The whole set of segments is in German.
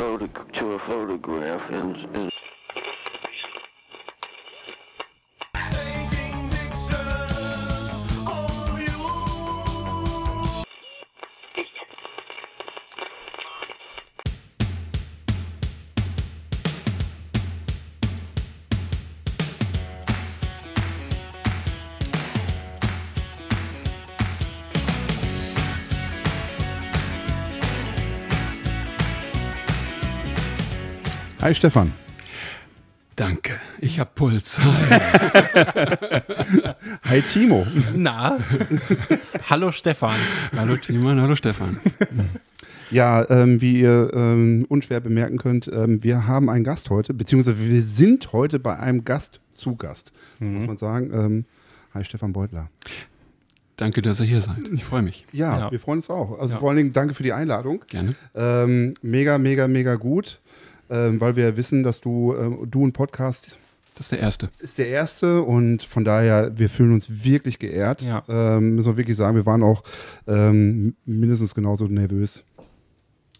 photo to a photograph and, and Hi Stefan. Danke, ich hab Puls. Hi Timo. Na, hallo Stefans. hallo Timon, hallo Stefan. Ja, ähm, wie ihr ähm, unschwer bemerken könnt, ähm, wir haben einen Gast heute, beziehungsweise wir sind heute bei einem Gast zu Gast, so muss man sagen. Ähm, hi Stefan Beutler. Danke, dass ihr hier seid. Ich freue mich. Ja, Ja. wir freuen uns auch. Also Ja. vor allen Dingen danke für die Einladung. Gerne. Ähm, mega, mega, mega gut, ähm, weil wir wissen, dass du, ähm, du ein Podcast Das ist der erste. ist der erste und von daher, wir fühlen uns wirklich geehrt. Ja. Ähm, müssen wir wirklich sagen, wir waren auch ähm, mindestens genauso nervös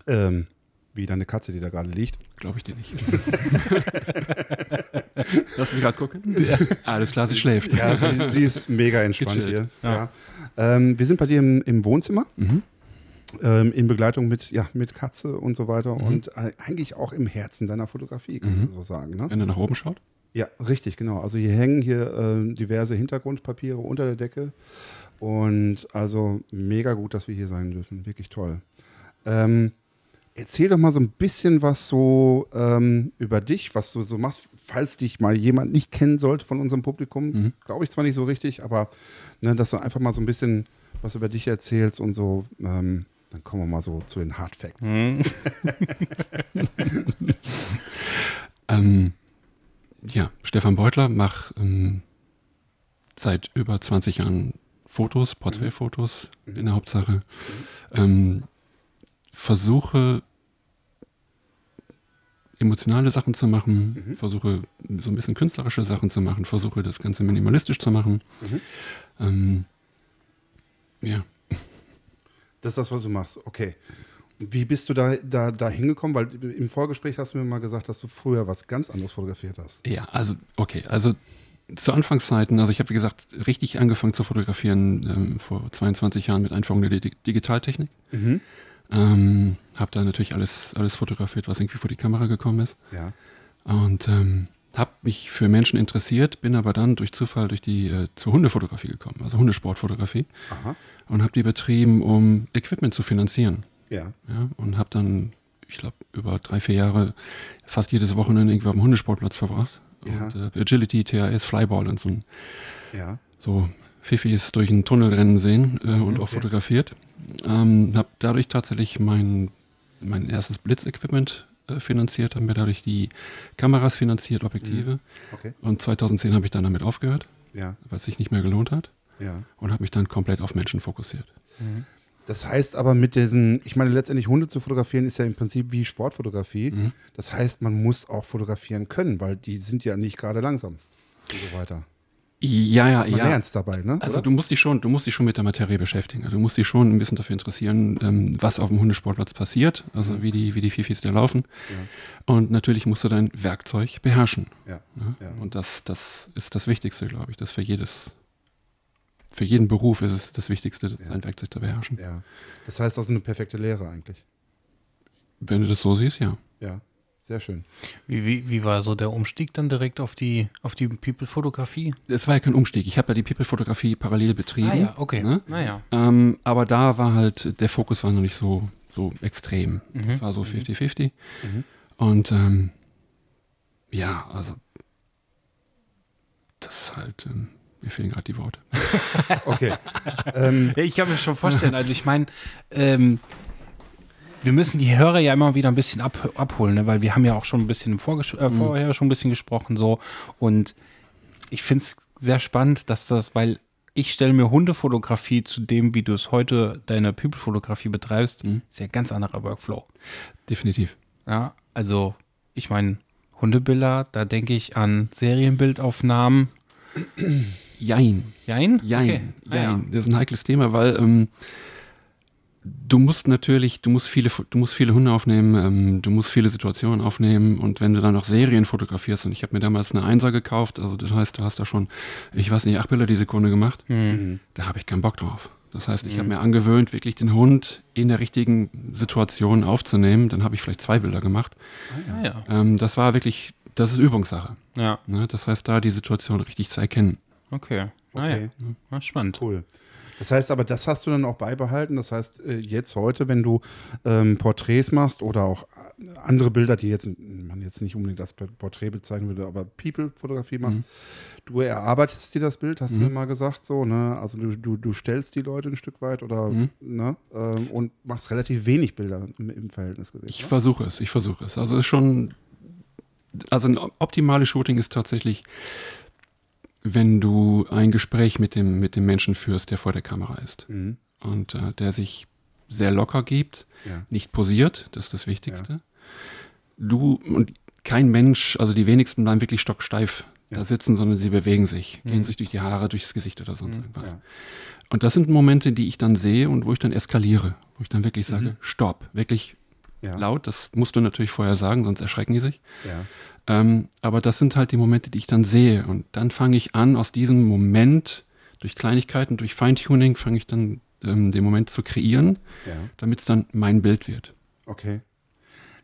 ähm, wie deine Katze, die da gerade liegt. Glaube ich dir nicht. Lass mich gerade gucken. Alles klar, sie schläft. Ja, sie, sie ist mega entspannt Gechillt. hier. Ja. Ja. Ähm, wir sind bei dir im, im Wohnzimmer. Mhm. Ähm, in Begleitung mit, ja, mit Katze und so weiter Mhm. und äh, eigentlich auch im Herzen deiner Fotografie, kann man Mhm. so sagen. Ne? Wenn er nach oben schaut. Ja, richtig, genau. Also hier hängen hier äh, diverse Hintergrundpapiere unter der Decke und also mega gut, dass wir hier sein dürfen. Wirklich toll. Ähm, erzähl doch mal so ein bisschen was so ähm, über dich, was du so machst, falls dich mal jemand nicht kennen sollte von unserem Publikum. Mhm. Glaube ich zwar nicht so richtig, aber ne, dass du einfach mal so ein bisschen was über dich erzählst und so. Ähm, dann kommen wir mal so zu den Hard Facts. Hm. Ähm, ja, Stefan Beutler macht ähm, seit über 20 Jahren Fotos, Porträtfotos in der Hauptsache. Ähm, versuche emotionale Sachen zu machen, Mhm. versuche so ein bisschen künstlerische Sachen zu machen, versuche das Ganze minimalistisch zu machen. Mhm. Ähm, ja, Das ist das, was du machst. Okay. Wie bist du da, da, da hingekommen? Weil im Vorgespräch hast du mir mal gesagt, dass du früher was ganz anderes fotografiert hast. Ja, also, okay, also zu Anfangszeiten, also ich habe, wie gesagt, richtig angefangen zu fotografieren ähm, vor 22 Jahren mit Einführung der Di Digitaltechnik. Ähm, habe da natürlich alles, alles fotografiert, was irgendwie vor die Kamera gekommen ist. Ja. Und ähm, habe mich für Menschen interessiert, bin aber dann durch Zufall durch die äh, zur Hundefotografie gekommen, also Hundesportfotografie, Aha. Und habe die betrieben, um Equipment zu finanzieren. Ja. Ja, und habe dann, ich glaube, über drei, vier Jahre fast jedes Wochenende irgendwie auf dem Hundesportplatz verbracht. Ja. Und äh, Agility, THS, Flyball und so, ein- Ja. so Fifis durch einen Tunnel rennen sehen äh, und Mhm, auch okay. fotografiert. Ähm, habe dadurch tatsächlich mein, mein erstes Blitz-Equipment äh, finanziert, habe mir dadurch die Kameras finanziert, Objektive. Okay. Und 2010 habe ich dann damit aufgehört, Ja. weil es sich nicht mehr gelohnt hat. Ja. Und habe mich dann komplett auf Menschen fokussiert. Das heißt aber mit diesen, ich meine, letztendlich Hunde zu fotografieren ist ja im Prinzip wie Sportfotografie. Mhm. Das heißt, man muss auch fotografieren können, weil die sind ja nicht gerade langsam und so weiter. Ja, ja, Man ja. lernt es dabei, ne? Also Oder? du musst dich schon, du musst dich schon mit der Materie beschäftigen. Also du musst dich schon ein bisschen dafür interessieren, ähm, was auf dem Hundesportplatz passiert, also wie die, wie die Fifis da laufen. Und natürlich musst du dein Werkzeug beherrschen. ja. Ja? Ja. Und das, das ist das Wichtigste, glaube ich. Das für jedes, für jeden Beruf ist es das Wichtigste, sein Werkzeug zu beherrschen. ja. Das heißt, das ist eine perfekte Lehre eigentlich. Wenn du das so siehst, ja. Ja. Sehr schön. Wie, wie, wie war so der Umstieg dann direkt auf die, auf die People-Fotografie? Es war ja kein Umstieg. Ich habe ja die People-Fotografie parallel betrieben. Ah ja, okay. Ne? Naja. Ähm, aber da war halt, der Fokus war noch nicht so, so extrem. Mhm. Es war so 50-50. Mhm. Und ähm, ja, also das ist halt, ähm, mir fehlen gerade die Worte. Okay. ähm, Ja, ich kann mir schon vorstellen, also ich meine, ähm, wir müssen die Hörer ja immer wieder ein bisschen ab, abholen, ne? weil wir haben ja auch schon ein bisschen äh, vorher schon ein bisschen gesprochen so und ich finde es sehr spannend, dass das, weil ich stelle mir Hundefotografie zu dem, wie du es heute deine People-Fotografie betreibst, Mhm. ist ja ein ganz anderer Workflow. Definitiv. Ja, also ich meine, Hundebilder, da denke ich an Serienbildaufnahmen. Jein. Jein? Jein. Okay. Ah, ja. Das ist ein heikles Thema, weil ähm, du musst natürlich, du musst viele, du musst viele Hunde aufnehmen, ähm, du musst viele Situationen aufnehmen und wenn du dann noch Serien fotografierst und ich habe mir damals eine Einser gekauft, also das heißt, du hast da schon, ich weiß nicht, acht Bilder die Sekunde gemacht, Mhm. da habe ich keinen Bock drauf. Das heißt, ich habe mir angewöhnt, wirklich den Hund in der richtigen Situation aufzunehmen. Dann habe ich vielleicht zwei Bilder gemacht. Ah, ja. Ähm, das war wirklich, das ist Übungssache. Ja, Ne? Das heißt, da die Situation richtig zu erkennen. Okay. Naja, Okay. na, spannend. Cool. Das heißt aber, das hast du dann auch beibehalten. Das heißt, äh, jetzt heute, wenn du ähm, Porträts machst oder auch äh, andere Bilder, die jetzt man jetzt nicht unbedingt als Porträt bezeichnen würde, aber People-Fotografie machst, Mhm. du erarbeitest dir das Bild, hast du Mhm. mir mal gesagt, so, ne? Also du, du, du stellst die Leute ein Stück weit oder Mhm. ne? Ähm, und machst relativ wenig Bilder im, im Verhältnis gesehen. Ich versuche es, ich versuche es. Also es ist schon, also ein optimales Shooting ist tatsächlich, wenn du ein Gespräch mit dem, mit dem Menschen führst, der vor der Kamera ist Mhm. und äh, der sich sehr locker gibt, Ja. nicht posiert, das ist das Wichtigste. Du und kein Mensch, also die wenigsten bleiben wirklich stocksteif Ja. da sitzen, sondern sie bewegen sich, Mhm. gehen sich durch die Haare, durchs Gesicht oder sonst irgendwas. Ja. Und das sind Momente, die ich dann sehe und wo ich dann eskaliere, wo ich dann wirklich sage, Mhm. stopp, wirklich Ja. laut, das musst du natürlich vorher sagen, sonst erschrecken die sich. Ähm, aber das sind halt die Momente, die ich dann sehe. Und dann fange ich an, aus diesem Moment, durch Kleinigkeiten, durch Feintuning, fange ich dann ähm, den Moment zu kreieren, ja. damit es dann mein Bild wird. Okay.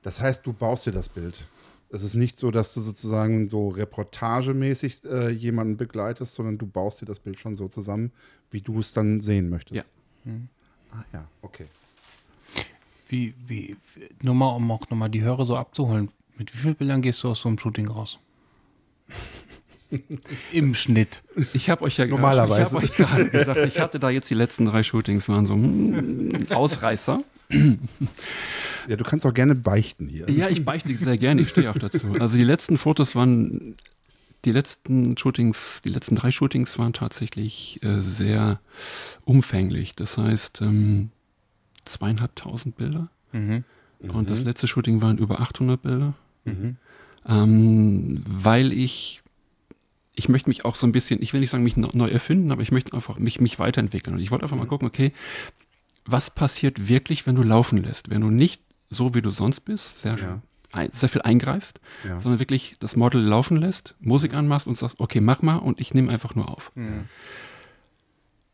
Das heißt, du baust dir das Bild. Es ist nicht so, dass du sozusagen so reportagemäßig äh, jemanden begleitest, sondern du baust dir das Bild schon so zusammen, wie du es dann sehen möchtest. Ja. Mhm. Ah ja, okay. Wie, wie, wie- nur mal, um auch nochmal die Hörer so abzuholen. Mit wie vielen Bildern gehst du aus so einem Shooting raus? Im Schnitt. Ich habe euch ja gerade- Normalerweise. ich habe euch gerade gesagt, ich hatte da jetzt die letzten drei Shootings, waren so mm, Ausreißer. Ja, du kannst auch gerne beichten hier. Ja, ich beichte sehr gerne, ich stehe auch dazu. Also die letzten Fotos waren, die letzten Shootings, die letzten drei Shootings waren tatsächlich äh, sehr umfänglich. Das heißt, ähm, zweieinhalbtausend Bilder. Mhm. Und das letzte Shooting waren über 800 Bilder. Mhm. Ähm, weil ich, ich möchte mich auch so ein bisschen, ich will nicht sagen, mich neu erfinden, aber ich möchte einfach mich, mich weiterentwickeln. Und ich wollte einfach mal gucken, okay, was passiert wirklich, wenn du laufen lässt? Wenn du nicht so, wie du sonst bist, sehr, Ja. ein, sehr viel eingreifst, Ja. sondern wirklich das Model laufen lässt, Musik anmachst und sagst, okay, mach mal und ich nehme einfach nur auf. Mhm.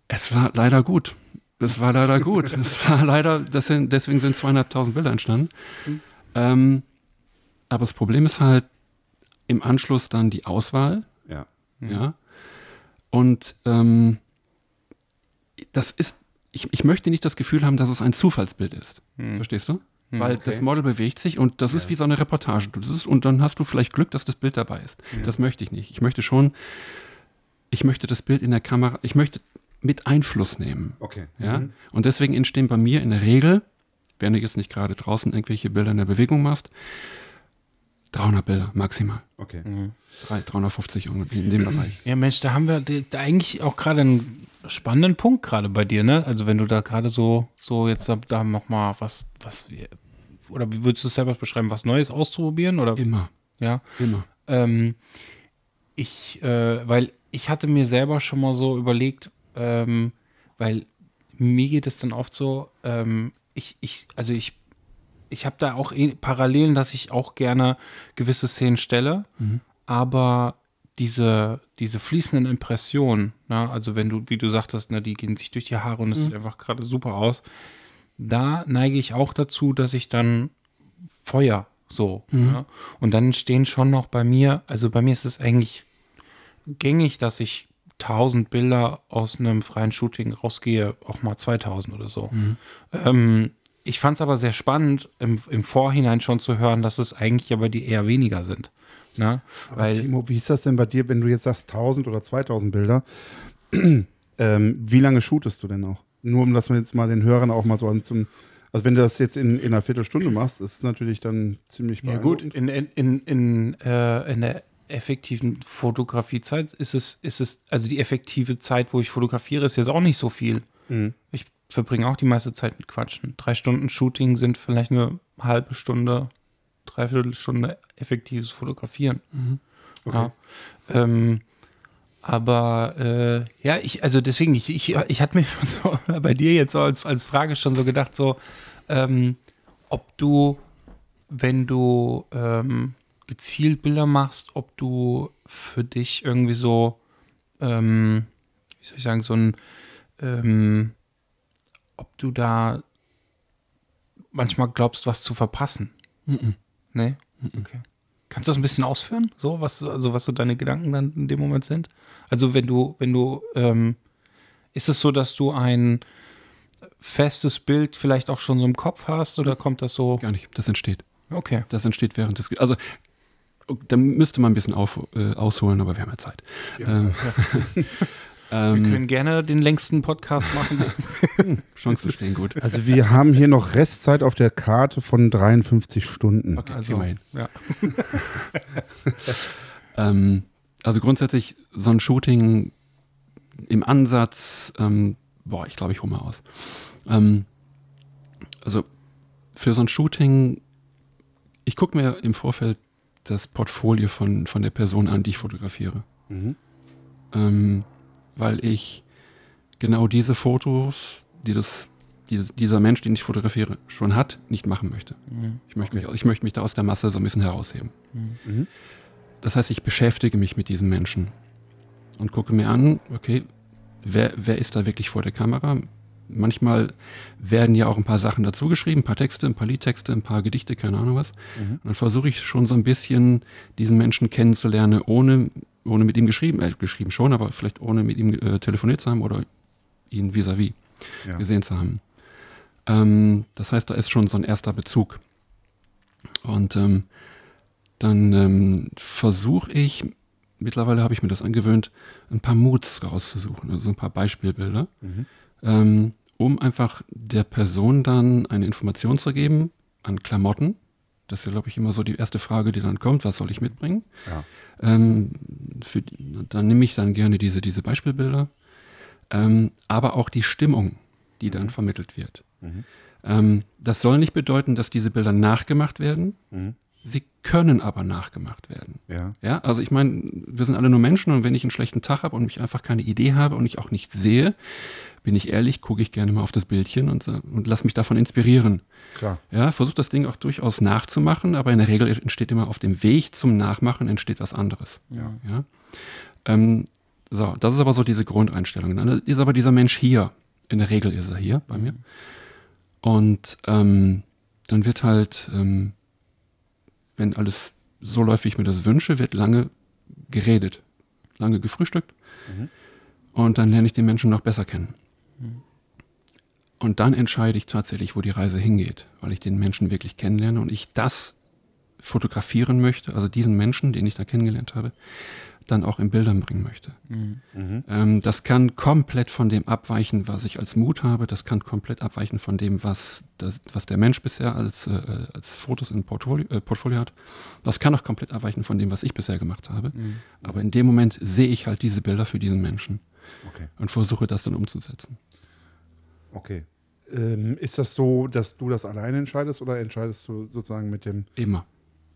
Es war leider gut. Es war leider gut. es war leider, das sind, deswegen sind zweieinhalbtausend Bilder entstanden. Ähm, aber das Problem ist halt im Anschluss dann die Auswahl, Ja. ja. Und ähm, das ist, ich, ich möchte nicht das Gefühl haben, dass es ein Zufallsbild ist. Mhm. Verstehst du? Mhm, Weil okay. das Model bewegt sich und das ist Ja. wie so eine Reportage. Du- ist, und dann hast du vielleicht Glück, dass das Bild dabei ist. Ja. Das möchte ich nicht. Ich möchte schon, ich möchte das Bild in der Kamera, ich möchte mit Einfluss nehmen. Okay. Ja? Mhm. Und deswegen entstehen bei mir in der Regel, wenn du jetzt nicht gerade draußen irgendwelche Bilder in der Bewegung machst, 300 Bilder maximal. Okay. Mhm. Drei- 350 irgendwie in dem Bereich. Ja, Mensch, da haben wir da eigentlich auch gerade einen spannenden Punkt gerade bei dir, ne? Also wenn du da gerade so, so jetzt da, da nochmal was, was wir, oder wie würdest du es selber beschreiben, was Neues auszuprobieren? Oder Immer, ja? immer. Ähm, ich, äh, weil ich hatte mir selber schon mal so überlegt, ähm, weil mir geht es dann oft so, ähm, ich, ich, also ich, ich habe da auch eh Parallelen, dass ich auch gerne gewisse Szenen stelle, Mhm. aber diese, diese fließenden Impressionen, ne, also wenn du, wie du sagtest, ne, die gehen sich durch die Haare und es Mhm. sieht einfach gerade super aus, da neige ich auch dazu, dass ich dann Feuer so. Mhm. Ja? Und dann stehen schon noch bei mir, also bei mir ist es eigentlich gängig, dass ich 1000 Bilder aus einem freien Shooting rausgehe, auch mal 2000 oder so. Mhm. Ähm, ich fand es aber sehr spannend, im, im Vorhinein schon zu hören, dass es eigentlich aber die eher weniger sind. Ne? Aber Weil, Timo, wie ist das denn bei dir, wenn du jetzt sagst 1000 oder 2000 Bilder? ähm, wie lange shootest du denn noch? Nur um das wir jetzt mal den Hörern auch mal so an zum. Also wenn du das jetzt in, in einer Viertelstunde machst, ist es natürlich dann ziemlich ja gut, beeindruckend. in, in, in, äh, in der effektiven Fotografiezeit ist es, ist es, also die effektive Zeit, wo ich fotografiere, ist jetzt auch nicht so viel. Mhm. Ich verbringe auch die meiste Zeit mit Quatschen. Drei Stunden Shooting sind vielleicht eine halbe Stunde, dreiviertel Stunde effektives Fotografieren. Mhm. Okay. Ja. Ähm, Aber äh, ja, ich, also deswegen, ich, ich, ich hatte mir so bei dir jetzt so als, als Frage schon so gedacht, so, ähm, ob du, wenn du ähm, gezielt Bilder machst, ob du für dich irgendwie so, ähm, wie soll ich sagen, so ein, ähm, ob du da manchmal glaubst, was zu verpassen. Mhm. Nee? Okay. Kannst du das ein bisschen ausführen? So, was, also was so deine Gedanken dann in dem Moment sind? Also wenn du, wenn du, ähm, ist es so, dass du ein festes Bild vielleicht auch schon so im Kopf hast oder kommt das so? Gar nicht. Das entsteht. Okay. Das entsteht während des. Also, da müsste man ein bisschen auf, äh, ausholen, aber wir haben ja Zeit. Ähm, Wir ähm, können gerne den längsten Podcast machen. Chancen stehen gut. Also wir haben hier noch Restzeit auf der Karte von 53 Stunden. Okay, Also, kriegen wir hin. ja. Ähm, also grundsätzlich so ein Shooting im Ansatz, ähm, boah, ich glaube, ich hole mal aus. Ähm, also für so ein Shooting, ich gucke mir im Vorfeld das Portfolio von, von der Person an, die ich fotografiere. Mhm. Ähm, weil ich genau diese Fotos, die das, dieses, dieser Mensch, den ich fotografiere, schon hat, nicht machen möchte. Mhm. Ich möchte, mich, ich möchte mich da aus der Masse so ein bisschen herausheben. Mhm. Das heißt, ich beschäftige mich mit diesem Menschen und gucke mir an, okay, wer, wer ist da wirklich vor der Kamera? Manchmal werden ja auch ein paar Sachen dazu geschrieben, ein paar Texte, ein paar Liedtexte, ein paar Gedichte, keine Ahnung was. Mhm. Und dann versuche ich schon so ein bisschen diesen Menschen kennenzulernen, ohne, ohne mit ihm geschrieben, äh, geschrieben schon, aber vielleicht ohne mit ihm äh, telefoniert zu haben oder ihn vis-à-vis Ja. gesehen zu haben. Ähm, das heißt, da ist schon so ein erster Bezug. Und ähm, dann ähm, versuche ich, mittlerweile habe ich mir das angewöhnt, ein paar Moods rauszusuchen, also so ein paar Beispielbilder, Mhm. ähm, um einfach der Person dann eine Information zu geben an Klamotten. Das ist ja, glaube ich, immer so die erste Frage, die dann kommt, was soll ich mitbringen? Ja. Ähm, für, dann nehme ich dann gerne diese, diese Beispielbilder, ähm, aber auch die Stimmung, die dann vermittelt wird. Mhm. Ähm, das soll nicht bedeuten, dass diese Bilder nachgemacht werden. Mhm. Sie können aber nachgemacht werden. Ja. Ja, also ich meine, wir sind alle nur Menschen und wenn ich einen schlechten Tag habe und ich einfach keine Idee habe und ich auch nichts sehe, bin ich ehrlich, gucke ich gerne mal auf das Bildchen und, so- und lass mich davon inspirieren. Klar. Ja, versuche das Ding auch durchaus nachzumachen, aber in der Regel entsteht immer auf dem Weg zum Nachmachen entsteht was anderes. Ja. Ja? Ähm, so, das ist aber so diese Grundeinstellung. Dann ist aber dieser Mensch hier. In der Regel ist er hier bei mir. Und ähm, dann wird halt, ähm, wenn alles so läuft, wie ich mir das wünsche, wird lange geredet, lange gefrühstückt. Mhm. Und dann lerne ich den Menschen noch besser kennen. Und dann entscheide ich tatsächlich, wo die Reise hingeht, weil ich den Menschen wirklich kennenlerne und ich das fotografieren möchte, also diesen Menschen, den ich da kennengelernt habe, dann auch in Bildern bringen möchte. Mhm. Ähm, das kann komplett von dem abweichen, was ich als Mut habe. Das kann komplett abweichen von dem, was, das, was der Mensch bisher als, äh, als Fotos im Portfolio, äh, Portfolio hat. Das kann auch komplett abweichen von dem, was ich bisher gemacht habe. Aber in dem Moment sehe ich halt diese Bilder für diesen Menschen Okay. und versuche das dann umzusetzen. Okay. Ähm, ist das so, dass du das alleine entscheidest oder entscheidest du sozusagen mit dem. Immer.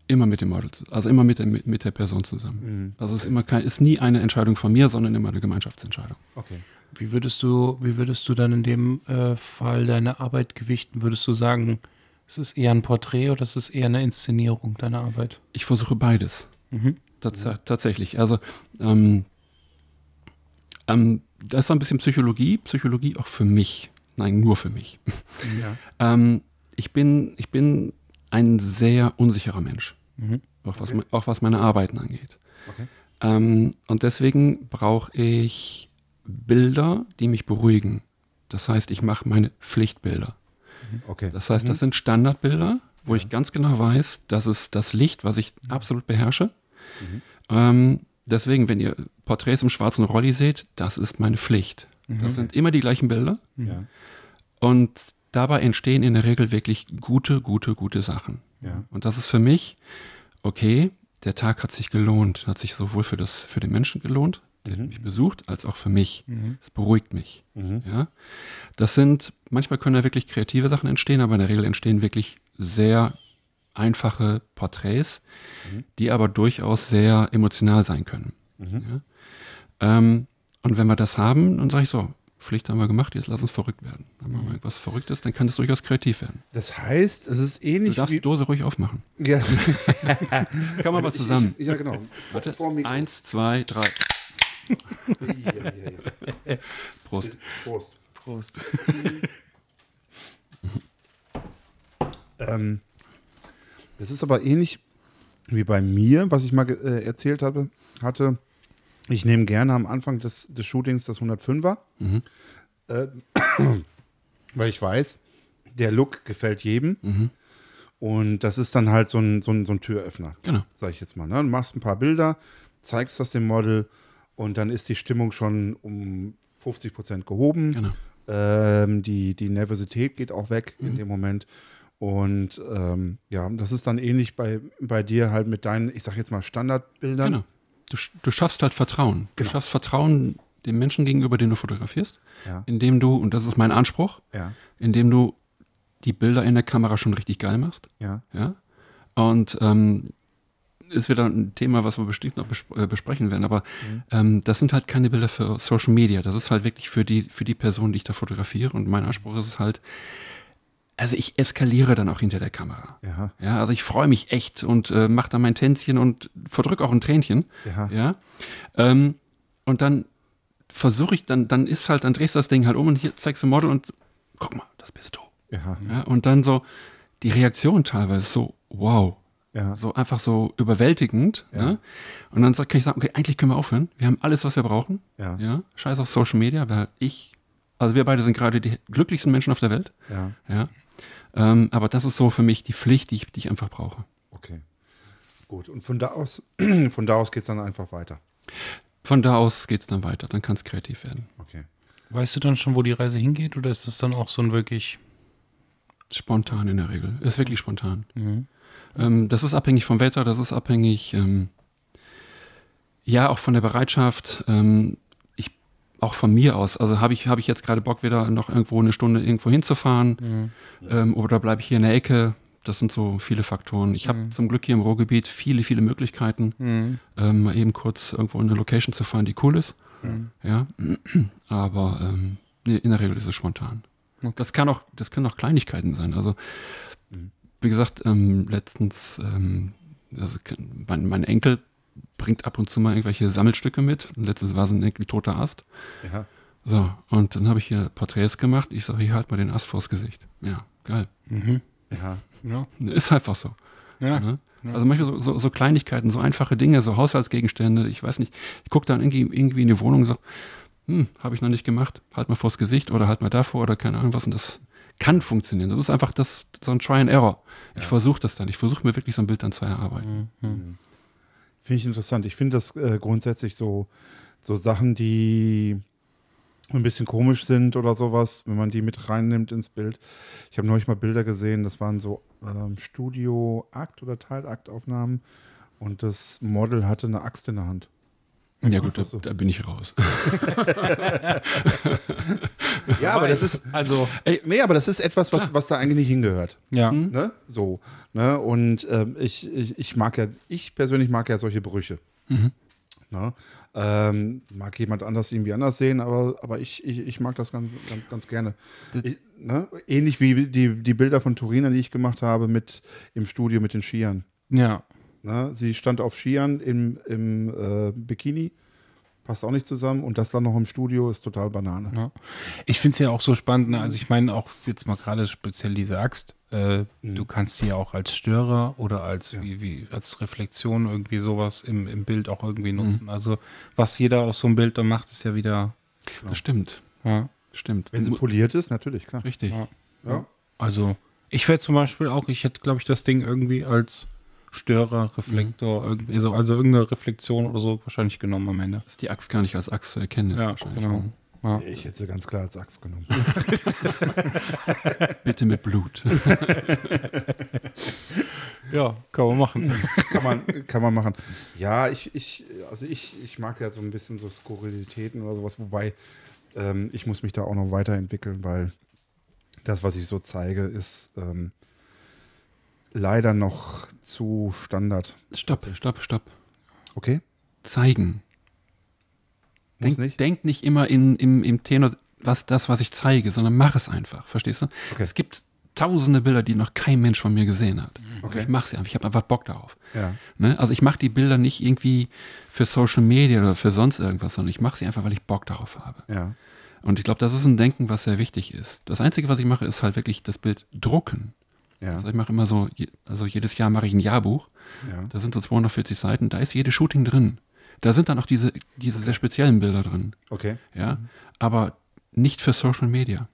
Immer mit dem Model, also immer mit der, mit, mit der Person zusammen. Mhm. Also es ist immer kein, ist nie eine Entscheidung von mir, sondern immer eine Gemeinschaftsentscheidung. Okay. Wie würdest du, wie würdest du dann in dem äh, Fall deine Arbeit gewichten? Würdest du sagen, es ist eher ein Porträt oder es ist eher eine Inszenierung deiner Arbeit? Ich versuche beides. Mhm. Tats Tatsächlich. Also ähm, ähm, da ist so ein bisschen Psychologie, Psychologie auch für mich. Nein, nur für mich. Ja. Ähm, ich, bin, ich bin ein sehr unsicherer Mensch, Mhm. auch was, Okay. auch was meine Arbeiten angeht. Okay. Ähm, und deswegen brauche ich Bilder, die mich beruhigen. Das heißt, ich mache meine Pflichtbilder. Okay. Das heißt, das sind Standardbilder, wo ich ganz genau weiß, das ist das Licht, was ich absolut beherrsche. Ähm, deswegen, wenn ihr Porträts im schwarzen Rolli seht, das ist meine Pflicht. Das sind immer die gleichen Bilder Ja. und dabei entstehen in der Regel wirklich gute, gute, gute Sachen. Ja. Und das ist für mich, okay, der Tag hat sich gelohnt, hat sich sowohl für, das, für den Menschen gelohnt, der mich besucht, als auch für mich. Es beruhigt mich. Mhm. Ja? Das sind, manchmal können da wirklich kreative Sachen entstehen, aber in der Regel entstehen wirklich sehr einfache Porträts, die aber durchaus sehr emotional sein können. Mhm. Ja? Ähm, und wenn wir das haben, dann sage ich so, Pflicht haben wir gemacht, jetzt lass uns verrückt werden. Machen wir irgendwas Verrücktes, dann kann es durchaus kreativ werden. Das heißt, es ist Du ähnlich darfst die. Dose ruhig aufmachen. Ja, Kann man mal zusammen. Ich, ich, ja, genau. Warte, eins, zwei, drei. Ja, ja, ja. Prost. Prost. Prost. Ähm, das ist aber ähnlich wie bei mir, was ich mal äh, erzählt habe, hatte. Ich nehme gerne am Anfang des, des Shootings das 105er, Mhm. äh, weil ich weiß, der Look gefällt jedem. Mhm. Und das ist dann halt so ein, so ein, so ein Türöffner, Genau. sag ich jetzt mal. Ne? Du machst ein paar Bilder, zeigst das dem Model und dann ist die Stimmung schon um 50 Prozent gehoben. Genau. Ähm, die, die Nervosität geht auch weg Mhm. in dem Moment. Und ähm, ja, das ist dann ähnlich bei, bei dir halt mit deinen, ich sag jetzt mal, Standardbildern. Genau. Du, du schaffst halt Vertrauen. Du Genau. schaffst Vertrauen dem Menschen gegenüber, den du fotografierst, Ja, indem du, und das ist mein Anspruch, ja, indem du die Bilder in der Kamera schon richtig geil machst. ja. Ja. Und ähm, ist wieder ein Thema, was wir bestimmt noch besp äh, besprechen werden, aber Mhm. ähm, das sind halt keine Bilder für Social Media. Das ist halt wirklich für die, für die Person, die ich da fotografiere. Und mein Anspruch ist es halt, also ich eskaliere dann auch hinter der Kamera. Ja, Ja, also ich freue mich echt und äh, mache da mein Tänzchen und verdrück auch ein Tränchen. ja, Ja. Ähm, und dann versuche ich, dann, dann ist halt, dann drehst du das Ding halt um und hier zeigst du Model und guck mal, das bist du. ja, Ja, und dann so die Reaktion teilweise so, wow, ja, so einfach so überwältigend. Ja. Ja. Und dann kann ich sagen, okay, eigentlich können wir aufhören. Wir haben alles, was wir brauchen. ja, Ja. Scheiß auf Social Media, weil ich, also wir beide sind gerade die glücklichsten Menschen auf der Welt. ja, Ja. Ähm, aber das ist so für mich die Pflicht, die ich, die ich einfach brauche. okay. Gut, und von da aus, von da aus geht es dann einfach weiter. Von da aus geht es dann weiter, dann kann es kreativ werden. Okay. Weißt du dann schon, wo die Reise hingeht oder ist das dann auch so ein wirklich. Spontan in der Regel. Ist wirklich spontan. Mhm. Ähm, das ist abhängig vom Wetter, das ist abhängig, ähm, ja, auch von der Bereitschaft, ähm, auch von mir aus. Also habe ich, hab ich jetzt gerade Bock, wieder noch irgendwo eine Stunde irgendwo hinzufahren Mhm. ähm, oder bleibe ich hier in der Ecke? Das sind so viele Faktoren. Ich habe Mhm. zum Glück hier im Ruhrgebiet viele, viele Möglichkeiten, Mhm. ähm, mal eben kurz irgendwo in eine Location zu fahren, die cool ist. Mhm. Ja, aber ähm, in der Regel ist es spontan. Okay. Das kann auch, das können auch Kleinigkeiten sein. Also Mhm. wie gesagt, ähm, letztens, ähm, also mein, mein Enkel bringt ab und zu mal irgendwelche Sammelstücke mit. Letztens war es ein Enkel toter Ast. Ja, So, und dann habe ich hier Porträts gemacht. Ich sage, hier halt mal den Ast vors Gesicht. Ja, geil. Mhm. ja, Ja. Ist einfach so. Ja. Ne? Ja. Also manchmal so, so, so Kleinigkeiten, so einfache Dinge, so Haushaltsgegenstände. Ich weiß nicht, ich gucke dann irgendwie, irgendwie in die Wohnung und sage, hm, habe ich noch nicht gemacht. Halt mal vors Gesicht oder halt mal davor oder keine Ahnung was. Und das kann funktionieren. Das ist einfach das, so ein Try and Error. Ich Ja. versuche das dann. Ich versuche mir wirklich so ein Bild dann zu erarbeiten. Mhm. Finde ich interessant. Ich finde das äh, grundsätzlich so, so Sachen, die ein bisschen komisch sind oder sowas, wenn man die mit reinnimmt ins Bild. Ich habe neulich mal Bilder gesehen, das waren so ähm, Studio-Akt- oder Teilaktaufnahmen und das Model hatte eine Axt in der Hand. Ja, gut, da, so. da bin ich raus. Ja, aber das ist, Also, Ey, nee, aber das ist etwas, was, was da eigentlich nicht hingehört. ja. Hm? Ne? So. Ne? Und ähm, ich, ich, ich mag ja, ich persönlich mag ja solche Brüche. Mhm. Ne? Ähm, mag jemand anders irgendwie anders sehen, aber, aber ich, ich, ich mag das ganz, ganz, ganz gerne. Ich, ne? Ähnlich wie die, die Bilder von Turina, die ich gemacht habe mit im Studio mit den Skiern. Ja. Ne? Sie stand auf Skiern im, im äh, Bikini, passt auch nicht zusammen und das dann noch im Studio ist total Banane. Ja. Ich finde es ja auch so spannend, ne? also ich meine auch jetzt mal gerade speziell diese Axt, äh, Mhm. du kannst sie ja auch als Störer oder als, Ja. wie, wie, als Reflexion irgendwie sowas im, im Bild auch irgendwie Mhm. nutzen. Also was jeder aus so einem Bild dann macht, ist ja wieder, Das stimmt. ja, Stimmt. Wenn sie poliert ist, natürlich, klar. Richtig. ja. Ja. Also ich wäre zum Beispiel auch, ich hätte glaube ich das Ding irgendwie als Störer, Reflektor, Mhm. irgendwie so, also irgendeine Reflexion oder so wahrscheinlich genommen am Ende. Dass die Axt gar nicht als Axt zu erkennen ist. Ja, wahrscheinlich. genau. Ja. Ich hätte sie ganz klar als Axt genommen. Bitte mit Blut. ja, kann man machen. kann, man, kann man machen. Ja, ich, ich, also ich, ich mag ja so ein bisschen so Skurrilitäten oder sowas, wobei ähm, ich muss mich da auch noch weiterentwickeln, weil das, was ich so zeige, ist ähm, leider noch zu Standard. Stopp, stopp, stopp. Okay? Zeigen. Muss denk, nicht? denk nicht immer in, im, im Tenor, was das, was ich zeige, sondern mach es einfach. Verstehst du? Okay. Es gibt tausende Bilder, die noch kein Mensch von mir gesehen hat. Aber Okay. Ich mache sie einfach. Ich habe einfach Bock darauf. Ja. Ne? Also ich mache die Bilder nicht irgendwie für Social Media oder für sonst irgendwas, sondern ich mache sie einfach, weil ich Bock darauf habe. Ja. Und ich glaube, das ist ein Denken, was sehr wichtig ist. Das Einzige, was ich mache, ist halt wirklich das Bild drucken. Ja. Also ich mache immer so, also jedes Jahr mache ich ein Jahrbuch. ja. Da sind so 240 Seiten, da ist jedes Shooting drin. Da sind dann auch diese, diese sehr speziellen Bilder drin. Okay. Ja, aber nicht für Social Media,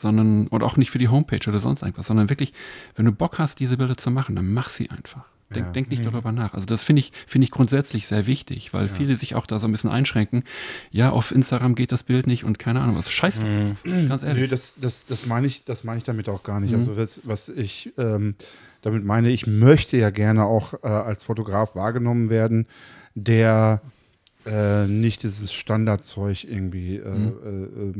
sondern und auch nicht für die Homepage oder sonst irgendwas, sondern wirklich, wenn du Bock hast, diese Bilder zu machen, dann mach sie einfach. Denk, Ja. denk nicht darüber nach. Also das finde ich, finde ich grundsätzlich sehr wichtig, weil viele sich auch da so ein bisschen einschränken. Ja, auf Instagram geht das Bild nicht und keine Ahnung was. Scheiß drauf. Ganz Nö, ehrlich. das, das, das meine ich, das meine ich damit auch gar nicht. Also was, was ich ähm, damit meine, ich möchte ja gerne auch äh, als Fotograf wahrgenommen werden, der äh, nicht dieses Standardzeug irgendwie äh, äh,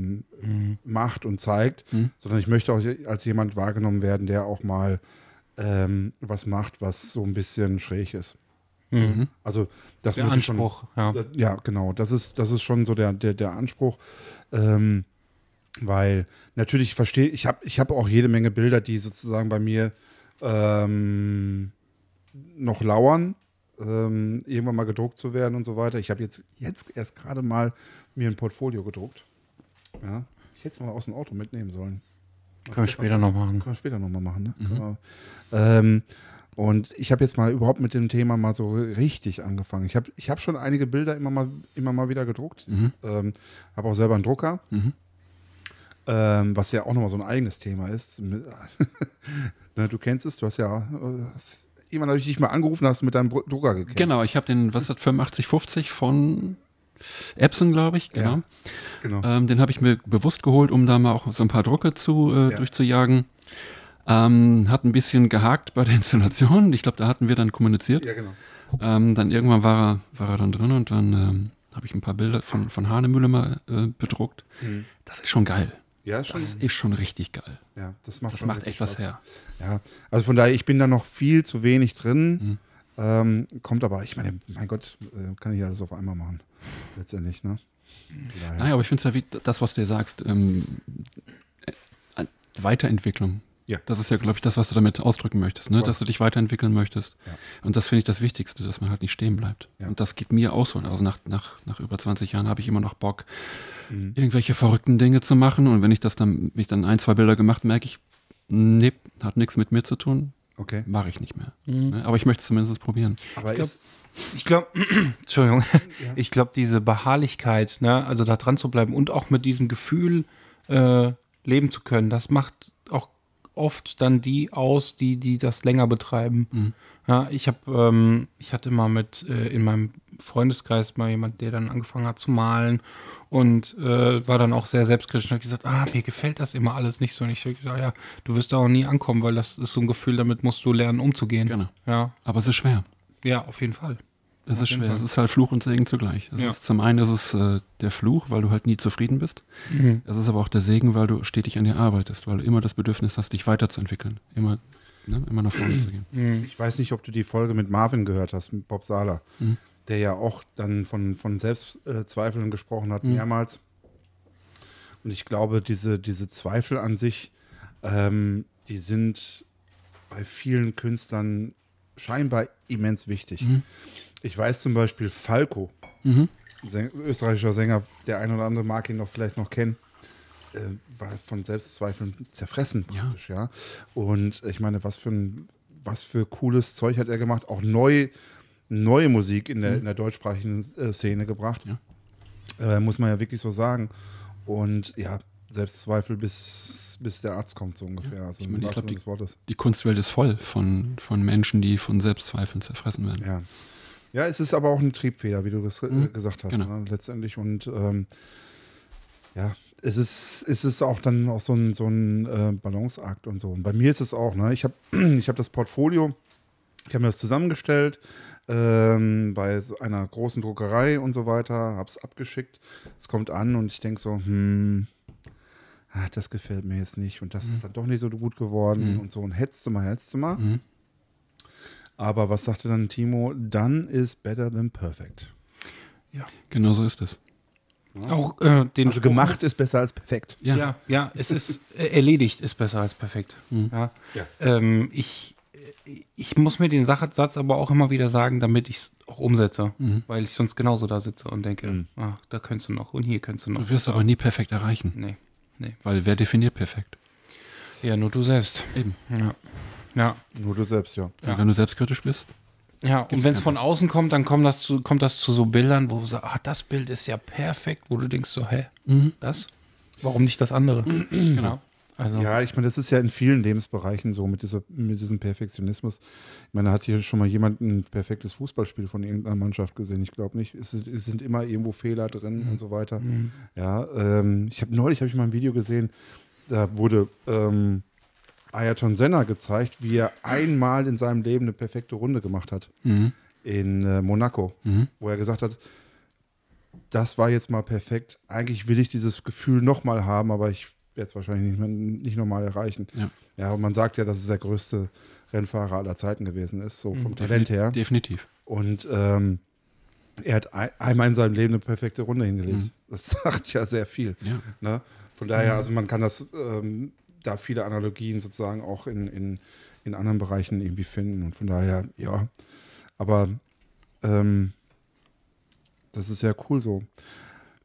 ähm, macht und zeigt, Mhm. sondern ich möchte auch als jemand wahrgenommen werden, der auch mal ähm, was macht, was so ein bisschen schräg ist. Mhm. Also das Der ich schon- Anspruch, ja. das, ja, genau. Das ist, das ist schon so der, der, der Anspruch. Ähm, weil natürlich verstehe ich, habe ich hab auch jede Menge Bilder, die sozusagen bei mir ähm, noch lauern, ähm, irgendwann mal gedruckt zu werden und so weiter. Ich habe jetzt, jetzt erst gerade mal mir ein Portfolio gedruckt. Ja. Ich hätte es mal aus dem Auto mitnehmen sollen. Können wir später noch machen. Können wir später nochmal machen, ne? Genau. Ähm, und ich habe jetzt mal überhaupt mit dem Thema mal so richtig angefangen. Ich habe ich hab schon einige Bilder immer mal, immer mal wieder gedruckt. Mhm. Ähm, habe auch selber einen Drucker, Mhm. ähm, was ja auch nochmal so ein eigenes Thema ist. ne, du kennst es, du hast ja hast, jemand habe ich dich mal angerufen, hast mit deinem Drucker gekämpft. Genau, ich habe den, was ist das, 8550 von Epson, glaube ich, genau. Ja. Genau. Ähm, den habe ich mir bewusst geholt, um da mal auch so ein paar Drucke zu, äh, Ja. durchzujagen. Ähm, hat ein bisschen gehakt bei der Installation. Ich glaube, da hatten wir dann kommuniziert. ja, genau. Ähm, dann irgendwann war er, war er dann drin und dann ähm, habe ich ein paar Bilder von, von Hanemühle mal äh, bedruckt. Mhm. Das ist schon geil. Ja, schon, Das ist schon richtig geil. ja, das macht, Das schon macht echt was Spaß. her. Ja, also von daher, ich bin da noch viel zu wenig drin. Mhm. Ähm, kommt aber, ich meine, mein Gott, äh, kann ich alles auf einmal machen. Letztendlich, ne? Daher. Naja, aber ich finde es ja wie das, was du dir sagst, ähm, äh, Weiterentwicklung. Ja. Das ist ja, glaube ich, das, was du damit ausdrücken möchtest, ne? Voll. dass du dich weiterentwickeln möchtest. Ja. Und das finde ich das Wichtigste, dass man halt nicht stehen bleibt. Ja. Und das geht mir auch so. Also nach, nach, nach über 20 Jahren habe ich immer noch Bock, Mhm. irgendwelche verrückten Dinge zu machen. Und wenn ich das dann, mich dann ein, zwei Bilder gemacht, merke ich, nee, hat nichts mit mir zu tun, Okay. mache ich nicht mehr. Mhm. Ne? Aber ich möchte es zumindest probieren. Aber Ich glaube, Entschuldigung, Ja. ich glaube, diese Beharrlichkeit, ne, also da dran zu bleiben und auch mit diesem Gefühl äh, leben zu können, das macht auch oft dann die aus, die, die das länger betreiben. Mhm. Ja, ich habe, ähm, ich hatte mal mit äh, in meinem Freundeskreis mal jemand, der dann angefangen hat zu malen und äh, war dann auch sehr selbstkritisch und hat gesagt, ah, mir gefällt das immer alles nicht so. Und ich habe gesagt, ja, du wirst da auch nie ankommen, weil das ist so ein Gefühl, damit musst du lernen, umzugehen. Gerne. Ja, Aber es ist schwer. ja, auf jeden Fall. Es ist schwer. Es ist halt Fluch und Segen zugleich. Es Ja. ist zum einen ist es äh, der Fluch, weil du halt nie zufrieden bist. Mhm. Es ist aber auch der Segen, weil du stetig an dir arbeitest, weil du immer das Bedürfnis hast, dich weiterzuentwickeln. Immer, ne, immer nach vorne zu gehen. Mhm. ich weiß nicht, ob du die Folge mit Marvin gehört hast, mit Bob Sala, Mhm. Der ja auch dann von, von Selbstzweifeln gesprochen hat, Mhm. mehrmals. Und ich glaube, diese, diese Zweifel an sich, ähm, die sind bei vielen Künstlern scheinbar immens wichtig. Mhm. Ich weiß zum Beispiel Falco, Mhm. Säng österreichischer Sänger, der ein oder andere mag ihn noch vielleicht noch kennen, äh, war von Selbstzweifeln zerfressen Ja. praktisch, ja. Und ich meine, was für ein, was für cooles Zeug hat er gemacht, auch neu, neue Musik in der, in der deutschsprachigen äh, Szene gebracht. Ja. Äh, muss man ja wirklich so sagen. Und ja, Selbstzweifel bis, bis der Arzt kommt, so ungefähr. also ich im meine, ich wahrsten glaub, Sinne des Wortes. Die Kunstwelt ist voll von, von Menschen, die von Selbstzweifeln zerfressen werden. Ja. Ja, es ist aber auch eine Triebfeder, wie du das äh, Mhm, gesagt hast, genau. ne, letztendlich. Und ähm, ja, es ist, es ist auch dann auch so ein, so ein äh, Balanceakt und so. Und bei mir ist es auch, ne? Ich habe ich hab das Portfolio, ich habe mir das zusammengestellt ähm, bei einer großen Druckerei und so weiter, habe es abgeschickt. Es kommt an und ich denke so, hm, ah, das gefällt mir jetzt nicht und das ist dann doch nicht so gut geworden Mhm. und so. Und hättest du mal, hättest du mal. Mhm. Aber was sagte dann Timo? Dann ist better than perfect. Genau so ist es. Auch äh, den Also gemacht ist besser als perfekt. Ja. Ja, ja, es ist äh, erledigt, ist besser als perfekt. Ja. Ja. Ähm, ich, ich muss mir den Satz aber auch immer wieder sagen, damit ich es auch umsetze, weil ich sonst genauso da sitze und denke, ach, da könntest du noch und hier könntest du noch. Du wirst aber nie perfekt erreichen. Nee, nee. Weil wer definiert perfekt? Ja, nur du selbst. Eben. Ja. Ja, Nur du selbst, ja. Und wenn du selbstkritisch bist, ja. und wenn es von außen kommt, dann kommt das, zu, kommt das zu so Bildern, wo du sagst, ah, das Bild ist ja perfekt, wo du denkst so, hä, das? Warum nicht das andere? genau. Also, Ja, ich meine, das ist ja in vielen Lebensbereichen so mit, dieser, mit diesem Perfektionismus. Ich meine, hat hier schon mal jemand ein perfektes Fußballspiel von irgendeiner Mannschaft gesehen? Ich glaube nicht. Es, sind- es sind immer irgendwo Fehler drin und so weiter. Ja, ähm, ich habe neulich habe ich mal ein Video gesehen, da wurde ähm, Ayrton Senna gezeigt, wie er einmal in seinem Leben eine perfekte Runde gemacht hat mhm. in äh, Monaco, Mhm. wo er gesagt hat, das war jetzt mal perfekt. Eigentlich will ich dieses Gefühl nochmal haben, aber ich es wahrscheinlich nicht, mehr, nicht nochmal erreichen. Ja. ja, und man sagt ja, dass es der größte Rennfahrer aller Zeiten gewesen ist, so vom Talent her. definitiv. Und ähm, er hat ein, einmal in seinem Leben eine perfekte Runde hingelegt. Mhm. Das sagt ja sehr viel. Ja. Ne? Von daher, also man kann das, ähm, da viele Analogien sozusagen auch in, in, in anderen Bereichen irgendwie finden. Und von daher, ja. Aber ähm, das ist ja cool so.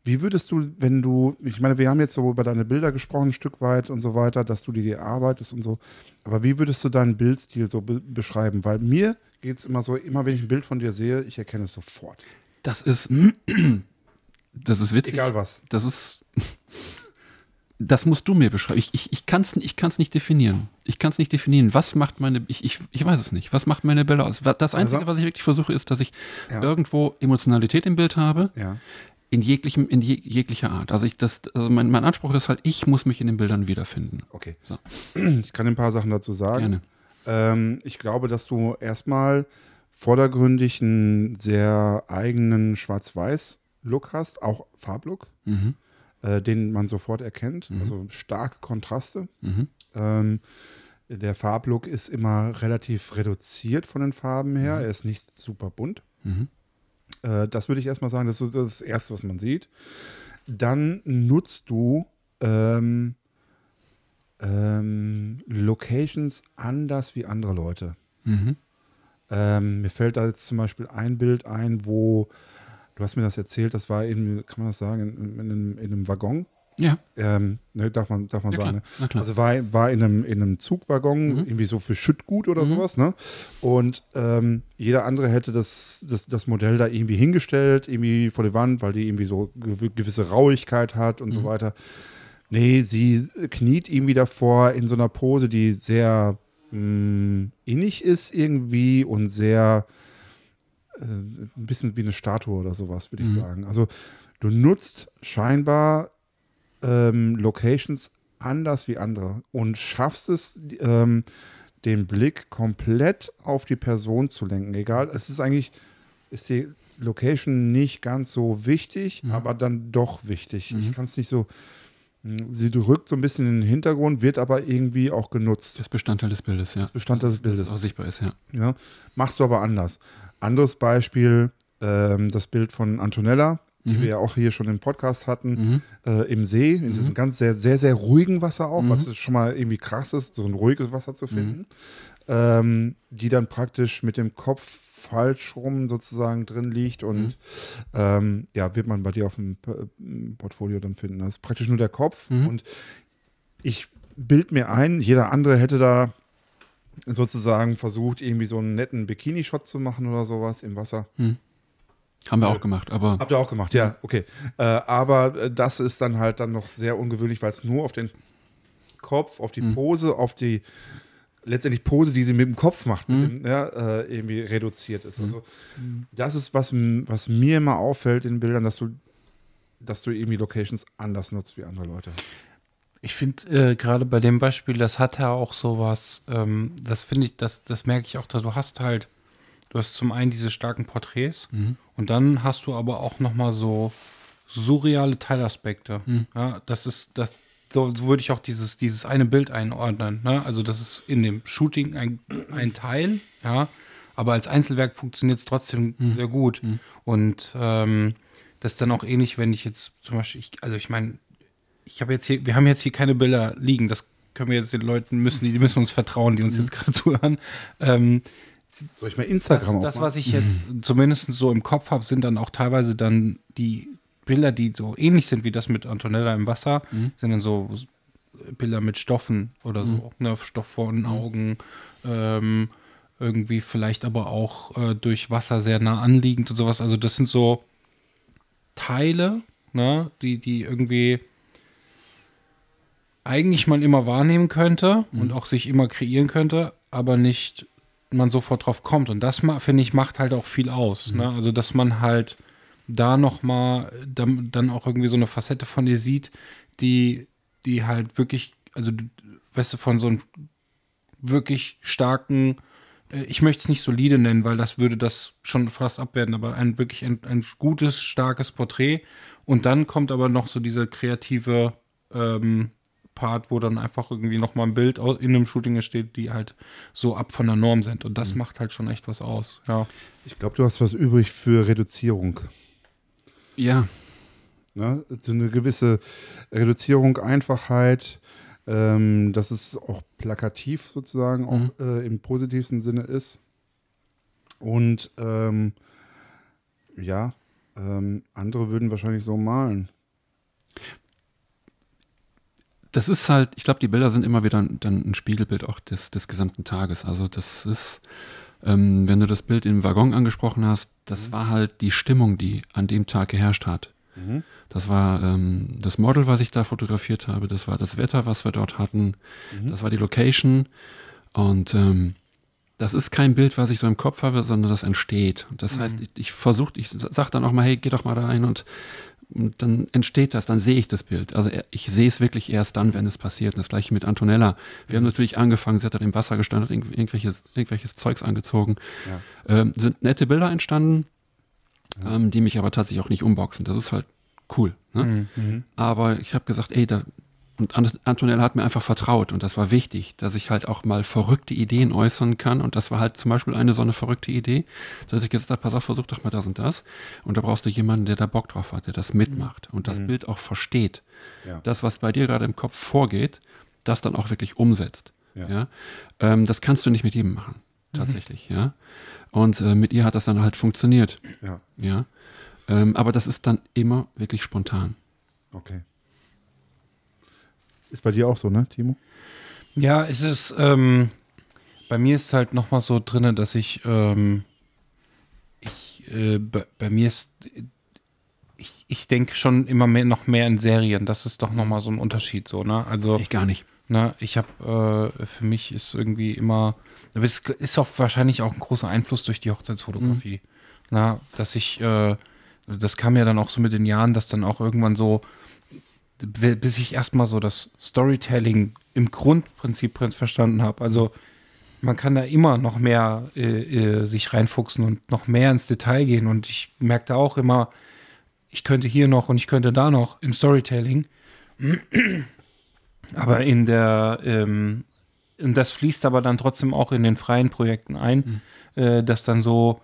Wie würdest du, wenn du, ich meine, wir haben jetzt so über deine Bilder gesprochen, ein Stück weit und so weiter, dass du die dir arbeitest und so. Aber wie würdest du deinen Bildstil so be beschreiben? Weil mir geht es immer so, immer wenn ich ein Bild von dir sehe, ich erkenne es sofort. Das ist, das ist witzig. Egal was. Das ist, das musst du mir beschreiben. Ich, ich, ich kann es ich kann's nicht definieren. Ich kann es nicht definieren. Was macht meine, ich, ich, ich weiß es nicht. Was macht meine Bilder aus? Das Einzige, Also- was ich wirklich versuche, ist, dass ich Ja. irgendwo Emotionalität im Bild habe, Ja. In jeglichem, in je, jeglicher Art. Also ich, das, also mein, mein Anspruch ist halt, ich muss mich in den Bildern wiederfinden. Okay. So. Ich kann ein paar Sachen dazu sagen. Gerne. Ähm, ich glaube, dass du erstmal vordergründig einen sehr eigenen Schwarz-Weiß-Look hast, auch Farblook, Mhm. äh, den man sofort erkennt. Also starke Kontraste. Mhm. Ähm, der Farblook ist immer relativ reduziert von den Farben her. Er ist nicht super bunt. Äh, das würde ich erstmal sagen, das ist das Erste, was man sieht. Dann nutzt du ähm, ähm, Locations anders wie andere Leute. Mhm. Ähm, mir fällt da jetzt zum Beispiel ein Bild ein, wo, du hast mir das erzählt, das war in, kann man das sagen, in, in, in einem Waggon. Ja, Ähm, ne, darf man, darf man ja sagen. klar. Ne? Also war, war in, einem, in einem Zugwaggon, Mhm. irgendwie so für Schüttgut oder sowas, ne? Und ähm, jeder andere hätte das, das, das Modell da irgendwie hingestellt, irgendwie vor die Wand, weil die irgendwie so gew- gewisse Rauigkeit hat und Mhm. so weiter. Nee, sie kniet irgendwie davor in so einer Pose, die sehr mh, innig ist irgendwie und sehr äh, ein bisschen wie eine Statue oder sowas, würde ich Mhm. sagen. Also du nutzt scheinbar ähm, Locations anders wie andere und schaffst es, ähm, den Blick komplett auf die Person zu lenken. Egal, es ist eigentlich, ist die Location nicht ganz so wichtig, Mhm. aber dann doch wichtig. Ich Mhm. kann es nicht so, mh, sie rückt so ein bisschen in den Hintergrund, wird aber irgendwie auch genutzt. Das Bestandteil des Bildes, ja. Das Bestandteil des Bildes. Das auch sichtbar ist, ja. Ja, machst du aber anders. Anderes Beispiel, ähm, das Bild von Antonella, die Mhm. wir ja auch hier schon im Podcast hatten, Mhm. äh, im See, in diesem ganz sehr, sehr, sehr ruhigen Wasser auch, Mhm. was schon mal irgendwie krass ist, so ein ruhiges Wasser zu finden, ähm, die dann praktisch mit dem Kopf falsch rum sozusagen drin liegt und Mhm. ähm, ja, wird man bei dir auf dem P- Portfolio dann finden. Das ist praktisch nur der Kopf Mhm. und ich bild mir ein, jeder andere hätte da sozusagen versucht, irgendwie so einen netten Bikini-Shot zu machen oder sowas im Wasser. Haben wir auch gemacht, aber Habt ihr auch gemacht, ja, okay. Äh, aber äh, das ist dann halt dann noch sehr ungewöhnlich, weil es nur auf den Kopf, auf die Pose, auf die letztendlich Pose, die sie mit dem Kopf macht, mit dem, ja, äh, irgendwie reduziert ist. Also das ist, was, was mir immer auffällt in Bildern, dass du, dass du irgendwie Locations anders nutzt wie andere Leute. Ich finde äh, gerade bei dem Beispiel, das hat ja auch sowas, ähm, das finde ich, das, das merke ich auch, da du hast halt, du hast zum einen diese starken Porträts und dann hast du aber auch noch mal so surreale Teilaspekte. Ja, das ist, das, so, so würde ich auch dieses, dieses eine Bild einordnen. Ne? Also das ist in dem Shooting ein, ein Teil, ja, aber als Einzelwerk funktioniert es trotzdem sehr gut. Und ähm, das ist dann auch ähnlich, wenn ich jetzt zum Beispiel, ich, also ich meine, ich habe jetzt hier, wir haben jetzt hier keine Bilder liegen, das können wir jetzt den Leuten müssen, die müssen uns vertrauen, die uns Mhm. jetzt gerade zuhören. Ähm, Soll ich mal das, Instagram das, aufmachen? was ich jetzt zumindest so im Kopf habe, sind dann auch teilweise dann die Bilder, die so ähnlich sind wie das mit Antonella im Wasser, sind dann so Bilder mit Stoffen oder so, ne, Stoff vor den Augen, ähm, irgendwie vielleicht aber auch äh, durch Wasser sehr nah anliegend und sowas. Also das sind so Teile, ne, die, die irgendwie eigentlich man immer wahrnehmen könnte und auch sich immer kreieren könnte, aber nicht man sofort drauf kommt. Und das, finde ich, macht halt auch viel aus. Ne? Also, dass man halt da nochmal dann, dann auch irgendwie so eine Facette von dir sieht, die, die halt wirklich, also, weißt du, von so einem wirklich starken, äh, ich möchte es nicht solide nennen, weil das würde das schon fast abwerten, aber ein wirklich ein, ein gutes, starkes Porträt. Und dann kommt aber noch so dieser kreative ähm, Part, wo dann einfach irgendwie nochmal ein Bild in einem Shooting steht, die halt so ab von der Norm sind. Und das macht halt schon echt was aus. Ja. Ich glaube, du hast was übrig für Reduzierung. Ja, Ne? So eine gewisse Reduzierung, Einfachheit, ähm, dass es auch plakativ sozusagen auch äh, im positivsten Sinne ist. Und ähm, ja, ähm, andere würden wahrscheinlich so malen. Das ist halt, ich glaube, die Bilder sind immer wieder ein- dann ein Spiegelbild auch des, des gesamten Tages. Also das ist, ähm, wenn du das Bild im Waggon angesprochen hast, das war halt die Stimmung, die an dem Tag geherrscht hat. Das war ähm, das Model, was ich da fotografiert habe, das war das Wetter, was wir dort hatten, das war die Location und ähm, das ist kein Bild, was ich so im Kopf habe, sondern das entsteht. Und das heißt, ich, ich versuche, ich sage dann auch mal, hey, geh doch mal da rein und, und dann entsteht das, dann sehe ich das Bild. Also ich sehe es wirklich erst dann, wenn es passiert. Und das gleiche mit Antonella. Wir haben natürlich angefangen, sie hat dann im Wasser gestanden, hat irgendw- irgendwelches, irgendwelches Zeugs angezogen. Ähm, sind nette Bilder entstanden, ähm, die mich aber tatsächlich auch nicht umboxen. Das ist halt cool. Ne? Aber ich habe gesagt, ey, da, und Ant- Antonella hat mir einfach vertraut und das war wichtig, dass ich halt auch mal verrückte Ideen äußern kann und das war halt zum Beispiel eine so eine verrückte Idee, dass ich gesagt habe, pass auf, versuch doch mal das und das und da brauchst du jemanden, der da Bock drauf hat, der das mitmacht und das Bild auch versteht. Ja. Das, was bei dir gerade im Kopf vorgeht, das dann auch wirklich umsetzt. Ja. Ja. Ähm, das kannst du nicht mit jedem machen, tatsächlich, ja. Und äh, mit ihr hat das dann halt funktioniert, Ja, ja. Ähm, aber das ist dann immer wirklich spontan. okay. Ist bei dir auch so, ne, Timo? Ja, es ist, ähm, bei mir ist halt nochmal so drin, dass ich, ähm, ich, äh, bei, bei mir ist, ich, ich denke schon immer mehr, noch mehr in Serien. Das ist doch nochmal so ein Unterschied, so, ne? Also, Ich gar nicht. ne, ich habe, äh, für mich ist irgendwie immer, aber es ist auch wahrscheinlich auch ein großer Einfluss durch die Hochzeitsfotografie. Na, dass ich, äh, das kam ja dann auch so mit den Jahren, dass dann auch irgendwann so, bis ich erstmal so das Storytelling im Grundprinzip verstanden habe. Also man kann da immer noch mehr äh, äh, sich reinfuchsen und noch mehr ins Detail gehen. Und ich merkte auch immer, ich könnte hier noch und ich könnte da noch im Storytelling. Aber in der, ähm, und das fließt aber dann trotzdem auch in den freien Projekten ein, äh, dass dann so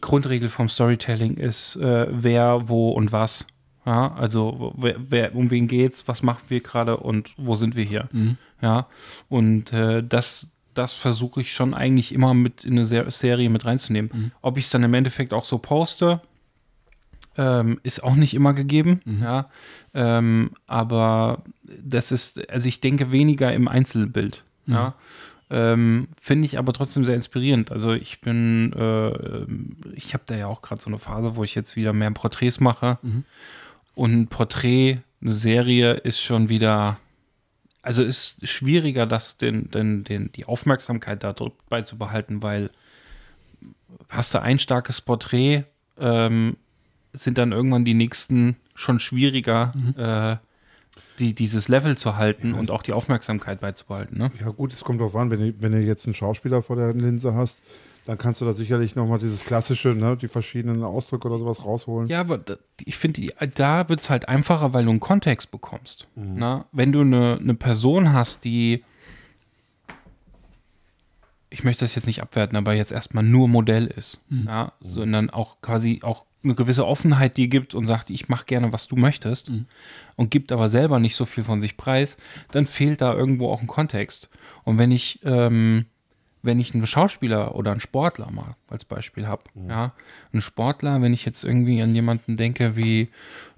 Grundregel vom Storytelling ist, äh, wer, wo und was. Ja, also wer, wer, um wen geht's, was machen wir gerade und wo sind wir hier? Ja, und äh, das, das versuche ich schon eigentlich immer mit in eine Ser Serie mit reinzunehmen. Ob ich es dann im Endeffekt auch so poste, ähm, ist auch nicht immer gegeben, ja. Ähm, aber das ist, also ich denke weniger im Einzelbild, ja. Ähm, Finde ich aber trotzdem sehr inspirierend. Also ich bin, äh, ähm, ich habe da ja auch gerade so eine Phase, wo ich jetzt wieder mehr Porträts mache. Und ein Porträt, eine Serie ist schon wieder, also ist schwieriger, das den, den, den, die Aufmerksamkeit dabei zu behalten, weil hast du ein starkes Porträt, ähm, sind dann irgendwann die nächsten schon schwieriger, äh, die, dieses Level zu halten und auch die Aufmerksamkeit beizubehalten. Ne? Ja, gut, es kommt drauf an, wenn du, wenn du jetzt einen Schauspieler vor der Linse hast, dann kannst du da sicherlich nochmal dieses klassische, ne, die verschiedenen Ausdrücke oder sowas rausholen. Ja, aber ich finde, da wird es halt einfacher, weil du einen Kontext bekommst. Na? Wenn du eine, eine Person hast, die, ich möchte das jetzt nicht abwerten, aber jetzt erstmal nur Modell ist, ja, sondern auch quasi auch eine gewisse Offenheit dir gibt und sagt, ich mache gerne, was du möchtest und gibt aber selber nicht so viel von sich preis, dann fehlt da irgendwo auch ein Kontext. Und wenn ich, ähm, wenn ich einen Schauspieler oder einen Sportler mal als Beispiel habe, ja, ein Sportler, wenn ich jetzt irgendwie an jemanden denke wie,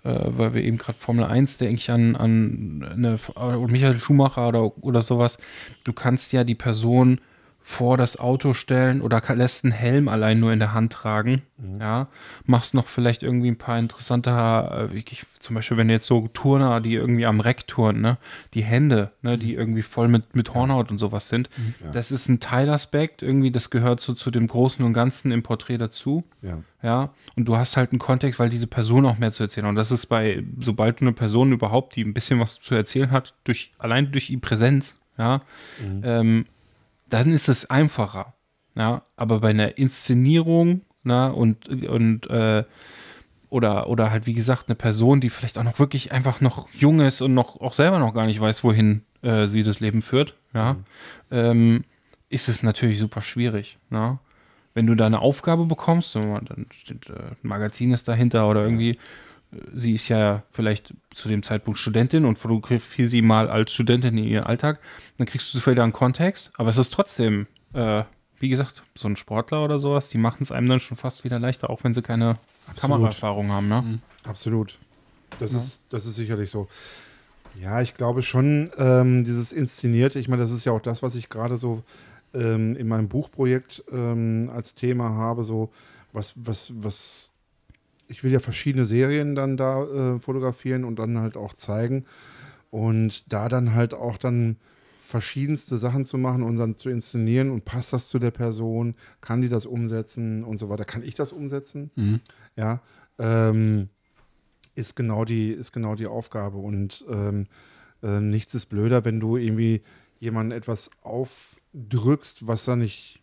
äh, weil wir eben gerade Formel 1, denke ich an, an eine, äh, Michael Schumacher oder, oder sowas, du kannst ja die Person vor das Auto stellen oder lässt einen Helm allein nur in der Hand tragen, ja, machst noch vielleicht irgendwie ein paar interessante, äh, wirklich, zum Beispiel, wenn jetzt so Turner, die irgendwie am Reck turnen, ne, die Hände, ne, die irgendwie voll mit, mit Hornhaut und sowas sind, das ist ein Teilaspekt, irgendwie, das gehört so zu dem Großen und Ganzen im Porträt dazu, Ja. ja, und du hast halt einen Kontext, weil diese Person auch mehr zu erzählen hat. Und das ist bei, sobald du eine Person überhaupt, die ein bisschen was zu erzählen hat, durch, allein durch die Präsenz, ja, ähm, dann ist es einfacher. Ja, aber bei einer Inszenierung, na, und, und äh, oder, oder halt, wie gesagt, eine Person, die vielleicht auch noch wirklich einfach noch jung ist und noch auch selber noch gar nicht weiß, wohin äh, sie das Leben führt, ja, ähm, ist es natürlich super schwierig. Na? Wenn du da eine Aufgabe bekommst, dann steht äh, ein Magazin ist dahinter oder irgendwie, sie ist ja vielleicht zu dem Zeitpunkt Studentin und fotografiere sie mal als Studentin in ihren Alltag, dann kriegst du wieder einen Kontext, aber es ist trotzdem, äh, wie gesagt, so ein Sportler oder sowas, die machen es einem dann schon fast wieder leichter, auch wenn sie keine Kameraerfahrung haben, ne? Absolut. Das, ist, das ist sicherlich so. Ja, ich glaube schon, ähm, dieses Inszenierte, ich meine, das ist ja auch das, was ich gerade so ähm, in meinem Buchprojekt ähm, als Thema habe, so was, was, was, ich will ja verschiedene Serien dann da äh, fotografieren und dann halt auch zeigen und da dann halt auch dann verschiedenste Sachen zu machen und dann zu inszenieren und passt das zu der Person, kann die das umsetzen und so weiter, kann ich das umsetzen? Mhm. ja, ähm, ist genau die, ist genau die Aufgabe. Und ähm, äh, nichts ist blöder, wenn du irgendwie jemanden etwas aufdrückst, was er nicht,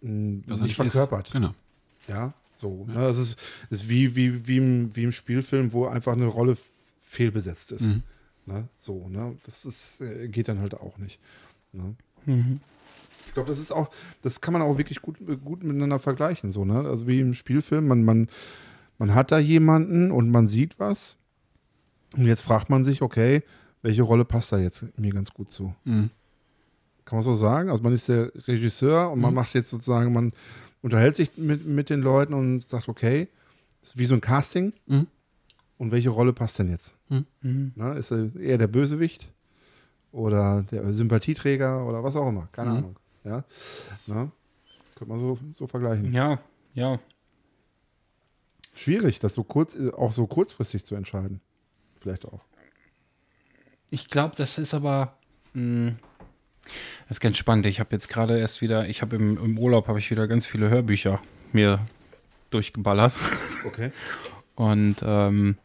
Was nicht ist. verkörpert. Genau. Ja, so. Ne? Das ist, ist wie, wie, wie, im, wie im Spielfilm, wo einfach eine Rolle fehlbesetzt ist. Mhm. Ne? So, ne? Das ist, äh, geht dann halt auch nicht. Ne? Mhm. Ich glaube, das ist auch, das kann man auch wirklich gut, gut miteinander vergleichen, so, ne? Also wie im Spielfilm, man, man, man hat da jemanden und man sieht was. Und jetzt fragt man sich, okay, welche Rolle passt da jetzt mir ganz gut zu? Mhm. Kann man so sagen? Also man ist der Regisseur und man macht jetzt sozusagen, man unterhält sich mit, mit den Leuten und sagt, okay, das ist wie so ein Casting. Mhm. Und welche Rolle passt denn jetzt? Mhm. Ne? Ist er eher der Bösewicht oder der Sympathieträger oder was auch immer? Keine Mhm. Ahnung. Ja? Ne? Könnte man so, so vergleichen. Ja, ja. Schwierig, das so kurz, auch so kurzfristig zu entscheiden. Vielleicht auch. Ich glaube, das ist aber. Mh, das ist ganz spannend. Ich habe jetzt gerade erst wieder, ich habe im, im Urlaub habe ich wieder ganz viele Hörbücher mir durchgeballert. Okay. Und ähm,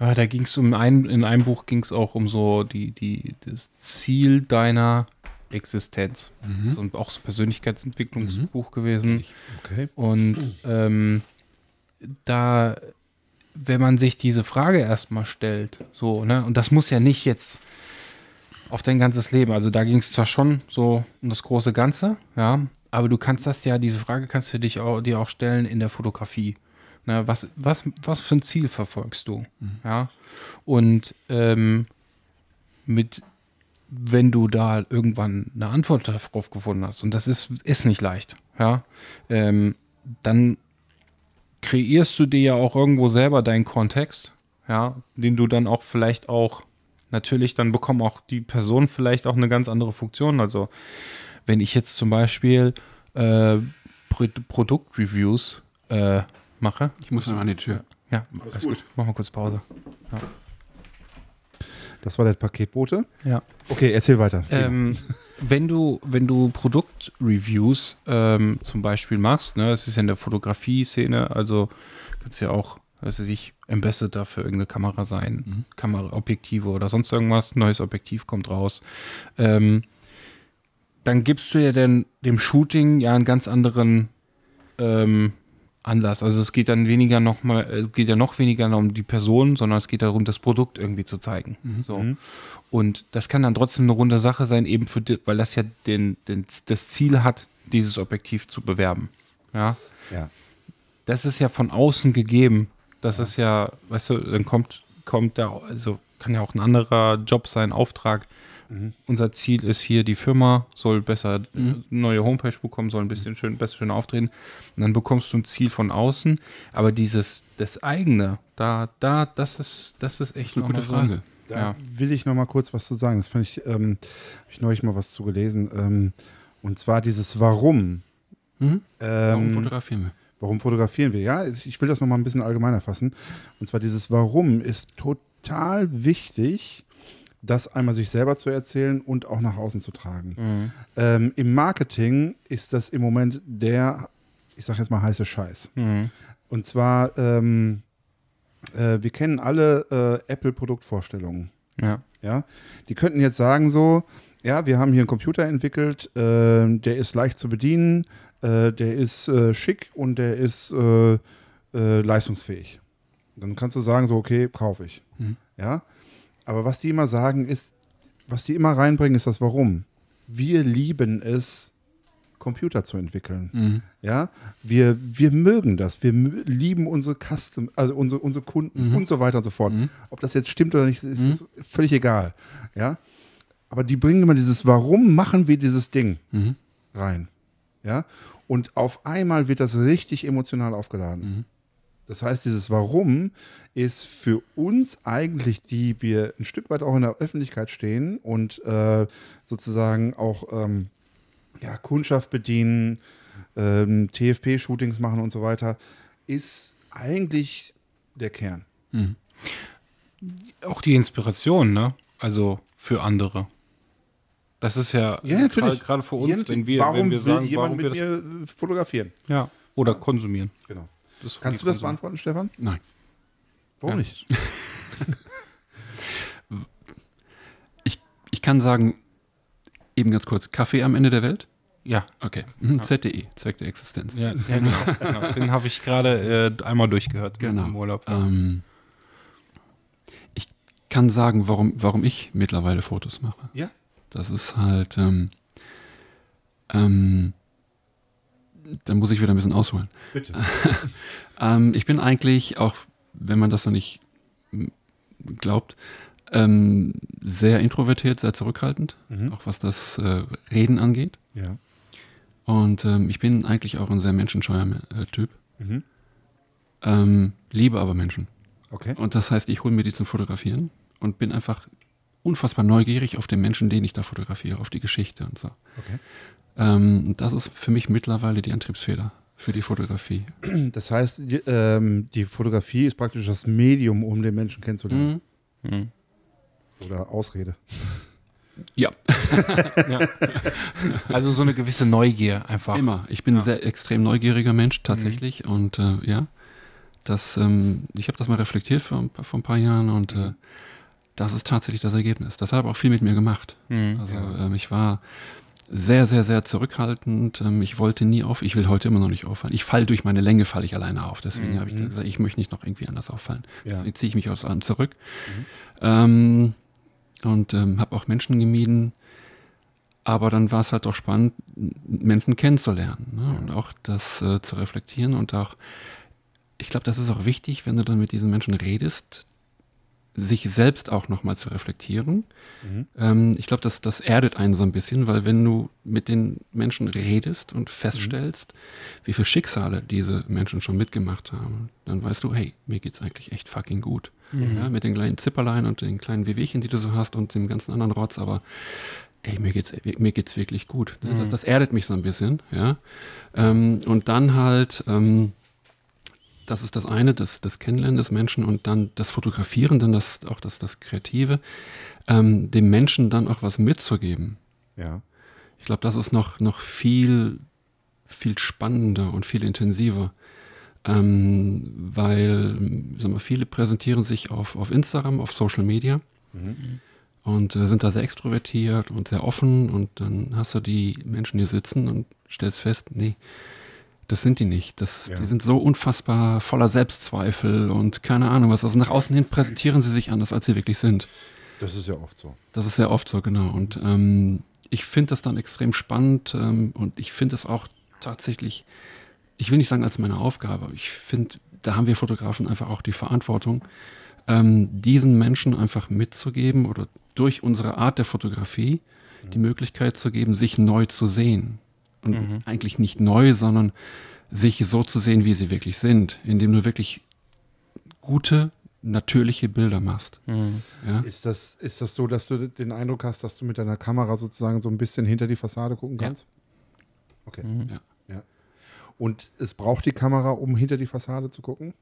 ja, da ging es um ein, in einem Buch ging es auch um so die, die, das Ziel deiner Existenz. Das ist auch so ein Persönlichkeitsentwicklungsbuch gewesen. Okay. Und ähm, da, wenn man sich diese Frage erstmal stellt, so, ne, und das muss ja nicht jetzt auf dein ganzes Leben, also da ging es zwar schon so um das große Ganze, ja, aber du kannst das ja, diese Frage kannst du dich auch, dir auch stellen in der Fotografie. Ne, was, was, was für ein Ziel verfolgst du? Ja. Und ähm, mit wenn du da irgendwann eine Antwort darauf gefunden hast, und das ist, ist nicht leicht, ja, ähm, dann kreierst du dir ja auch irgendwo selber deinen Kontext, ja, den du dann auch vielleicht auch, natürlich, dann bekommen auch die Personen vielleicht auch eine ganz andere Funktion. Also, wenn ich jetzt zum Beispiel äh, Pro Produktreviews äh, mache, Ich muss noch an die Tür. ja, alles gut. Mach mal kurz Pause. Das war der Paketbote. Ja. Okay, erzähl weiter. Ähm, wenn du, wenn du Produktreviews ähm, zum Beispiel machst, ne, das ist ja in der Fotografie-Szene, also kannst ja auch, weiß ich, Ambassador für irgendeine Kamera sein, Kameraobjektive oder sonst irgendwas, neues Objektiv kommt raus. Ähm, dann gibst du ja dann dem Shooting ja einen ganz anderen ähm, Anlass. Also es geht dann weniger noch mal, es geht ja noch weniger um die Person, sondern es geht darum, das Produkt irgendwie zu zeigen. So. Und das kann dann trotzdem eine runde Sache sein, eben für die, weil das ja den, den, das Ziel hat, dieses Objektiv zu bewerben. Ja. ja. das ist ja von außen gegeben. Das ist ja, weißt du, dann kommt, kommt da, also kann ja auch ein anderer Job sein, Auftrag. Unser Ziel ist hier, die Firma soll besser Mhm. eine neue Homepage bekommen, soll ein bisschen schön, besser schön auftreten. Und dann bekommst du ein Ziel von außen. Aber dieses, das eigene, da, da, das ist, das ist echt Eine gute mal Frage. Da Ja. will ich noch mal kurz was zu sagen. Das fand ich, ähm, habe ich neulich mal was zu gelesen. Ähm, und zwar dieses Warum. Mhm. Warum Ähm, fotografieren wir? Warum fotografieren wir? Ja, ich will das nochmal ein bisschen allgemeiner fassen. Und zwar dieses Warum ist total wichtig, das einmal sich selber zu erzählen und auch nach außen zu tragen. Mhm. Ähm, Im Marketing ist das im Moment der, ich sage jetzt mal heiße Scheiß. Mhm. Und zwar, ähm, äh, wir kennen alle äh, Apple-Produktvorstellungen. Ja. Ja, die könnten jetzt sagen so, ja, wir haben hier einen Computer entwickelt, äh, der ist leicht zu bedienen, äh, der ist äh, schick und der ist äh, äh, leistungsfähig. Dann kannst du sagen so, okay, kaufe ich. Mhm. Ja, aber was die immer sagen ist, was die immer reinbringen, ist das Warum. Wir lieben es, Computer zu entwickeln. Mhm. Ja, wir, wir mögen das. Wir lieben unsere Custom, also unsere, unsere Kunden Mhm. und so weiter und so fort. Mhm. Ob das jetzt stimmt oder nicht, ist, Mhm. ist völlig egal. Ja, aber die bringen immer dieses Warum machen wir dieses Ding Mhm. rein. Ja, und auf einmal wird das richtig emotional aufgeladen. Mhm. Das heißt, dieses Warum ist für uns eigentlich, die wir ein Stück weit auch in der Öffentlichkeit stehen und äh, sozusagen auch ähm, ja, Kundschaft bedienen, ähm, TFP-Shootings machen und so weiter, ist eigentlich der Kern. Mhm. Auch die Inspiration, ne? Also für andere. Das ist ja, Ja, natürlich. gerade- für uns, wenn wir, warum wenn wir will sagen, jemand warum wir mit das, mir äh, fotografieren? ja, oder konsumieren. Genau. Das Kannst du das beantworten, Stefan? Nein. Warum Ja. nicht? Ich kann sagen, eben ganz kurz, Kaffee am Ende der Welt? Ja, Okay. ZDE, Zweck der Existenz. ja, ja genau. genau. Den habe ich gerade äh, einmal durchgehört Genau. im Urlaub. Ähm, ich kann sagen, warum, warum ich mittlerweile Fotos mache. Ja. Das ist halt, ähm, ähm, da muss ich wieder ein bisschen ausholen. Bitte. Ähm, ich bin eigentlich, auch wenn man das noch nicht glaubt, ähm, sehr introvertiert, sehr zurückhaltend, Mhm. auch was das äh, Reden angeht. Ja. Und ähm, ich bin eigentlich auch ein sehr menschenscheuer äh, Typ. Mhm. Ähm, liebe aber Menschen. Okay. Und das heißt, ich hole mir die zum Fotografieren und bin einfach unfassbar neugierig auf den Menschen, den ich da fotografiere, auf die Geschichte und so. okay. Ähm, das ist für mich mittlerweile die Antriebsfeder für die Fotografie. Das heißt, die, ähm, die Fotografie ist praktisch das Medium, um den Menschen kennenzulernen. Mhm. Oder Ausrede. Ja, Ja. Also so eine gewisse Neugier einfach. immer. Ich bin ein Ja. sehr extrem neugieriger Mensch tatsächlich und äh, ja, das, ähm, ich habe das mal reflektiert vor, ein paar- vor ein paar Jahren und äh, das ist tatsächlich das Ergebnis. Das hat auch viel mit mir gemacht. Mhm. Also Ja. ähm, ich war sehr, sehr, sehr zurückhaltend. Ähm, ich wollte nie auf, ich will heute immer noch nicht auffallen. Ich falle durch meine Länge, falle ich alleine auf. Deswegen Mhm. habe ich gesagt, ich möchte nicht noch irgendwie anders auffallen. Ja. Deswegen ziehe ich mich aus allem zurück. Ähm, und ähm, habe auch Menschen gemieden. Aber dann war es halt auch spannend, Menschen kennenzulernen ne? und auch das äh, zu reflektieren und auch, ich glaube, das ist auch wichtig, wenn du dann mit diesen Menschen redest, sich selbst auch nochmal zu reflektieren. Mhm. Ähm, ich glaube, das, das erdet einen so ein bisschen, weil wenn du mit den Menschen redest und feststellst, wie viele Schicksale diese Menschen schon mitgemacht haben, dann weißt du, hey, mir geht's eigentlich echt fucking gut. Ja, mit den kleinen Zipperlein und den kleinen Wehwehchen, die du so hast und dem ganzen anderen Rotz, aber ey, mir geht's, mir geht's wirklich gut. Ne? Das, das erdet mich so ein bisschen, ja. Ähm, und dann halt, ähm, das ist das eine, das, das Kennenlernen des Menschen und dann das Fotografieren, dann das, auch das, das Kreative, ähm, dem Menschen dann auch was mitzugeben. Ja. Ich glaube, das ist noch, noch viel, viel spannender und viel intensiver. Ähm, weil, sag mal, viele präsentieren sich auf, auf Instagram, auf Social Media Mhm. und äh, sind da sehr extrovertiert und sehr offen und dann hast du die Menschen hier sitzen und stellst fest, nee, das sind die nicht. Das, Ja. Die sind so unfassbar voller Selbstzweifel und keine Ahnung was. Also nach außen hin präsentieren sie sich anders, als sie wirklich sind. Das ist ja oft so. Das ist sehr oft so, genau. Und ähm, ich finde das dann extrem spannend ähm, und ich finde es auch tatsächlich ich will nicht sagen als meine Aufgabe, aber ich finde, da haben wir Fotografen einfach auch die Verantwortung, ähm, diesen Menschen einfach mitzugeben oder durch unsere Art der Fotografie die Möglichkeit zu geben, sich neu zu sehen. Und Mhm. eigentlich nicht neu, sondern sich so zu sehen, wie sie wirklich sind, indem du wirklich gute, natürliche Bilder machst. Mhm. Ja? Ist das, ist das so, dass du den Eindruck hast, dass du mit deiner Kamera sozusagen so ein bisschen hinter die Fassade gucken Ja. kannst? Okay. Mhm. Ja. Ja. Und es braucht die Kamera, um hinter die Fassade zu gucken?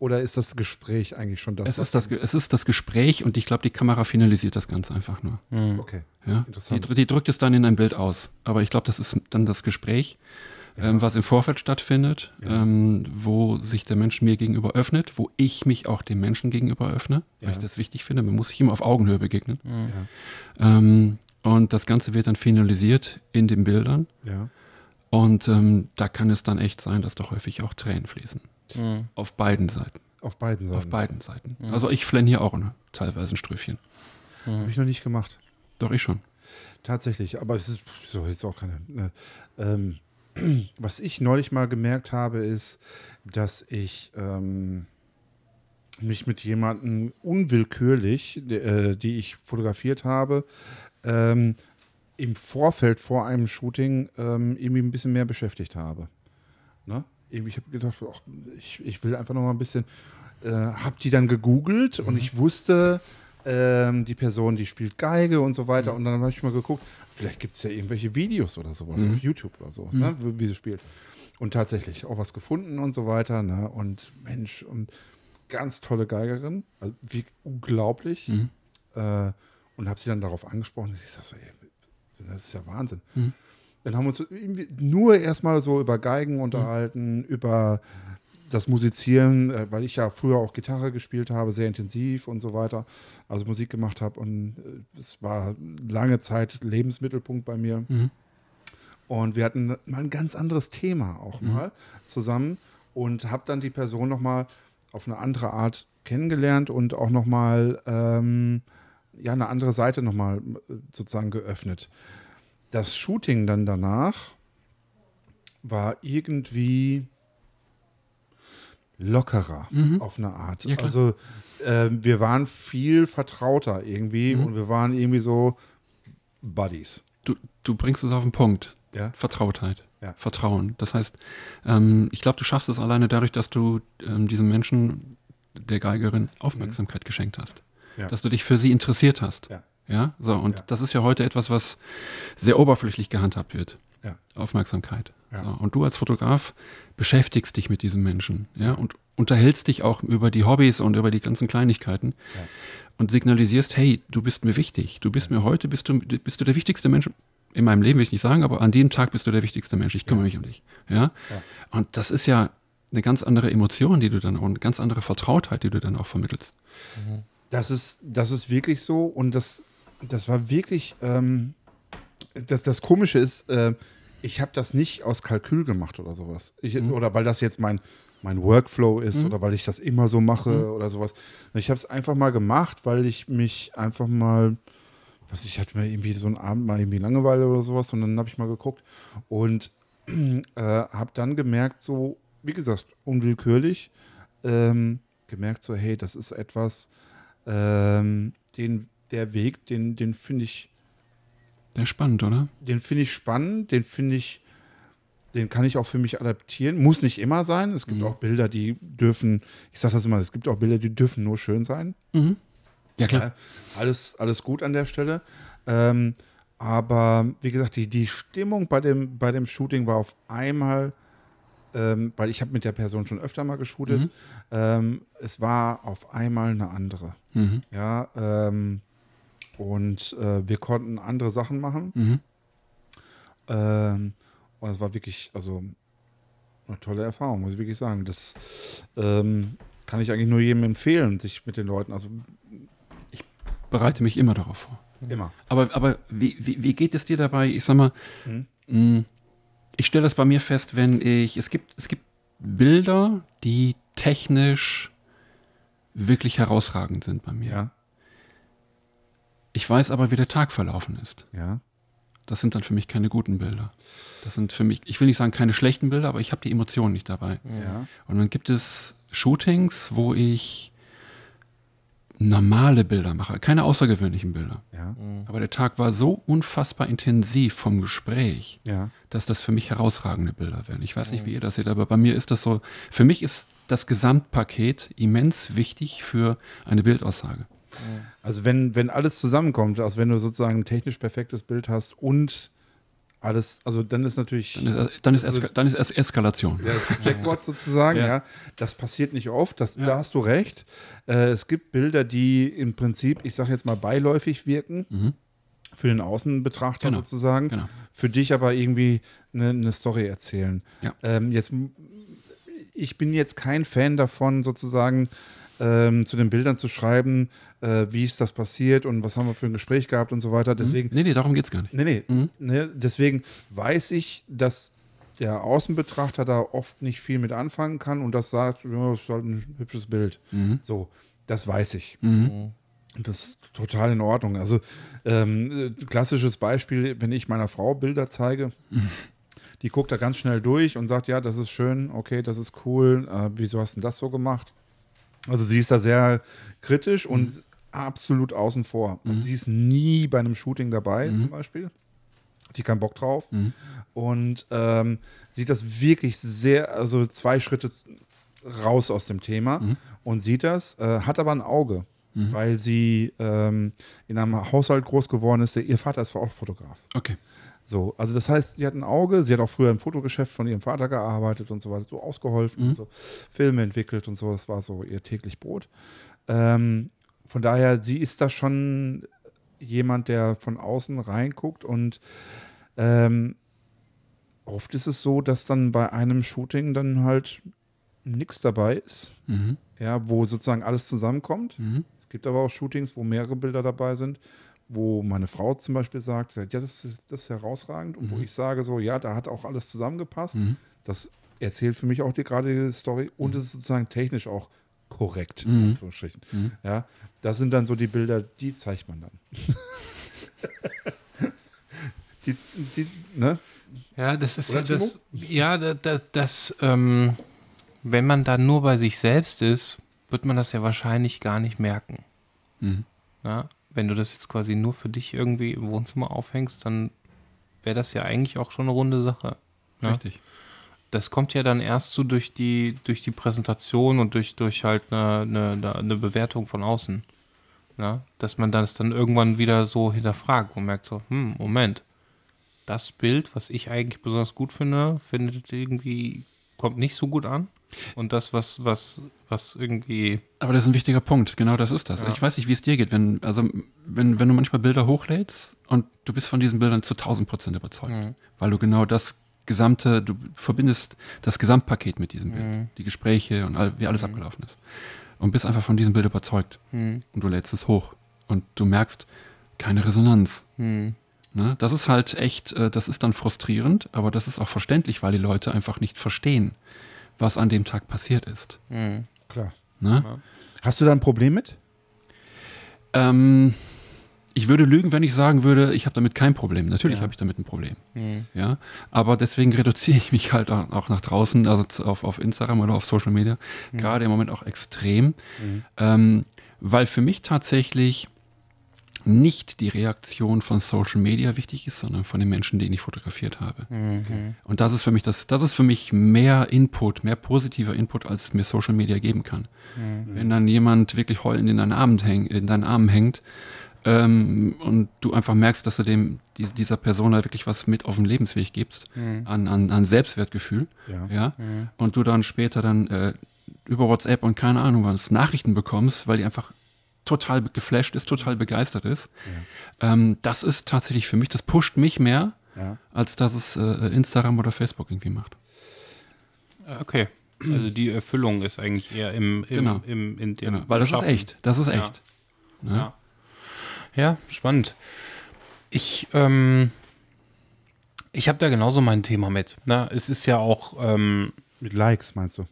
Oder ist das Gespräch eigentlich schon das? Es, ist das, es ist das Gespräch und ich glaube, die Kamera finalisiert das Ganze einfach nur. Mhm. Okay. Ja? Die, die drückt es dann in ein Bild aus. Aber ich glaube, das ist dann das Gespräch, ähm, was im Vorfeld stattfindet, Ja. ähm, wo sich der Mensch mir gegenüber öffnet, wo ich mich auch dem Menschen gegenüber öffne, weil Ja. ich das wichtig finde. Man muss sich immer auf Augenhöhe begegnen. Ja. Ähm, und das Ganze wird dann finalisiert in den Bildern. Ja. Und ähm, da kann es dann echt sein, dass da häufig auch Tränen fließen. Mhm. Auf beiden Seiten. Auf beiden Seiten. Auf beiden Seiten. Mhm. Also ich flenne hier auch ne, teilweise ein Ströfchen. Habe ich noch nicht gemacht. Doch ich schon. Tatsächlich, aber es ist so jetzt auch keine. Ne, ähm, was ich neulich mal gemerkt habe, ist, dass ich ähm, mich mit jemandem unwillkürlich, die, äh, die ich fotografiert habe, ähm, im Vorfeld vor einem Shooting ähm, irgendwie ein bisschen mehr beschäftigt habe. Ne? Irgendwie, ich habe gedacht, ach, ich, ich will einfach noch mal ein bisschen, äh, habe die dann gegoogelt und ich wusste, ähm, die Person, die spielt Geige und so weiter. Und dann habe ich mal geguckt, vielleicht gibt es ja irgendwelche Videos oder sowas Mhm. auf YouTube oder sowas, ne, wie, wie sie spielt. Und tatsächlich auch was gefunden und so weiter. Ne? Und Mensch, und ganz tolle Geigerin, also wie unglaublich. Mhm. Äh, und habe sie dann darauf angesprochen. Ich sag so, ey, das ist ja Wahnsinn. Mhm. Dann haben wir uns nur erstmal so über Geigen unterhalten, über das Musizieren, äh, weil ich ja früher auch Gitarre gespielt habe, sehr intensiv und so weiter, also Musik gemacht habe und äh, es war lange Zeit Lebensmittelpunkt bei mir. Mhm. Und wir hatten mal ein ganz anderes Thema auch Mhm. mal zusammen und habe dann die Person nochmal auf eine andere Art kennengelernt und auch nochmal ähm, ja, eine andere Seite nochmal sozusagen geöffnet. Das Shooting dann danach war irgendwie lockerer Mhm. auf eine Art. Ja, also ähm, wir waren viel vertrauter irgendwie Mhm. und wir waren irgendwie so Buddies. Du, du bringst es auf den Punkt. Ja. Vertrautheit. Ja. Vertrauen. Das heißt, ähm, ich glaube, du schaffst es alleine dadurch, dass du ähm, diesem Menschen, der Geigerin, Aufmerksamkeit geschenkt hast. Dass du dich für sie interessiert hast. Ja. Ja, so, und Ja. das ist ja heute etwas, was sehr oberflächlich gehandhabt wird. Ja. Aufmerksamkeit. Ja. So, und du als Fotograf beschäftigst dich mit diesem Menschen, ja, und unterhältst dich auch über die Hobbys und über die ganzen Kleinigkeiten und signalisierst, hey, du bist mir wichtig. Du bist mir heute, bist du, bist du der wichtigste Mensch in meinem Leben, will ich nicht sagen, aber an dem Tag bist du der wichtigste Mensch. Ich kümmere mich um dich. Ja? Ja. Und das ist ja eine ganz andere Emotion, die du dann auch, eine ganz andere Vertrautheit, die du dann auch vermittelst. Das ist, das ist wirklich so und das, das war wirklich, ähm, das, das Komische ist, äh, ich habe das nicht aus Kalkül gemacht oder sowas. Ich, Mhm. Oder weil das jetzt mein, mein Workflow ist Mhm. oder weil ich das immer so mache Mhm. oder sowas. Ich habe es einfach mal gemacht, weil ich mich einfach mal, was ich hatte mir irgendwie so einen Abend mal irgendwie Langeweile oder sowas und dann habe ich mal geguckt und äh, habe dann gemerkt, so, wie gesagt, unwillkürlich, ähm, gemerkt so, hey, das ist etwas, ähm, den, der Weg, den, den finde ich, Sehr spannend, oder? den finde ich spannend, den finde ich, den kann ich auch für mich adaptieren. Muss nicht immer sein. Es gibt Mhm. auch Bilder, die dürfen, ich sage das immer, es gibt auch Bilder, die dürfen nur schön sein. Mhm. Ja, klar. Ja, alles, alles gut an der Stelle. Ähm, aber wie gesagt, die, die Stimmung bei dem, bei dem Shooting war auf einmal, ähm, weil ich habe mit der Person schon öfter mal geshootet, Mhm. ähm, es war auf einmal eine andere. Mhm. Ja, ähm, und äh, wir konnten andere Sachen machen. Mhm. Ähm, und es war wirklich, also eine tolle Erfahrung, muss ich wirklich sagen. Das ähm, kann ich eigentlich nur jedem empfehlen, sich mit den Leuten, also Bereite mich immer darauf vor. immer. Aber, aber wie, wie, wie geht es dir dabei? Ich sag mal, Mhm. mh, ich stelle das bei mir fest, wenn ich, es gibt, es gibt Bilder, die technisch wirklich herausragend sind bei mir. Ja, Ich weiß aber, wie der Tag verlaufen ist. ja. Das sind dann für mich keine guten Bilder. Das sind für mich, ich will nicht sagen keine schlechten Bilder, aber ich habe die Emotionen nicht dabei. Ja. Und dann gibt es Shootings, wo ich normale Bilder mache, keine außergewöhnlichen Bilder. Ja. Aber der Tag war so unfassbar intensiv vom Gespräch, Ja. dass das für mich herausragende Bilder werden. Ich weiß nicht, wie ihr das seht, aber bei mir ist das so, für mich ist das Gesamtpaket immens wichtig für eine Bildaussage. Also wenn, wenn alles zusammenkommt, also wenn du sozusagen ein technisch perfektes Bild hast und alles, also dann ist natürlich Dann ist, dann ist, Also- Eska dann ist es Eskalation. Ja, das ist Jackpot sozusagen, Ja. ja. Das passiert nicht oft, das, Ja. da hast du recht. Äh, es gibt Bilder, die im Prinzip, ich sage jetzt mal, beiläufig wirken. Mhm. Für den Außenbetrachter Genau. sozusagen. Genau. Für dich aber irgendwie eine, eine Story erzählen. Ja. Ähm, jetzt, ich bin jetzt kein Fan davon, sozusagen ähm, zu den Bildern zu schreiben, äh, wie ist das passiert und was haben wir für ein Gespräch gehabt und so weiter. Deswegen, Nee, nee, darum geht es gar nicht. Nee, nee. Mhm. Ne, deswegen weiß ich, dass der Außenbetrachter da oft nicht viel mit anfangen kann und das sagt, ja, das ist halt ein hübsches Bild. Mhm. So, das weiß ich. Mhm. Und das ist total in Ordnung. Also, ähm, äh, klassisches Beispiel, wenn ich meiner Frau Bilder zeige, die guckt da ganz schnell durch und sagt, ja, das ist schön, okay, das ist cool, äh, wieso hast du denn das so gemacht? Also sie ist da sehr kritisch und absolut außen vor. Also sie ist nie bei einem Shooting dabei, zum Beispiel. Die keinen Bock drauf. Und ähm, sieht das wirklich sehr, also zwei Schritte raus aus dem Thema und sieht das, äh, hat aber ein Auge, weil sie ähm, in einem Haushalt groß geworden ist. Der, ihr Vater ist auch Fotograf. Okay. So, also das heißt, sie hat ein Auge, sie hat auch früher im Fotogeschäft von ihrem Vater gearbeitet und so weiter, so ausgeholfen und so, Filme entwickelt und so, das war so ihr täglich Brot. Ähm, von daher, sie ist da schon jemand, der von außen reinguckt und ähm, oft ist es so, dass dann bei einem Shooting dann halt nichts dabei ist, Mhm. ja, wo sozusagen alles zusammenkommt. Mhm. Es gibt aber auch Shootings, wo mehrere Bilder dabei sind, wo meine Frau zum Beispiel sagt, ja, das ist, das ist herausragend. Und wo ich sage so, ja, da hat auch alles zusammengepasst. Mhm. Das erzählt für mich auch die gerade die Story und es ist sozusagen technisch auch korrekt, in Mhm. Anführungsstrichen. Mhm. Ja, das sind dann so die Bilder, die zeigt man dann. die, die, ne? Ja, das ist Oder, ja das, ja, das, das, das ähm, wenn man da nur bei sich selbst ist, wird man das ja wahrscheinlich gar nicht merken. Mhm. Ja? Wenn du das jetzt quasi nur für dich irgendwie im Wohnzimmer aufhängst, dann wäre das ja eigentlich auch schon eine runde Sache. Ja? Richtig. Das kommt ja dann erst so durch die, durch die Präsentation und durch, durch halt eine, eine, eine Bewertung von außen. Ja? Dass man das dann irgendwann wieder so hinterfragt und merkt so, hm, Moment, das Bild, was ich eigentlich besonders gut finde, findet irgendwie, kommt nicht so gut an. Und das, was, was, was irgendwie, Aber das ist ein wichtiger Punkt, genau das ist das. Ja. Ich weiß nicht, wie es dir geht, wenn, also wenn, wenn du manchmal Bilder hochlädst und du bist von diesen Bildern zu 1000 Prozent überzeugt, Mhm. weil du genau das gesamte, du verbindest das Gesamtpaket mit diesem Bild, Mhm. die Gespräche und all, wie alles abgelaufen ist und bist einfach von diesem Bild überzeugt hm, und du lädst es hoch und du merkst keine Resonanz. hm, Ne? Das ist halt echt, äh, das ist dann frustrierend, aber das ist auch verständlich, weil die Leute einfach nicht verstehen, was an dem Tag passiert ist. hm. Klar. Ne? Ja. Hast du da ein Problem mit? Ähm, ich würde lügen, wenn ich sagen würde, ich habe damit kein Problem. Natürlich Ja. habe ich damit ein Problem. Hm. Ja, aber deswegen reduziere ich mich halt auch, nach draußen, also auf, auf Instagram oder auf Social Media, gerade im Moment auch extrem, ähm, weil für mich tatsächlich nicht die Reaktion von Social Media wichtig ist, sondern von den Menschen, die ich fotografiert habe. Mhm. Und das ist für mich das, das ist für mich mehr Input, mehr positiver Input, als mir Social Media geben kann. Wenn dann jemand wirklich heulend in deinen Armen, häng, in deinen Armen hängt ähm, und du einfach merkst, dass du dem die, dieser Person da wirklich was mit auf den Lebensweg gibst, an, an, an Selbstwertgefühl, Ja. ja, und du dann später dann äh, über WhatsApp und keine Ahnung was Nachrichten bekommst, weil die einfach total geflasht ist, total begeistert ist. Ähm, das ist tatsächlich für mich, das pusht mich mehr, Ja. als dass es äh, Instagram oder Facebook irgendwie macht. Okay. Also die Erfüllung ist eigentlich eher im, im, Genau. im in dem Genau, weil das ist Schaffen. echt. Das ist Ja. echt. Ne? Ja. ja, spannend. Ich, ähm, ich habe da genauso mein Thema mit. Ne? Es ist ja auch, ähm, Mit Likes, meinst du?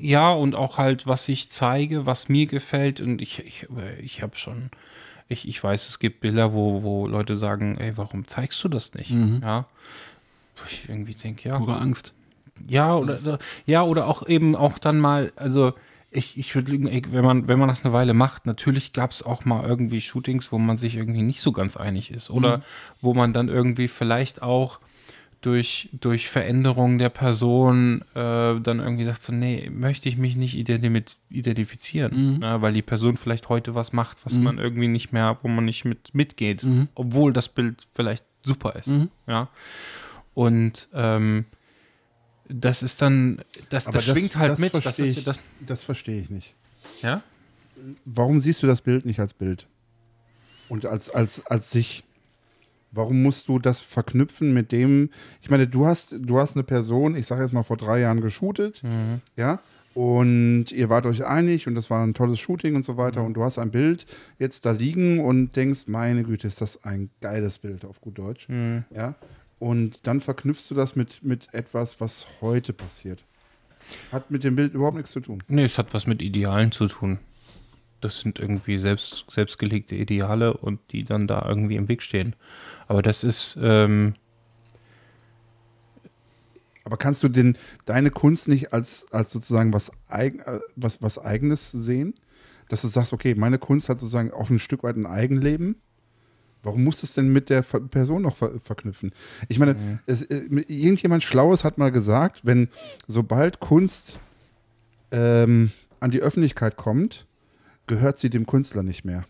Ja, und auch halt, was ich zeige, was mir gefällt. Und ich, ich, ich habe schon Ich, ich weiß, es gibt Bilder, wo, wo Leute sagen, ey, warum zeigst du das nicht? Mhm. Ja. Ich irgendwie denke, ja. Pure Angst. Ja, oder, ja, oder auch eben auch dann mal, also ich, ich würde lügen, wenn man, wenn man das eine Weile macht, natürlich gab es auch mal irgendwie Shootings, wo man sich irgendwie nicht so ganz einig ist. Oder wo man dann irgendwie vielleicht auch durch, durch Veränderungen der Person äh, dann irgendwie sagt, so, nee, möchte ich mich nicht identi mit identifizieren. Mhm. Ne, weil die Person vielleicht heute was macht, was Mhm. man irgendwie nicht mehr, wo man nicht mit mitgeht, Mhm. obwohl das Bild vielleicht super ist. Mhm. Ja. Und ähm, das ist dann, das, das das- schwingt halt das mit. Das verstehe ist, ich. das, Das verstehe ich nicht. ja? Warum siehst du das Bild nicht als Bild? Und als, als, als sich? Warum musst du das verknüpfen mit dem? Ich meine, du hast, du hast eine Person, ich sage jetzt mal vor drei Jahren geshootet, Mhm. ja, und ihr wart euch einig und das war ein tolles Shooting und so weiter und du hast ein Bild jetzt da liegen und denkst, meine Güte, ist das ein geiles Bild auf gut Deutsch, Mhm. ja, und dann verknüpfst du das mit, mit etwas, was heute passiert. Hat mit dem Bild überhaupt nichts zu tun. Nee, es hat was mit Idealen zu tun. Das sind irgendwie selbst, selbstgelegte Ideale und die dann da irgendwie im Weg stehen. Aber das ist, ähm, Aber kannst du denn deine Kunst nicht als, als sozusagen was, eigen, äh, was, was Eigenes sehen? Dass du sagst, okay, meine Kunst hat sozusagen auch ein Stück weit ein Eigenleben. Warum musst du es denn mit der Person noch ver verknüpfen? Ich meine, es, äh, irgendjemand Schlaues hat mal gesagt, wenn sobald Kunst ähm, an die Öffentlichkeit kommt, gehört sie dem Künstler nicht mehr.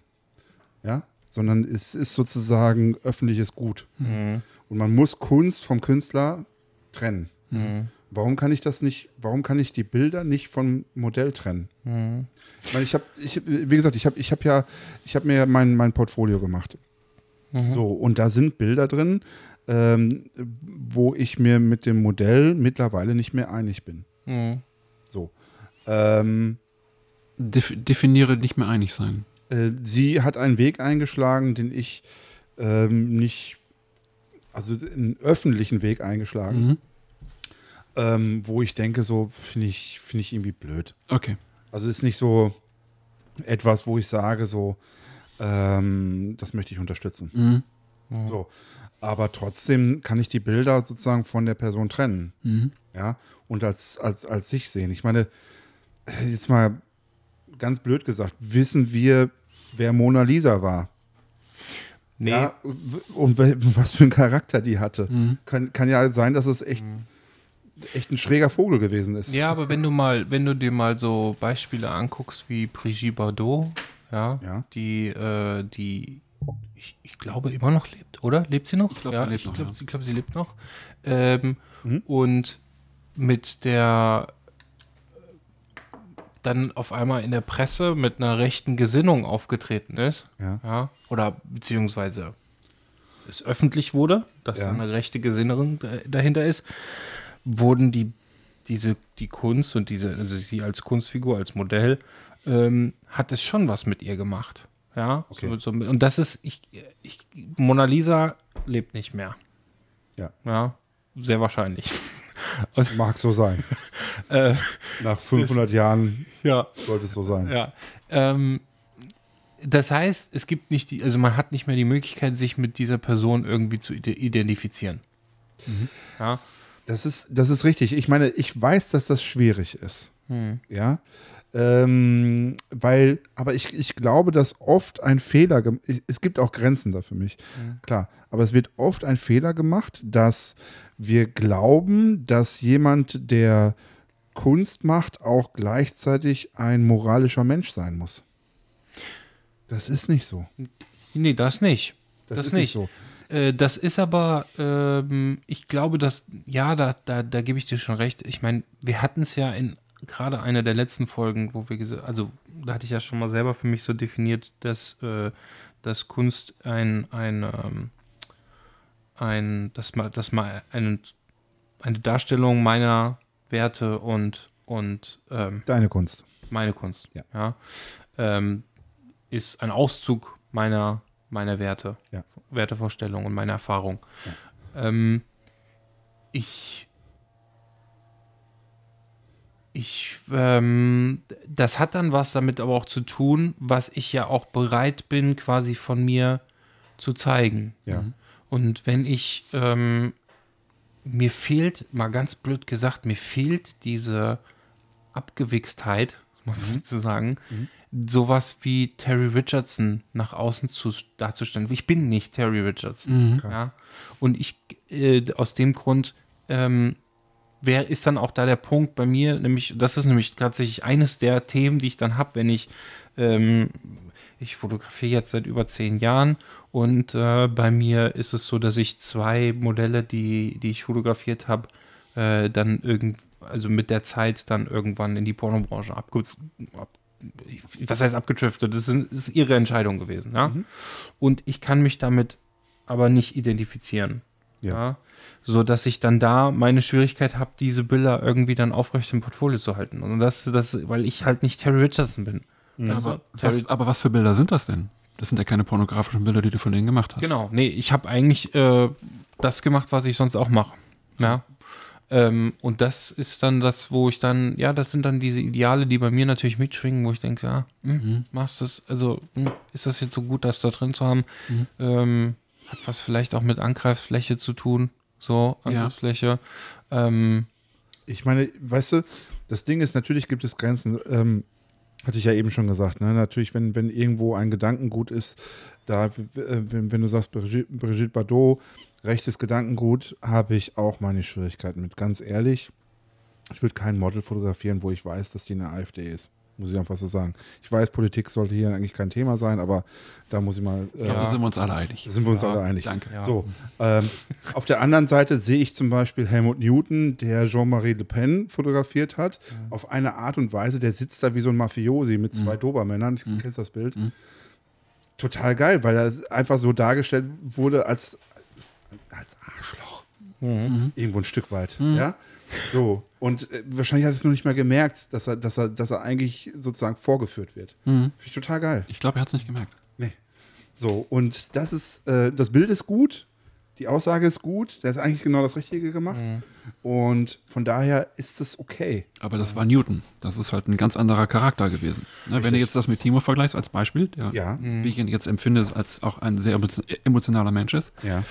Ja? Sondern es ist sozusagen öffentliches Gut. mhm. Und man muss Kunst vom Künstler trennen. Mhm. Warum kann ich das nicht, warum kann ich die Bilder nicht vom Modell trennen? Mhm. Ich meine, ich habe, ich, wie gesagt, ich habe ich hab ja, ich habe mir mein, mein Portfolio gemacht. Mhm. So, und da sind Bilder drin, ähm, wo ich mir mit dem Modell mittlerweile nicht mehr einig bin. Mhm. So. Ähm, Def definiere nicht mehr einig sein. äh, sie hat einen Weg eingeschlagen, den ich ähm, nicht, also einen öffentlichen Weg eingeschlagen, Mhm. ähm, wo ich denke, so finde ich, finde ich irgendwie blöd. Okay. Also ist nicht so etwas, wo ich sage, so, ähm, das möchte ich unterstützen. Mhm. So. Aber trotzdem kann ich die Bilder sozusagen von der Person trennen. Mhm. Ja. Und als, als, als sich sehen. Ich meine, jetzt mal ganz blöd gesagt, wissen wir, wer Mona Lisa war? Nee. Ja, und was für einen Charakter die hatte. Mhm. Kann, kann ja sein, dass es echt, echt ein schräger Vogel gewesen ist. Ja, aber wenn du mal, wenn du dir mal so Beispiele anguckst wie Brigitte Bardot, ja, Ja. die, äh, die, ich, ich glaube immer noch lebt, oder? Lebt sie noch? Ich glaub, ja, sie lebt ich noch, glaub, ja. Ich glaube, sie lebt noch. Ähm, Mhm. Und mit der dann auf einmal in der Presse mit einer rechten Gesinnung aufgetreten ist, Ja. ja, oder beziehungsweise es öffentlich wurde, dass Ja. da eine rechte Gesinnung da- dahinter ist, wurden die, diese, die Kunst und diese, also sie als Kunstfigur, als Modell, ähm, hat es schon was mit ihr gemacht. Ja, Okay. so, so, und das ist, ich, ich, Mona lebt nicht mehr. Ja. Ja, sehr wahrscheinlich. Mag so sein. Äh, Nach 500 Jahren ja. sollte es so sein. Ja. Ähm, das heißt, es gibt nicht die, also man hat nicht mehr die Möglichkeit, sich mit dieser Person irgendwie zu ide- identifizieren. Ja. Das ist, das ist richtig. Ich meine, ich weiß, dass das schwierig ist. Hm. Ja. Ähm, weil, aber ich, ich glaube, dass oft ein Fehler, es gibt auch Grenzen da für mich, klar, aber es wird oft ein Fehler gemacht, dass wir glauben, dass jemand, der Kunst macht, auch gleichzeitig ein moralischer Mensch sein muss. Das ist nicht so. Nee, das nicht. Das, Das ist nicht. so. Äh, das ist aber, ähm, ich glaube, dass, ja, da, da, da gebe ich dir schon recht. Ich meine, wir hatten es ja in gerade einer der letzten Folgen, wo wir gesagt, also da hatte ich ja schon mal selber für mich so definiert, dass, äh, dass Kunst ein, ein, ähm, ein, dass mal, dass mal eine, eine Darstellung meiner Werte und, und ähm, Deine Kunst. meine Kunst. Ja. ähm, ist ein Auszug meiner, meiner Werte, Ja. Wertevorstellung und meiner Erfahrung. Ähm, ich, Ich, ähm, das hat dann was damit aber auch zu tun, was ich ja auch bereit bin, quasi von mir zu zeigen. Ja. Und wenn ich, ähm, mir fehlt, mal ganz blöd gesagt, mir fehlt diese Abgewichstheit, muss man zu sagen, sowas wie Terry Richardson nach außen zu, darzustellen. Ich bin nicht Terry Richardson. Ja? Und ich, äh, aus dem Grund, ähm, wer ist dann auch da der Punkt bei mir, nämlich, das ist nämlich tatsächlich eines der Themen, die ich dann habe, wenn ich, ähm, ich fotografiere jetzt seit über zehn Jahren und äh, bei mir ist es so, dass ich zwei Modelle, die, die ich fotografiert habe, äh, dann irgend, also mit der Zeit dann irgendwann in die Pornobranche abge ab, was heißt abgetriftet? Das ist, ist ihre Entscheidung gewesen, ja. Und ich kann mich damit aber nicht identifizieren. Ja. Ja. So dass ich dann da meine Schwierigkeit habe, diese Bilder irgendwie dann aufrecht im Portfolio zu halten. Und das, das, weil ich halt nicht Terry Richardson bin. Also, Aber was, aber was für Bilder sind das denn? Das sind ja keine pornografischen Bilder, die du von denen gemacht hast. Genau, nee, ich habe eigentlich äh, das gemacht, was ich sonst auch mache. Ja. Ähm, und das ist dann das, wo ich dann, ja, das sind dann diese Ideale, die bei mir natürlich mitschwingen, wo ich denke, ja, hm, machst das, also hm, ist das jetzt so gut, das da drin zu haben? Ähm, hat was vielleicht auch mit Angreiffläche zu tun, so, Ja. Angriffsfläche. Ähm, Ich meine, weißt du, das Ding ist, natürlich gibt es Grenzen. Hatte ich ja eben schon gesagt. Ne? Natürlich, wenn, wenn irgendwo ein Gedankengut ist, da, äh, wenn, wenn du sagst, Brigitte, Brigitte Bardot, rechtes Gedankengut, habe ich auch meine Schwierigkeiten mit. Ganz ehrlich, ich würde kein Model fotografieren, wo ich weiß, dass die eine AfD ist. Muss ich einfach so sagen. Ich weiß, Politik sollte hier eigentlich kein Thema sein, aber da muss ich mal. Äh, Ja, da sind wir uns alle einig. da sind wir uns Ja, alle einig. danke. Ja. So, ähm, auf der anderen Seite sehe ich zum Beispiel Helmut Newton, der Jean-Marie Le Pen fotografiert hat, auf eine Art und Weise, der sitzt da wie so ein Mafiosi mit zwei Dobermännern. Ich kennst das Bild. Total geil, weil er einfach so dargestellt wurde als, als Arschloch. Irgendwo ein Stück weit. Ja. So, und äh, wahrscheinlich hat er es noch nicht mal gemerkt, dass er, dass er, dass er eigentlich sozusagen vorgeführt wird. Finde ich total geil. Ich glaube, er hat es nicht gemerkt. Nee. So, und das ist, äh, das Bild ist gut, die Aussage ist gut, der hat eigentlich genau das Richtige gemacht. Und von daher ist es okay. Aber das war Newton. Das ist halt ein ganz anderer Charakter gewesen. Ne, wenn du jetzt das mit Timo vergleichst als Beispiel, der, Ja. wie ich ihn jetzt empfinde, als auch ein sehr emo- emotionaler Mensch ist, Ja.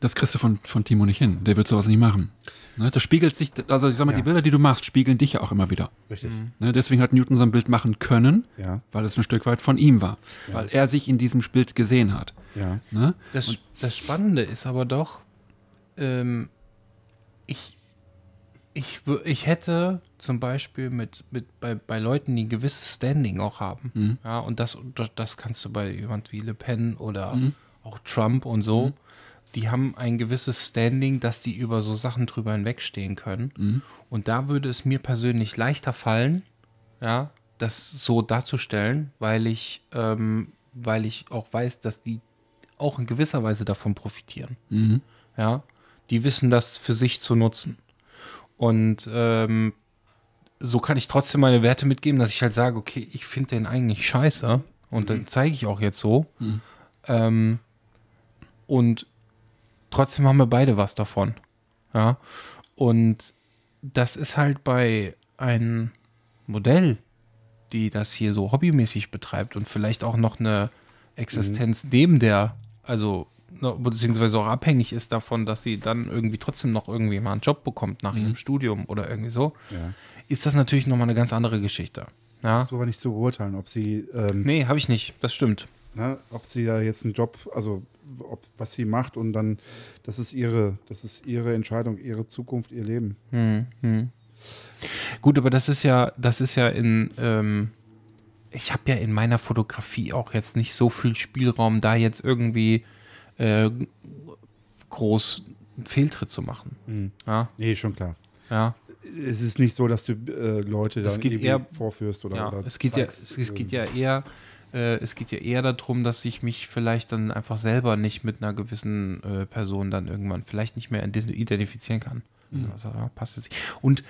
Das kriegst du von, von Timo nicht hin. Der wird sowas nicht machen. Ne, das spiegelt sich, also ich sag mal, Ja. die Bilder, die du machst, spiegeln dich ja auch immer wieder. Richtig. Ne, deswegen hat Newton so ein Bild machen können, Ja. weil es ein Stück weit von ihm war. Weil er sich in diesem Bild gesehen hat. Ja. Ne? Das, das Spannende ist aber doch, ähm, ich, ich, ich hätte zum Beispiel mit, mit bei, bei Leuten, die ein gewisses Standing auch haben, ja, und das, das, das kannst du bei jemand wie Le Pen oder auch Trump und so, die haben ein gewisses Standing, dass die über so Sachen drüber hinwegstehen können. Und da würde es mir persönlich leichter fallen, ja, das so darzustellen, weil ich, ähm, weil ich auch weiß, dass die auch in gewisser Weise davon profitieren. Mhm. Ja, die wissen das für sich zu nutzen. Und ähm, so kann ich trotzdem meine Werte mitgeben, dass ich halt sage, okay, ich finde den eigentlich scheiße und dann zeige ich auch jetzt so. Ähm, und trotzdem haben wir beide was davon. Ja, und das ist halt bei einem Modell, die das hier so hobbymäßig betreibt und vielleicht auch noch eine Existenz neben der, also ne, beziehungsweise auch abhängig ist davon, dass sie dann irgendwie trotzdem noch irgendwie mal einen Job bekommt nach ihrem Studium oder irgendwie so, Ja. ist das natürlich nochmal eine ganz andere Geschichte. Ja? Hast du aber nicht zu beurteilen, ob sie, ähm, Nee, habe ich nicht. Das stimmt. Ne, ob sie da jetzt einen Job, also ob, was sie macht und dann, das ist ihre, das ist ihre Entscheidung, ihre Zukunft, ihr Leben. Hm, hm. Gut, aber das ist ja, das ist ja in, ähm, ich habe ja in meiner Fotografie auch jetzt nicht so viel Spielraum, da jetzt irgendwie äh, groß einen Fehltritt zu machen. Mhm. Ja, Nee, schon klar. ja. Es ist nicht so, dass du äh, Leute Es dann geht eher- vorführst oder, ja. oder Es geht ja, es, es äh, geht ja eher, äh, es geht ja eher darum, dass ich mich vielleicht dann einfach selber nicht mit einer gewissen äh, Person dann irgendwann vielleicht nicht mehr ident- identifizieren kann. Also, da passt nicht. Und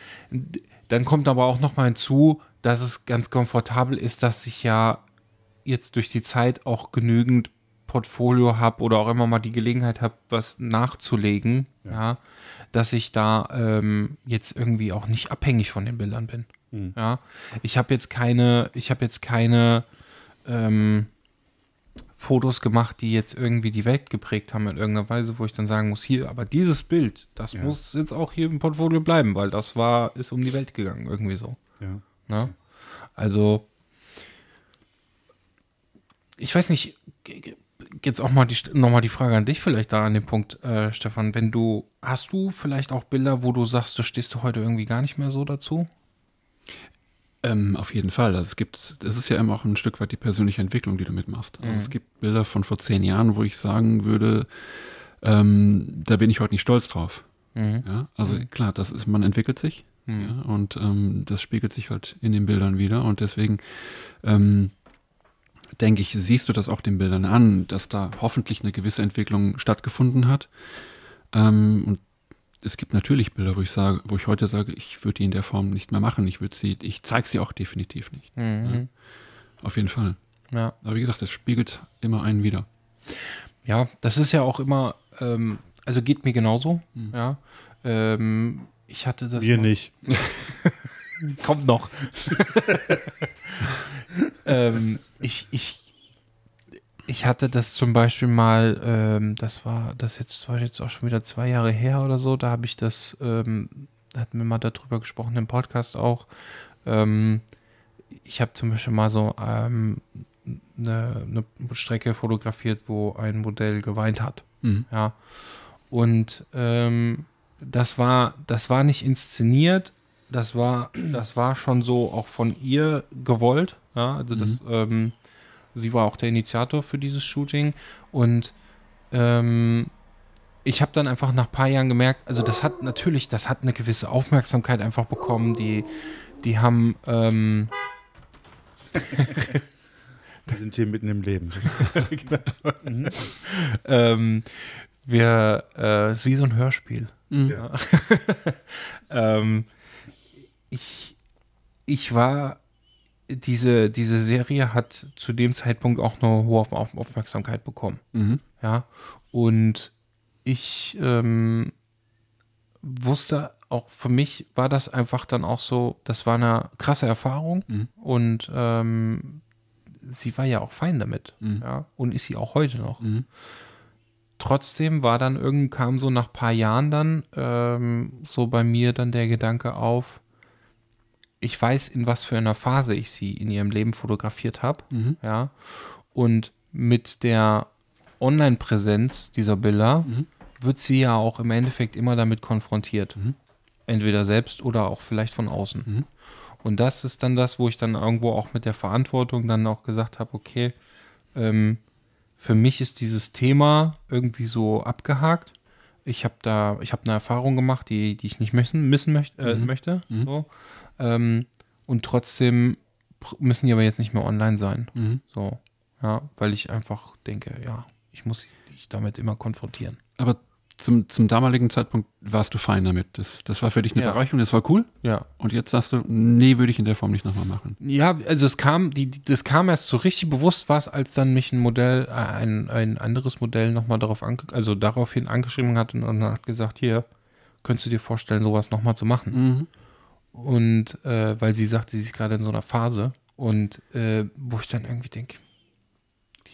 dann kommt aber auch noch mal hinzu, dass es ganz komfortabel ist, dass sich ja jetzt durch die Zeit auch genügend Portfolio habe oder auch immer mal die Gelegenheit habe, was nachzulegen, ja, dass ich da ähm, jetzt irgendwie auch nicht abhängig von den Bildern bin. Ja, ich habe jetzt keine, ich habe jetzt keine ähm, Fotos gemacht, die jetzt irgendwie die Welt geprägt haben in irgendeiner Weise, wo ich dann sagen muss, hier, aber dieses Bild, das Ja. muss jetzt auch hier im Portfolio bleiben, weil das war, ist um die Welt gegangen, irgendwie so. Ja. Ne? Also, ich weiß nicht, jetzt auch mal die, nochmal die Frage an dich vielleicht da an dem Punkt, äh, Stefan, wenn du, hast du vielleicht auch Bilder, wo du sagst, du stehst du heute irgendwie gar nicht mehr so dazu? Ähm, auf jeden Fall. Also es gibt, das ist ja immer auch ein Stück weit die persönliche Entwicklung, die du mitmachst. Also Mhm. es gibt Bilder von vor zehn Jahren, wo ich sagen würde, ähm, da bin ich heute nicht stolz drauf. Mhm. Ja, also klar, das ist, man entwickelt sich Mhm. ja, und ähm, das spiegelt sich halt in den Bildern wieder und deswegen ähm, denke ich, siehst du das auch den Bildern an, dass da hoffentlich eine gewisse Entwicklung stattgefunden hat. Ähm, und es gibt natürlich Bilder, wo ich sage, wo ich heute sage, ich würde die in der Form nicht mehr machen. Ich würde sie, ich zeige sie auch definitiv nicht. Mhm. Auf jeden Fall. Ja. Aber wie gesagt, es spiegelt immer einen wieder. Ja, das ist ja auch immer, ähm, also geht mir genauso, ja. Ähm, ich hatte das. Wir mal- nicht. Kommt noch. ähm, ich, ich, ich hatte das zum Beispiel mal, ähm, das war das jetzt, war jetzt auch schon wieder zwei Jahre her oder so, da habe ich das, ähm, da hatten wir mal darüber gesprochen im Podcast auch. Ähm, ich habe zum Beispiel mal so ähm, eine, eine Strecke fotografiert, wo ein Modell geweint hat. Mhm. Ja. Und ähm, das war, das war nicht inszeniert, das war, das war schon so auch von ihr gewollt. Ja, also das, ähm, sie war auch der Initiator für dieses Shooting und ähm, ich habe dann einfach nach ein paar Jahren gemerkt, also das hat natürlich, das hat eine gewisse Aufmerksamkeit einfach bekommen. Die, die haben, ähm, Wir sind hier mitten im Leben. ähm, wir, äh, es ist wie so ein Hörspiel. Mhm. Ja. ähm, ich, ich war, diese, diese Serie hat zu dem Zeitpunkt auch eine hohe Auf- Auf- Aufmerksamkeit bekommen. Mhm. Ja, und ich ähm, wusste auch für mich war das einfach dann auch so, das war eine krasse Erfahrung Mhm. und ähm, sie war ja auch fein damit, Mhm. ja, und ist sie auch heute noch. Mhm. Trotzdem war dann irgend kam so nach ein paar Jahren dann ähm, so bei mir dann der Gedanke auf, ich weiß, in was für einer Phase ich sie in ihrem Leben fotografiert habe, Mhm. ja, und mit der Online-Präsenz dieser Bilder Mhm. wird sie ja auch im Endeffekt immer damit konfrontiert. Mhm. Entweder selbst oder auch vielleicht von außen. Mhm. Und das ist dann das, wo ich dann irgendwo auch mit der Verantwortung dann auch gesagt habe, okay, ähm, für mich ist dieses Thema irgendwie so abgehakt. Ich habe da, ich habe eine Erfahrung gemacht, die, die ich nicht missen, missen möcht, äh, Mhm. möchte. Mhm. So. Ähm, und trotzdem müssen die aber jetzt nicht mehr online sein. Mhm. So, ja, weil ich einfach denke, ja, ich muss dich damit immer konfrontieren. Aber zum, zum damaligen Zeitpunkt warst du fein damit. Das, das war für dich eine Ja. Bereicherung, das war cool. Ja. Und jetzt sagst du, nee, würde ich in der Form nicht nochmal machen. Ja, also es kam, die, das kam erst so richtig bewusst was, als dann mich ein Modell, äh, ein, ein anderes Modell nochmal darauf ange also daraufhin angeschrieben hat und, und hat gesagt, hier, könntest du dir vorstellen, sowas nochmal zu machen? Mhm. Und äh, weil sie sagte, sie ist gerade in so einer Phase und äh, wo ich dann irgendwie denke,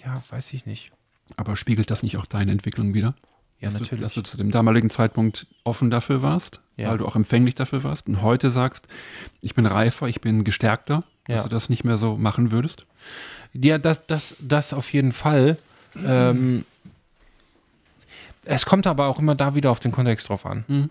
ja, weiß ich nicht. Aber spiegelt das nicht auch deine Entwicklung wieder? Ja, dass natürlich. Du, dass du zu dem damaligen Zeitpunkt offen dafür warst, Ja. weil du auch empfänglich dafür warst und heute sagst, ich bin reifer, ich bin gestärkter, dass Ja. du das nicht mehr so machen würdest? Ja, das, das, das auf jeden Fall. Ähm, es kommt aber auch immer da wieder auf den Kontext drauf an. Mhm.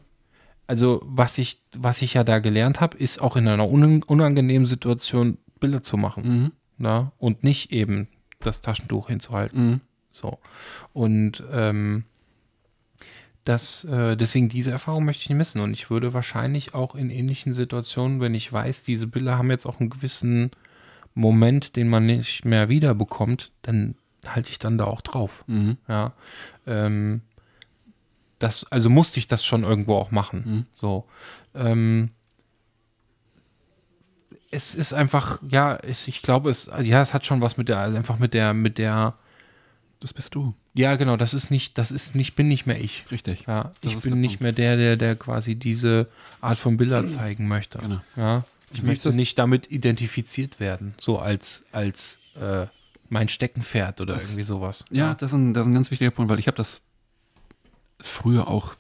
Also, was ich, was ich ja da gelernt habe, ist auch in einer un unangenehmen Situation Bilder zu machen. Mhm. Na? Und nicht eben das Taschentuch hinzuhalten. Mhm. So. Und ähm, das, äh, deswegen diese Erfahrung möchte ich nicht missen. Und ich würde wahrscheinlich auch in ähnlichen Situationen, wenn ich weiß, diese Bilder haben jetzt auch einen gewissen Moment, den man nicht mehr wiederbekommt, dann halte ich dann da auch drauf. Mhm. Ja. Ähm, das, also musste ich das schon irgendwo auch machen. Mhm. So. Ähm, es ist einfach, ja, es, ich glaube, es, ja, es hat schon was mit der, also einfach mit der, mit der, Das bist du. Ja, genau, das ist nicht, das ist nicht, bin nicht mehr ich. Richtig. Ja, Das ich bin nicht Punkt. mehr der, der, der quasi diese Art von Bilder zeigen möchte. Genau. Ja, ich ist möchte nicht damit identifiziert werden, so als, als äh, mein Steckenpferd oder Das- irgendwie sowas. Ja, das ist, ein, das ist ein ganz wichtiger Punkt, weil ich habe das früher auch,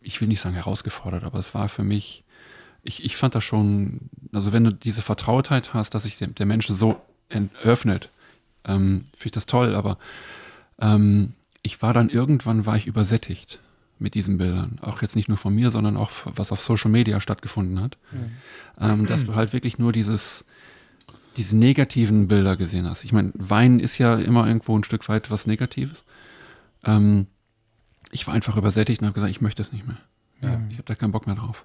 ich will nicht sagen herausgefordert, aber es war für mich, ich, ich fand das schon, also wenn du diese Vertrautheit hast, dass sich der, der Mensch so öffnet, ähm, finde ich das toll, aber ähm, ich war dann irgendwann, war ich übersättigt mit diesen Bildern. Auch jetzt nicht nur von mir, sondern auch was auf Social Media stattgefunden hat. Ähm, dass du halt wirklich nur dieses, diese negativen Bilder gesehen hast. Ich meine, Wein ist ja immer irgendwo ein Stück weit was Negatives. Ähm, ich war einfach übersättigt und habe gesagt, ich möchte es nicht mehr. Ja, ich habe da keinen Bock mehr drauf.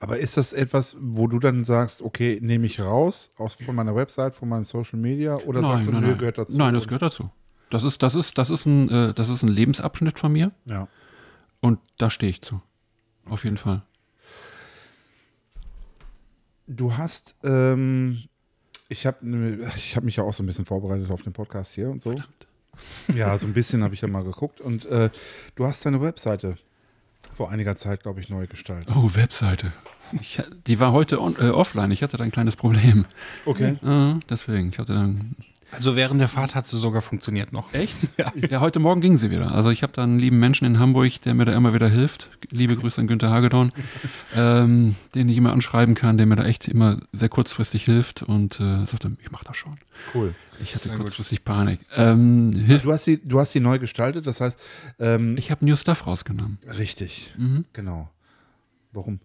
Aber ist das etwas, wo du dann sagst, okay, nehme ich raus aus, von meiner Website, von meinen Social Media oder sagst du, nö, gehört dazu? Nein, das gehört dazu. Das ist, das ist, das ist ein, äh, das ist ein Lebensabschnitt von mir Ja. und da stehe ich zu. Auf jeden Fall. Du hast, ähm, ich habe ich hab mich ja auch so ein bisschen vorbereitet auf den Podcast hier und so. Ja, so ein bisschen habe ich ja mal geguckt. Und äh, du hast deine Webseite vor einiger Zeit, glaube ich, neu gestaltet. Oh, Webseite. Ich, die war heute on, äh, offline. Ich hatte da ein kleines Problem. Okay. Äh, deswegen, ich hatte dann. Also während der Fahrt hat sie sogar funktioniert noch. Echt? Ja. ja, heute Morgen ging sie wieder. Also ich habe da einen lieben Menschen in Hamburg, der mir da immer wieder hilft. Liebe Grüße an Günther Hagedorn, ähm, den ich immer anschreiben kann, der mir da echt immer sehr kurzfristig hilft und äh, sagte, ich mache das schon. Cool. Ich hatte kurzfristig Panik. Ähm, Du hast sie, du hast sie neu gestaltet, das heißt, ähm, ich habe New Stuff rausgenommen. richtig, Mhm. genau. Warum?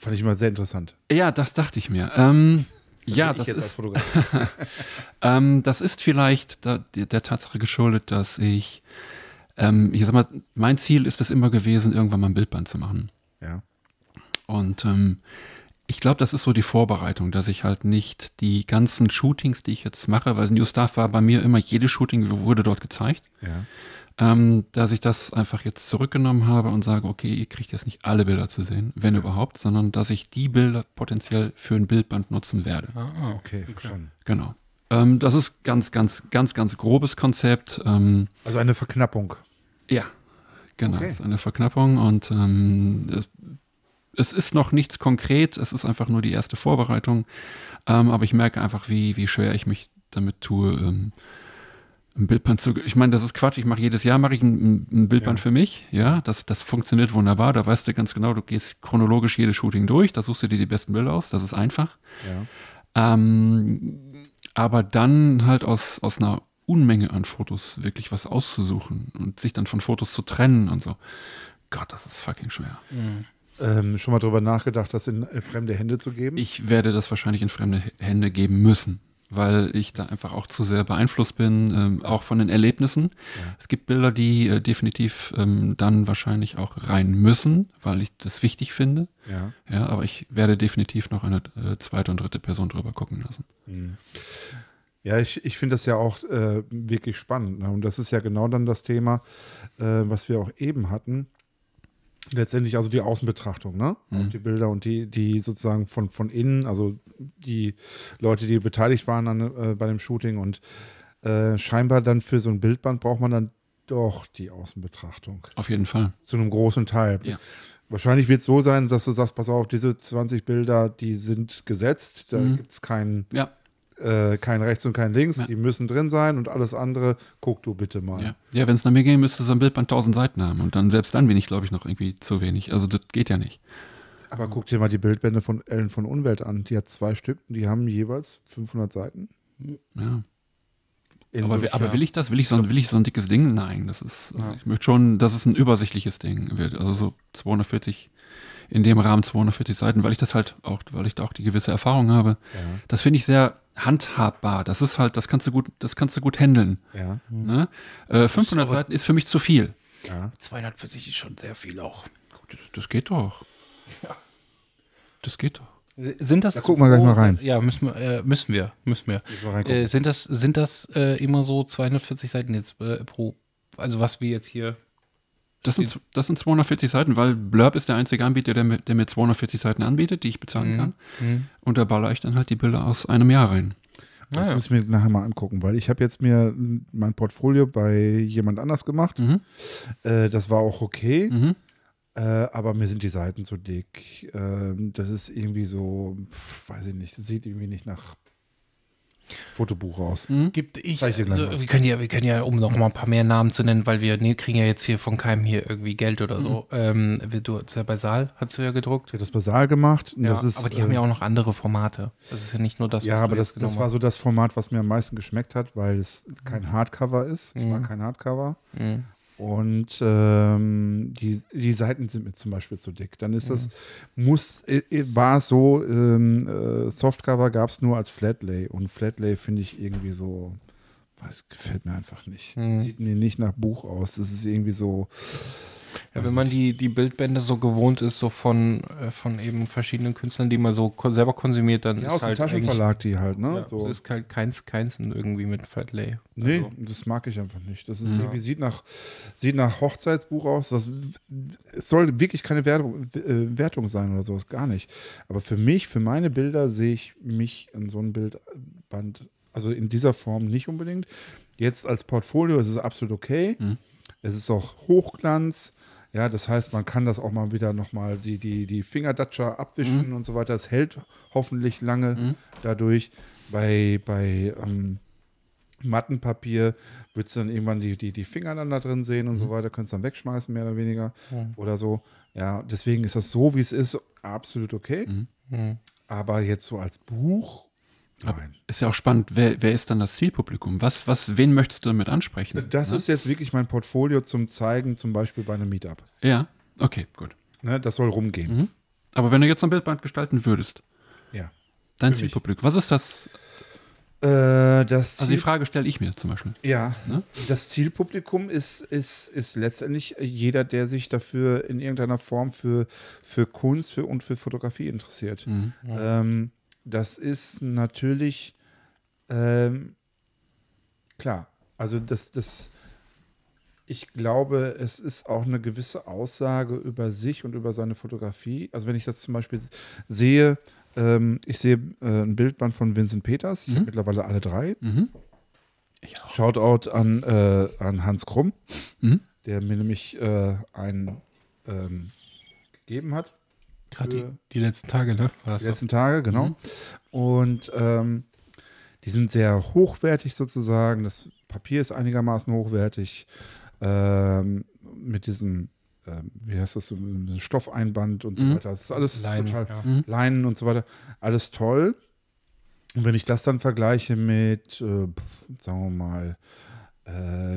Fand ich immer sehr interessant. Ja, das dachte ich mir. Ähm, ja, das jetzt als ist, ähm, das ist vielleicht der, der Tatsache geschuldet, dass ich, ähm, ich sag mal, mein Ziel ist es immer gewesen, irgendwann mal ein Bildband zu machen. ja. Und ähm, ich glaube, das ist so die Vorbereitung, dass ich halt nicht die ganzen Shootings, die ich jetzt mache, weil New Stuff war bei mir immer, jedes Shooting wurde dort gezeigt, ja. Ähm, dass ich das einfach jetzt zurückgenommen habe und sage, okay, ihr kriegt jetzt nicht alle Bilder zu sehen, wenn überhaupt, sondern dass ich die Bilder potenziell für ein Bildband nutzen werde. Ah, Okay, verstanden. Genau. Ähm, das ist ganz, ganz, ganz, ganz grobes Konzept. Ähm, Also eine Verknappung. ja, genau. Okay. Es ist eine Verknappung und ähm, es, es ist noch nichts konkret. Es ist einfach nur die erste Vorbereitung. Ähm, aber ich merke einfach, wie, wie schwer ich mich damit tue, ähm, ein Bildband zu. Ich meine, das ist Quatsch. Ich mache jedes Jahr mache ich ein, ein Bildband Ja. für mich. Ja, das, das funktioniert wunderbar. Da weißt du ganz genau, du gehst chronologisch jedes Shooting durch. Da suchst du dir die besten Bilder aus. Das ist einfach. Ja. Ähm, aber dann halt aus, aus einer Unmenge an Fotos wirklich was auszusuchen und sich dann von Fotos zu trennen und so. Gott, das ist fucking schwer. Ähm, schon mal drüber nachgedacht, das in äh, fremde Hände zu geben? Ich werde das wahrscheinlich in fremde Hände geben müssen, weil ich da einfach auch zu sehr beeinflusst bin, ähm, auch von den Erlebnissen. Es gibt Bilder, die äh, definitiv ähm, dann wahrscheinlich auch rein müssen, weil ich das wichtig finde. ja. Ja, aber ich werde definitiv noch eine äh, zweite und dritte Person drüber gucken lassen. Ja, ich, ich finde das ja auch äh, wirklich spannend. Ne? Und das ist ja genau dann das Thema, äh, was wir auch eben hatten. Letztendlich also die Außenbetrachtung, ne? Auf die Bilder und die, die sozusagen von, von innen, also die Leute, die beteiligt waren an, äh, bei dem Shooting und äh, scheinbar dann für so ein Bildband braucht man dann doch die Außenbetrachtung. Auf jeden Fall. Zu einem großen Teil. Ja. Wahrscheinlich wird es so sein, dass du sagst, pass auf, diese 20 Bilder, die sind gesetzt, da Mhm. gibt es keinen Ja, äh, kein rechts und kein links, Ja. die müssen drin sein und alles andere, guck du bitte mal. Ja, ja wenn es nach mir ging, müsste so ein Bildband 1000 Seiten haben. Und dann selbst dann bin ich, glaube ich, noch irgendwie zu wenig. Also das geht ja nicht. Aber guck dir mal die Bildbände von Ellen von Unwelt an. Die hat zwei Stück und die haben jeweils 500 Seiten. Ja. Aber, so aber will ich das? Will ich so, ein- will ich so ein dickes Ding? Nein, das ist, also Ja. ich möchte schon, dass es ein übersichtliches Ding wird. Also so 240, in dem Rahmen 240 Seiten, weil ich das halt auch, weil ich da auch die gewisse Erfahrung habe. Ja, Das finde ich sehr handhabbar. Das ist halt, das kannst du gut, das kannst du gut handeln. ja, Ne? Äh, 500 aber- Seiten ist für mich zu viel. ja. 240 ist schon sehr viel auch. Das, das geht doch. Das geht doch. Sind das Da gucken wir gleich mal rein. Ja, müssen wir, äh, müssen wir, müssen wir. Müssen wir reingucken. Äh, sind das, sind das äh, immer so 240 Seiten jetzt äh, pro, also was wir jetzt hier Das sind, das sind 240 Seiten, weil Blurb ist der einzige Anbieter, der mir, der mir 240 Seiten anbietet, die ich bezahlen Mhm. kann. Mhm. Und da baller ich dann halt die Bilder aus einem Jahr rein. Das Ah, ja. muss ich mir nachher mal angucken, weil ich habe jetzt mir mein Portfolio bei jemand anders gemacht. Mhm. Äh, das war auch okay, Mhm. äh, aber mir sind die Seiten zu dick. Ähm, das ist irgendwie so, pf, weiß ich nicht, das sieht irgendwie nicht nach Fotobuch aus. Mhm. Gibt ich, also, wir können ja, wir können ja, um noch mal ein paar mehr Namen zu nennen, weil wir ne, kriegen ja jetzt hier von keinem hier irgendwie Geld oder so. Ähm, wir- du hast ja bei Saal, hast du ja gedruckt. Ich habe das Basal gemacht. Und Ja, ist, aber die haben äh, ja auch noch andere Formate. Das ist ja nicht nur das, Ja, was aber das, das war so das Format, was mir am meisten geschmeckt hat, weil es kein Hardcover ist. Ich mag Mhm. kein Hardcover. Mhm. Und ähm, die, die Seiten sind mir zum Beispiel zu dick. Dann ist das, muss, war es so, ähm, äh, Softcover gab es nur als Flatlay. Und Flatlay finde ich irgendwie so, weiß, gefällt mir einfach nicht. Mhm. Sieht mir nicht nach Buch aus. Das ist irgendwie so, Ja, wenn man die, die Bildbände so gewohnt ist, so von, äh, von eben verschiedenen Künstlern, die man so ko selber konsumiert, dann ja, ist aus dem halt Taschenverlag die halt, ne? Ja, so. Es ist halt keins, keins irgendwie mit Fatlay. Nee, Also, das mag ich einfach nicht. Das ist Ja. irgendwie, sieht nach, sieht nach Hochzeitsbuch aus. Was, es soll wirklich keine Wertung, äh, Wertung sein oder sowas, gar nicht. Aber für mich, für meine Bilder sehe ich mich in so einem Bildband, also in dieser Form nicht unbedingt. Jetzt als Portfolio ist es absolut okay. Mhm. Es ist auch Hochglanz. Ja, das heißt, man kann das auch mal wieder nochmal die, die, die Fingerdatscher abwischen und so weiter. Es hält hoffentlich lange Mhm. dadurch. Bei, bei ähm, Mattenpapier würdest du dann irgendwann die, die, die Finger dann da drin sehen und so weiter, könntest dann wegschmeißen, mehr oder weniger. Ja. Oder so. Ja, deswegen ist das so, wie es ist, absolut okay. Mhm. Mhm. Aber jetzt so als Buch, nein. Ist ja auch spannend, wer, wer ist dann das Zielpublikum? Was, was, wen möchtest du damit ansprechen? Das ne? ist jetzt wirklich mein Portfolio zum Zeigen, zum Beispiel bei einem Meetup. Ja, okay, gut. Ne, das soll rumgehen. Mhm. Aber wenn du jetzt ein Bildband gestalten würdest, Ja. dein. Zielpublikum, was ist das? Äh, das Also die Frage stelle ich mir zum Beispiel. Ja, Ne? das Zielpublikum ist, ist, ist letztendlich jeder, der sich dafür in irgendeiner Form für, für Kunst für, und für Fotografie interessiert. Mhm. Ähm, das ist natürlich ähm, klar. Also das, das, ich glaube, es ist auch eine gewisse Aussage über sich und über seine Fotografie. Also wenn ich das zum Beispiel sehe, ähm, ich sehe äh, ein Bildband von Vincent Peters, ich Mhm. habe mittlerweile alle drei. Mhm. Ich auch. Shoutout an, äh, an Hans Krumm, Mhm. der mir nämlich äh, einen ähm, gegeben hat. Gerade die, die letzten Tage, ne? War das die so? letzten Tage, genau. Mhm. Und ähm, die sind sehr hochwertig sozusagen. Das Papier ist einigermaßen hochwertig. Ähm, mit diesem, ähm, wie heißt das, Stoffeinband und so Mhm. weiter. Das ist alles Leinen, total, ja. Mhm. Leinen und so weiter. Alles toll. Und wenn ich das dann vergleiche mit, äh, sagen wir mal,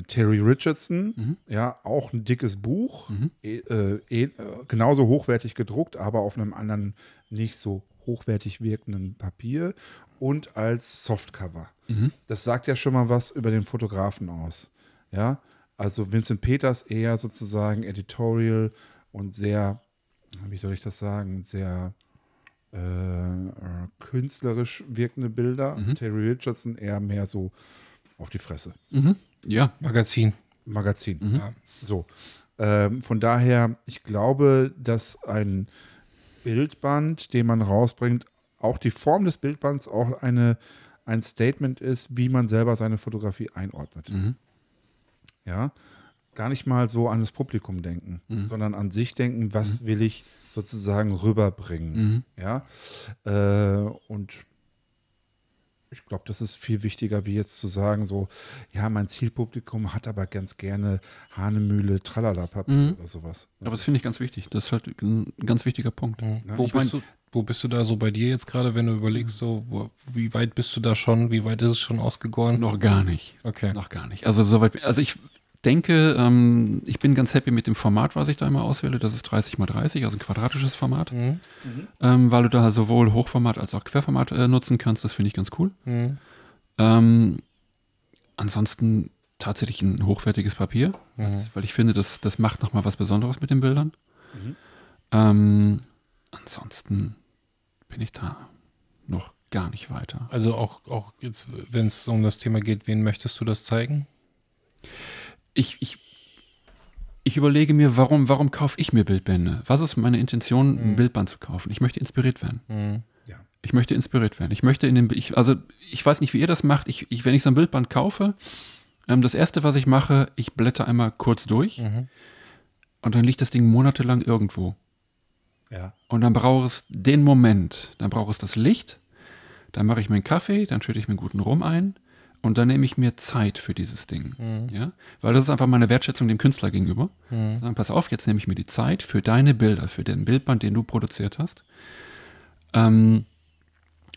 Terry Richardson, Mhm. ja, auch ein dickes Buch, Mhm. eh, äh, äh, genauso hochwertig gedruckt, aber auf einem anderen nicht so hochwertig wirkenden Papier und als Softcover. Mhm. Das sagt ja schon mal was über den Fotografen aus. Ja, also Vincent Peters eher sozusagen editorial und sehr, wie soll ich das sagen, sehr äh, äh, künstlerisch wirkende Bilder. Mhm. Terry Richardson eher mehr so auf die Fresse. Mhm. Ja. Magazin. Magazin. Mhm. Ja. So. Ähm, von daher, ich glaube, dass ein Bildband, den man rausbringt, auch die Form des Bildbands auch eine, ein Statement ist, wie man selber seine Fotografie einordnet. Mhm. Ja. Gar nicht mal so an das Publikum denken, Mhm. sondern an sich denken, was will ich sozusagen rüberbringen. Mhm. Ja. Äh, und ich glaube, das ist viel wichtiger, wie jetzt zu sagen, so, ja, mein Zielpublikum hat aber ganz gerne Hanemühle, Tralala-Papier Mhm. oder sowas. Aber das finde ich ganz wichtig. Das ist halt ein ganz wichtiger Punkt. Mhm. Ja, Wo, ich mein- bist du, wo bist du da so bei dir jetzt gerade, wenn du überlegst, so, wo, wie weit bist du da schon? Wie weit ist es schon ausgegoren? Noch gar nicht. Okay. Noch gar nicht. Also soweit, also ich denke, ähm, ich bin ganz happy mit dem Format, was ich da immer auswähle. Das ist 30 mal 30, also ein quadratisches Format, Mhm. ähm, weil du da sowohl Hochformat als auch Querformat äh, nutzen kannst. Das finde ich ganz cool. Mhm. Ähm, ansonsten tatsächlich ein hochwertiges Papier, Mhm. das, weil ich finde, das, das macht nochmal was Besonderes mit den Bildern. Mhm. Ähm, ansonsten bin ich da noch gar nicht weiter. Also auch, auch jetzt, wenn es um das Thema geht, wen möchtest du das zeigen? Ich, ich, ich überlege mir, warum, warum kaufe ich mir Bildbände? Was ist meine Intention, ein Mhm. Bildband zu kaufen? Ich möchte inspiriert werden. Mhm. Ja. Ich möchte inspiriert werden. Ich möchte in dem, ich, also ich weiß nicht, wie ihr das macht. Ich, ich wenn ich so ein Bildband kaufe, ähm, das erste, was ich mache, ich blätter einmal kurz durch Mhm. und dann liegt das Ding monatelang irgendwo. Ja. Und dann braucht es den Moment, dann braucht es das Licht, dann mache ich mir einen Kaffee, dann schütte ich mir einen guten Rum ein und dann nehme ich mir Zeit für dieses Ding. Ja? Weil das ist einfach meine Wertschätzung dem Künstler gegenüber. Sagen, pass auf, jetzt nehme ich mir die Zeit für deine Bilder, für den Bildband, den du produziert hast. Ähm,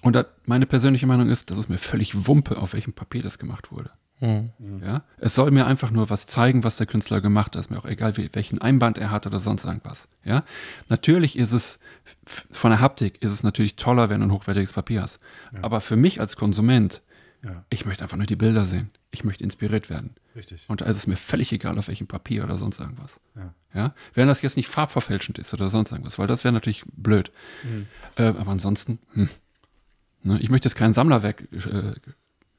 und da, meine persönliche Meinung ist, das ist mir völlig Wumpe, auf welchem Papier das gemacht wurde. Mhm. Ja? Es soll mir einfach nur was zeigen, was der Künstler gemacht hat. Ist mir auch egal, wie, welchen Einband er hat oder sonst irgendwas. Ja? Natürlich ist es, von der Haptik ist es natürlich toller, wenn du ein hochwertiges Papier hast. Aber für mich als Konsument, Ja. ich möchte einfach nur die Bilder sehen. Ich möchte inspiriert werden. Richtig. Und da ist es mir völlig egal, auf welchem Papier oder sonst irgendwas. Ja. Ja? Wenn das jetzt nicht farbverfälschend ist oder sonst irgendwas, weil das wäre natürlich blöd. Äh, aber ansonsten, hm. ne? ich möchte jetzt kein Sammlerwerk äh,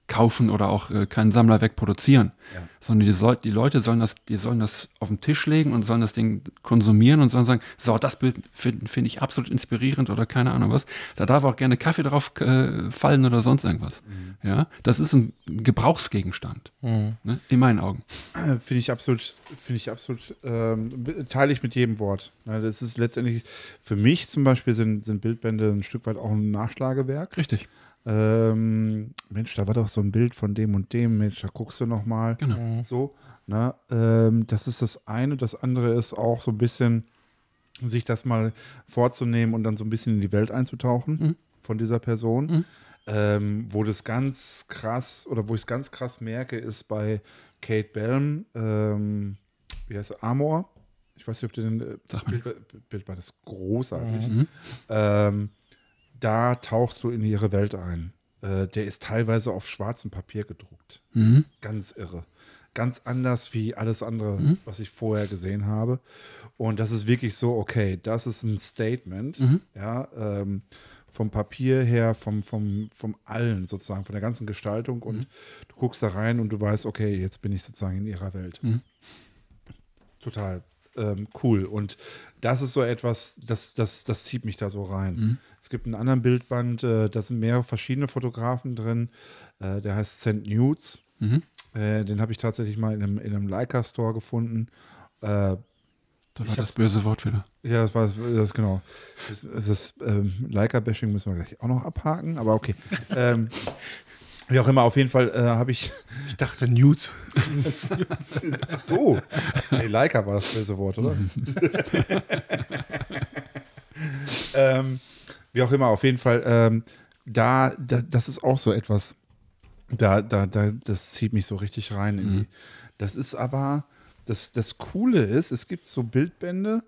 kaufen oder auch äh, kein Sammlerwerk produzieren, Ja. sondern die, soll, die Leute sollen das, die sollen das auf den Tisch legen und sollen das Ding konsumieren und sollen sagen, so, das Bild finde find ich absolut inspirierend oder keine Ahnung was. Da darf auch gerne Kaffee drauf äh, fallen oder sonst irgendwas. Ja, das ist ein Gebrauchsgegenstand, Mhm. ne? in meinen Augen. Finde ich absolut, finde ich absolut, ähm, teile ich mit jedem Wort. Na, das ist letztendlich, für mich zum Beispiel sind, sind Bildbände ein Stück weit auch ein Nachschlagewerk. Richtig, Ähm, Mensch, da war doch so ein Bild von dem und dem, Mensch, da guckst du noch mal. genau. So, ne? ähm, das ist das eine. Das andere ist auch so ein bisschen, sich das mal vorzunehmen und dann so ein bisschen in die Welt einzutauchen Mhm. von dieser Person. Mhm. Ähm, wo das ganz krass oder wo ich es ganz krass merke, ist bei Kate Bellm, ähm, wie heißt er, Amor. Ich weiß nicht, ob du den äh, Bild, Bild war das großartig. Mhm. Ähm, da tauchst du in ihre Welt ein. Äh, der ist teilweise auf schwarzem Papier gedruckt. Mhm. Ganz irre. Ganz anders wie alles andere, Mhm. was ich vorher gesehen habe. Und das ist wirklich so, okay, das ist ein Statement. Mhm. Ja, ähm, vom Papier her, vom, vom, vom allen sozusagen, von der ganzen Gestaltung. Und Mhm. du guckst da rein und du weißt, okay, jetzt bin ich sozusagen in ihrer Welt. Mhm. Total ähm, cool. Und das ist so etwas, das, das, das zieht mich da so rein. Mhm. Es gibt einen anderen Bildband, äh, da sind mehrere verschiedene Fotografen drin. Äh, der heißt Send Nudes. Mhm. Äh, den habe ich tatsächlich mal in einem, in einem Leica-Store gefunden. Äh, Da war hab- das böse Wort wieder. ja, das war das, genau. Das, das ähm, Leica-Bashing müssen wir gleich auch noch abhaken, aber okay. ähm, wie auch immer, auf jeden Fall äh, habe ich. Ich dachte Nudes. Ach so. Nee, Leica war das böse Wort, oder? ähm, wie auch immer, auf jeden Fall, ähm, da, da, das ist auch so etwas, da, da, da, das zieht mich so richtig rein. In Mhm. das ist aber, das, das Coole ist, es gibt so Bildbände,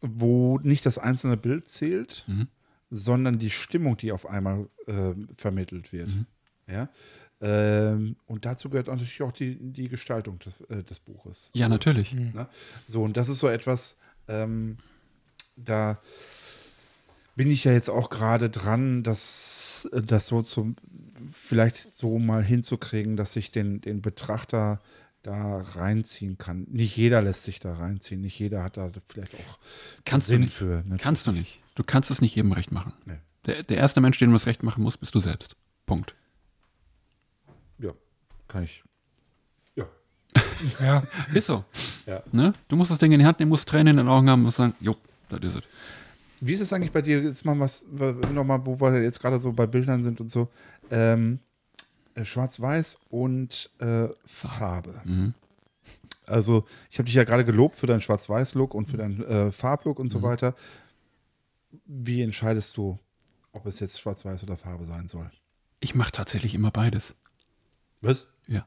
wo nicht das einzelne Bild zählt, Mhm. sondern die Stimmung, die auf einmal äh, vermittelt wird. Mhm. Ja. Ähm, und dazu gehört natürlich auch die, die Gestaltung des, äh, des Buches. Ja, natürlich. Ne? So, und das ist so etwas, ähm, da bin ich ja jetzt auch gerade dran, das, äh, das so zum, vielleicht so mal hinzukriegen, dass ich den, den Betrachter da reinziehen kann. Nicht jeder lässt sich da reinziehen, nicht jeder hat da vielleicht auch Kannst du Sinn nicht. für. Ne? Kannst du nicht. Du kannst es nicht jedem recht machen. Nee. Der, der erste Mensch, dem du es recht machen musst, bist du selbst. Punkt. Kann ich. Ja. Ja. Ist so. Ja. Ne? Du musst das Ding in die Hand nehmen, musst Tränen in den Augen haben und sagen, jo, das ist es. Wie ist es eigentlich bei dir? Jetzt mal was, nochmal, wo wir jetzt gerade so bei Bildern sind und so. Ähm, äh, Schwarz-Weiß und äh, Farbe. Mhm. Also, ich habe dich ja gerade gelobt für deinen Schwarz-Weiß-Look und für deinen äh, Farblook und so weiter. Wie entscheidest du, ob es jetzt Schwarz-Weiß oder Farbe sein soll? Ich mache tatsächlich immer beides. Was? Ja.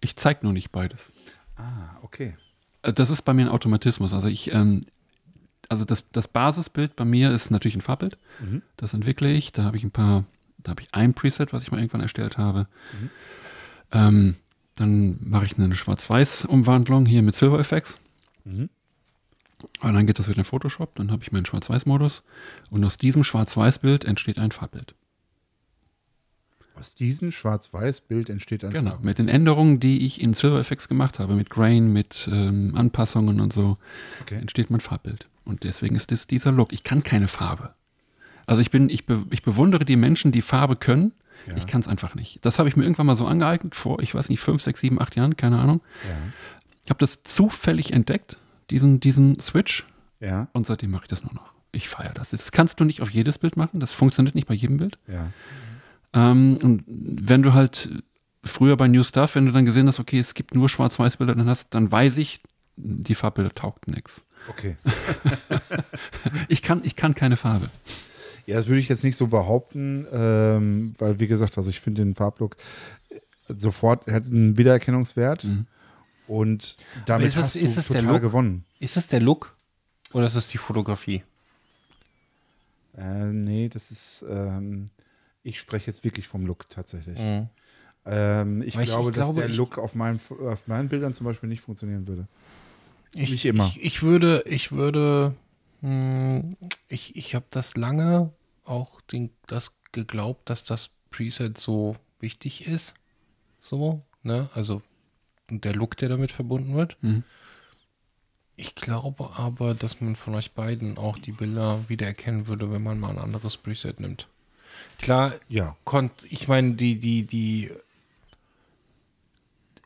Ich zeige nur nicht beides. Ah, okay. Äh, Das ist bei mir ein Automatismus. Also ich, ähm, also das, das Basisbild bei mir ist natürlich ein Farbbild. Mhm. Das entwickle ich. Da habe ich ein paar, da habe ich ein Preset, was ich mal irgendwann erstellt habe. Mhm. Ähm, dann mache ich eine Schwarz-Weiß-Umwandlung hier mit Silver Effects. Mhm. Und dann geht das wieder in Photoshop. Dann habe ich meinen Schwarz-Weiß-Modus. Und aus diesem Schwarz-Weiß-Bild entsteht ein Farbbild. Aus diesem Schwarz-Weiß-Bild entsteht ein Genau, Farbe. mit den Änderungen, die ich in Silver Effects gemacht habe, mit Grain, mit ähm, Anpassungen und so, Okay. entsteht mein Farbbild. Und deswegen ist das dieser Look. Ich kann keine Farbe. Also ich bin, ich, be, ich bewundere die Menschen, die Farbe können. Ja. Ich kann es einfach nicht. Das habe ich mir irgendwann mal so angeeignet, vor, ich weiß nicht, fünf, sechs, sieben, acht Jahren, keine Ahnung. Ja. Ich habe das zufällig entdeckt, diesen, diesen Switch, Ja. und seitdem mache ich das nur noch. Ich feiere das. Das kannst du nicht auf jedes Bild machen, das funktioniert nicht bei jedem Bild. Ja. Ähm, und wenn du halt früher bei New Stuff, wenn du dann gesehen hast, okay, es gibt nur Schwarz-Weiß-Bilder, dann hast, dann weiß ich, die Farbbilder taugt nix. Okay. Ich kann, ich kann keine Farbe. Ja, das würde ich jetzt nicht so behaupten, ähm, weil wie gesagt, also ich finde den Farblook äh, sofort hat einen Wiedererkennungswert Mhm. und damit ist es- hast ist du es der total Look? gewonnen. Ist es der Look oder ist es die Fotografie? Äh, nee, das ist, ähm, ich spreche jetzt wirklich vom Look tatsächlich. Mhm. Ähm, ich, Aber ich- glaube, ich glaube, dass der Look auf meinen, auf meinen Bildern zum Beispiel nicht funktionieren würde. Ich, Nicht immer. Ich, ich würde, ich würde, mh, ich, ich habe das lange auch den, das geglaubt, dass das Preset so wichtig ist. So, ne? Also der Look, der damit verbunden wird. Mhm. Ich glaube aber, dass man von euch beiden auch die Bilder wiedererkennen würde, wenn man mal ein anderes Preset nimmt. Klar, Ja. konnt, ich meine, die, die, die,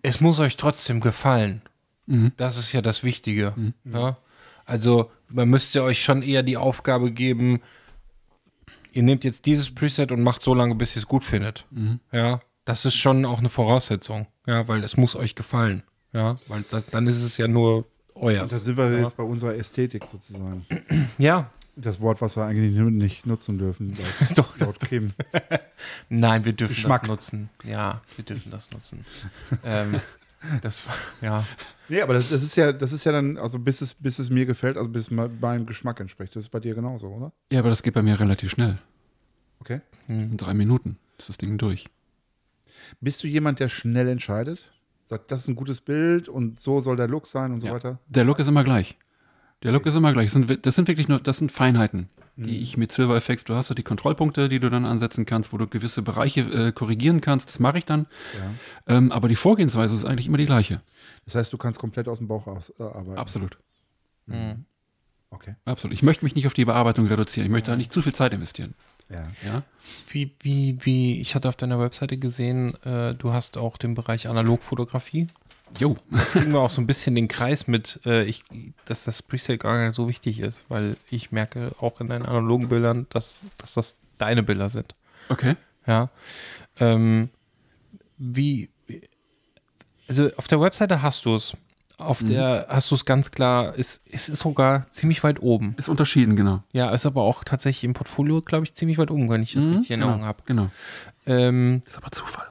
es muss euch trotzdem gefallen. Mhm. Das ist ja das Wichtige. Mhm. Ja? Also, man müsste euch schon eher die Aufgabe geben, ihr nehmt jetzt dieses Preset und macht so lange, bis ihr es gut findet. Mhm. Ja, das ist schon auch eine Voraussetzung. Ja, weil es muss euch gefallen. Ja, weil das, dann ist es ja nur euer. Da sind wir ja. jetzt bei unserer Ästhetik sozusagen. Ja, Das Wort, was wir eigentlich nicht nutzen dürfen. Laut, doch. laut Kim. Nein, wir dürfen Geschmack. das nutzen. Ja, wir dürfen das nutzen. ähm, das war, ja. Nee, aber das, das ist ja, das ist ja dann, also bis es, bis es mir gefällt, also bis es me- meinem Geschmack entspricht. Das ist bei dir genauso, oder? Ja, aber das geht bei mir relativ schnell. Okay. Das sind drei Minuten. ist das Ding durch. Bist du jemand, der schnell entscheidet? Sagt, das ist ein gutes Bild und so soll der Look sein und so Ja. weiter? Der Look ist immer gleich. Der Look ist immer gleich. Das sind, das sind wirklich nur, das sind Feinheiten, die Mhm. ich mit Silver Effects, du hast ja die Kontrollpunkte, die du dann ansetzen kannst, wo du gewisse Bereiche äh, korrigieren kannst. Das mache ich dann. Ja. Ähm, aber die Vorgehensweise ist eigentlich immer die gleiche. Das heißt, du kannst komplett aus dem Bauch aus, äh, arbeiten. Absolut. Mhm. Okay. Absolut. Ich möchte mich nicht auf die Bearbeitung reduzieren. Ich möchte da nicht zu viel Zeit investieren. Ja. Ja? Wie, wie, wie, ich hatte auf deiner Webseite gesehen, äh, du hast auch den Bereich Analogfotografie. Jo. Kriegen wir auch so ein bisschen den Kreis mit, äh, ich, dass das Preset gar nicht so wichtig ist, weil ich merke auch in deinen analogen Bildern, dass, dass das deine Bilder sind. Okay. Ja. Ähm, wie, also auf der Webseite hast du es. Auf der hast du es ganz klar, es, es ist sogar ziemlich weit oben. Ist unterschieden, genau. Ja, ist aber auch tatsächlich im Portfolio, glaube ich, ziemlich weit oben, wenn ich das Mhm, richtig in Erinnerung genau, habe. Genau. Ähm, Ist aber Zufall.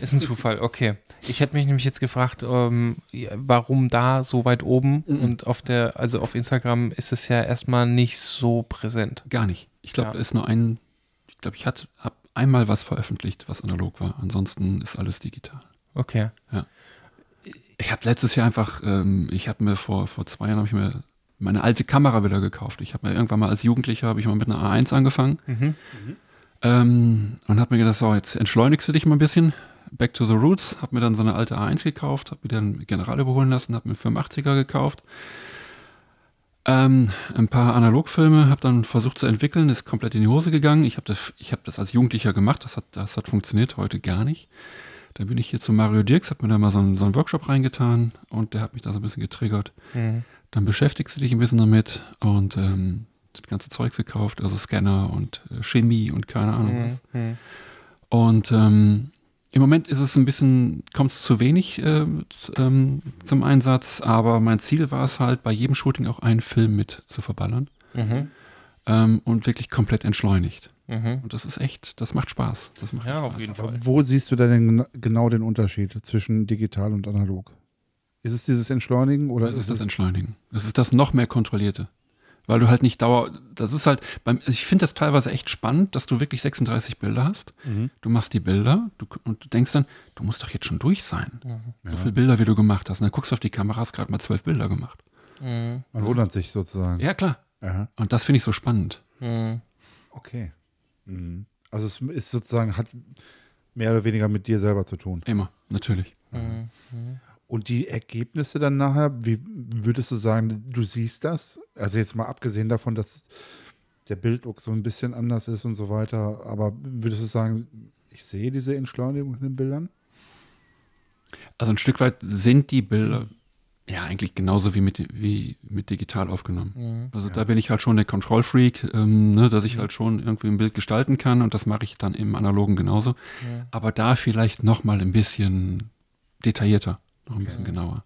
Ist ein Zufall, okay. Ich hätte mich nämlich jetzt gefragt, ähm, ja, warum da so weit oben Mhm. und auf der, also auf Instagram ist es ja erstmal nicht so präsent. Gar nicht. Ich glaube, Ja. da ist nur ein, ich glaube, ich habe einmal was veröffentlicht, was analog war. Ansonsten ist alles digital. Okay. Ich habe letztes Jahr einfach, ähm, ich habe mir vor, vor zwei Jahren habe ich mir meine alte Kamera wieder gekauft. Ich habe mir irgendwann mal als Jugendlicher, habe ich mal mit einer A1 angefangen Mhm. ähm, und habe mir gedacht, so, jetzt entschleunigst du dich mal ein bisschen. Back to the Roots, habe mir dann so eine alte A1 gekauft, habe mir dann General überholen lassen, habe mir einen 85er gekauft. Ähm, ein paar Analogfilme, habe dann versucht zu entwickeln, ist komplett in die Hose gegangen. Ich habe das, ich hab das als Jugendlicher gemacht, das hat, das hat funktioniert, heute gar nicht. Da bin ich hier zu Mario Dirks, habe mir da mal so einen, so einen Workshop reingetan und der hat mich da so ein bisschen getriggert. Mhm. Dann beschäftigst du dich ein bisschen damit und ähm, das ganze Zeugs gekauft, also Scanner und äh, Chemie und keine Ahnung was. Mhm. Und ähm, im Moment ist es ein bisschen, kommt es zu wenig äh, ähm, zum Einsatz, aber mein Ziel war es halt, bei jedem Shooting auch einen Film mit zu verballern Mhm. ähm, und wirklich komplett entschleunigt. Mhm. Und das ist echt, das macht Spaß. Das macht Ja, Spaß. auf jeden Aber Fall. wo siehst du denn gena- genau den Unterschied zwischen digital und analog? Ist es dieses Entschleunigen oder Das ist das Entschleunigen. Das ist das noch mehr Kontrollierte. Weil du halt nicht dauer, das ist halt, beim, ich finde das teilweise echt spannend, dass du wirklich 36 Bilder hast. Mhm. Du machst die Bilder du, und du denkst dann, du musst doch jetzt schon durch sein. So Ja. viele Bilder, wie du gemacht hast. Und dann guckst du auf die Kamera, hast gerade mal zwölf Bilder gemacht. Mhm. Man wundert sich sozusagen. Ja, klar. Aha. Und das finde ich so spannend. Mhm. Okay. Mhm. Also es ist sozusagen, hat mehr oder weniger mit dir selber zu tun. Immer, natürlich. Mhm. Und die Ergebnisse dann nachher, wie würdest du sagen, du siehst das? Also jetzt mal abgesehen davon, dass der Bildlook so ein bisschen anders ist und so weiter. Aber würdest du sagen, ich sehe diese Entschleunigung in den Bildern? Also ein Stück weit sind die Bilder ja eigentlich genauso wie mit, wie mit digital aufgenommen. Mhm. Also da bin ich halt schon der Kontrollfreak, ähm, ne, dass ich halt schon irgendwie ein Bild gestalten kann und das mache ich dann im Analogen genauso. Aber da vielleicht noch mal ein bisschen detaillierter, noch ein bisschen genauer.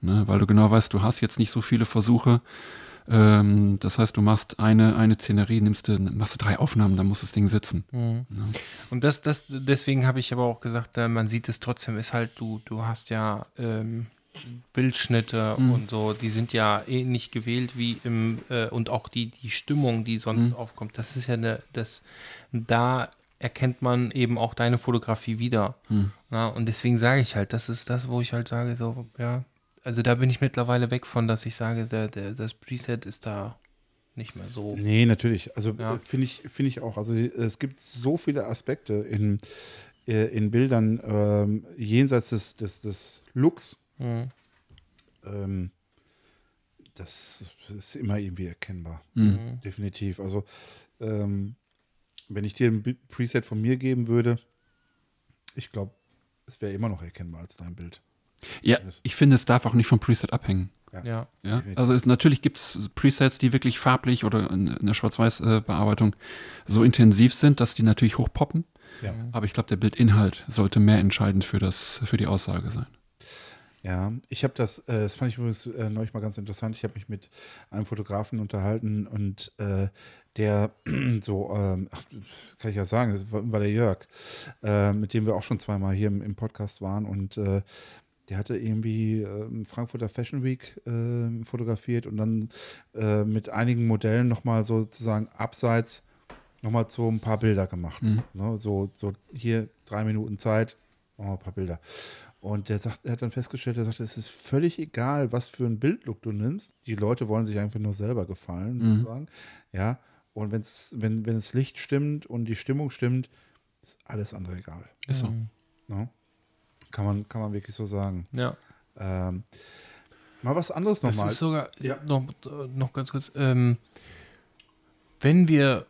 Ne, weil du genau weißt, du hast jetzt nicht so viele Versuche. Ähm, das heißt, du machst eine, eine Szenerie, nimmst du, machst du drei Aufnahmen, dann muss das Ding sitzen. Mhm. Und das, das, deswegen habe ich aber auch gesagt, äh, man sieht es trotzdem, ist halt, du, du hast ja ähm, Bildschnitte Mhm. und so, die sind ja ähnlich gewählt wie im, äh, und auch die, die Stimmung, die sonst Mhm. aufkommt, das ist ja eine, das, da erkennt man eben auch deine Fotografie wieder. Mhm. Ja, und deswegen sage ich halt, das ist das, wo ich halt sage, so, ja, also da bin ich mittlerweile weg von, dass ich sage, der, der, das Preset ist da nicht mehr so. Nee, natürlich. Also Ja. äh, finde ich, finde ich auch. Also es gibt so viele Aspekte in, äh, in Bildern ähm, jenseits des, des, des Looks. Mhm. Ähm, das ist immer irgendwie erkennbar. Mhm. Definitiv. Also ähm, wenn ich dir ein Preset von mir geben würde, ich glaube, es wäre immer noch erkennbar als dein Bild. Ja, ich finde, es darf auch nicht vom Preset abhängen. Ja. Ja, also es, natürlich gibt es Presets, die wirklich farblich oder in, in der Schwarz-Weiß-Bearbeitung so intensiv sind, dass die natürlich hochpoppen. Ja. Aber ich glaube, der Bildinhalt sollte mehr entscheidend für, das, für die Aussage sein. Ja, ich habe das, äh, das fand ich übrigens äh, neulich mal ganz interessant. Ich habe mich mit einem Fotografen unterhalten und äh, der so, ähm, kann ich ja sagen, das war, war der Jörg, äh, mit dem wir auch schon zweimal hier im, im Podcast waren und äh, der hatte irgendwie ähm, Frankfurter Fashion Week äh, fotografiert und dann äh, mit einigen Modellen nochmal sozusagen abseits nochmal so ein paar Bilder gemacht. Mhm. Ne? So, so hier drei Minuten Zeit, wir ein paar Bilder. Und der sagt, er hat dann festgestellt, er sagt, es ist völlig egal, was für ein Bildlook du nimmst. Die Leute wollen sich einfach nur selber gefallen, Mhm. sozusagen. Ja. Und wenn's, wenn, wenn das Licht stimmt und die Stimmung stimmt, ist alles andere egal. Ist so. Ne? Kann, man, kann man wirklich so sagen. Ja. Ähm, mal was anderes Das nochmal. ist sogar, Ja. noch, noch ganz kurz, ähm, wenn wir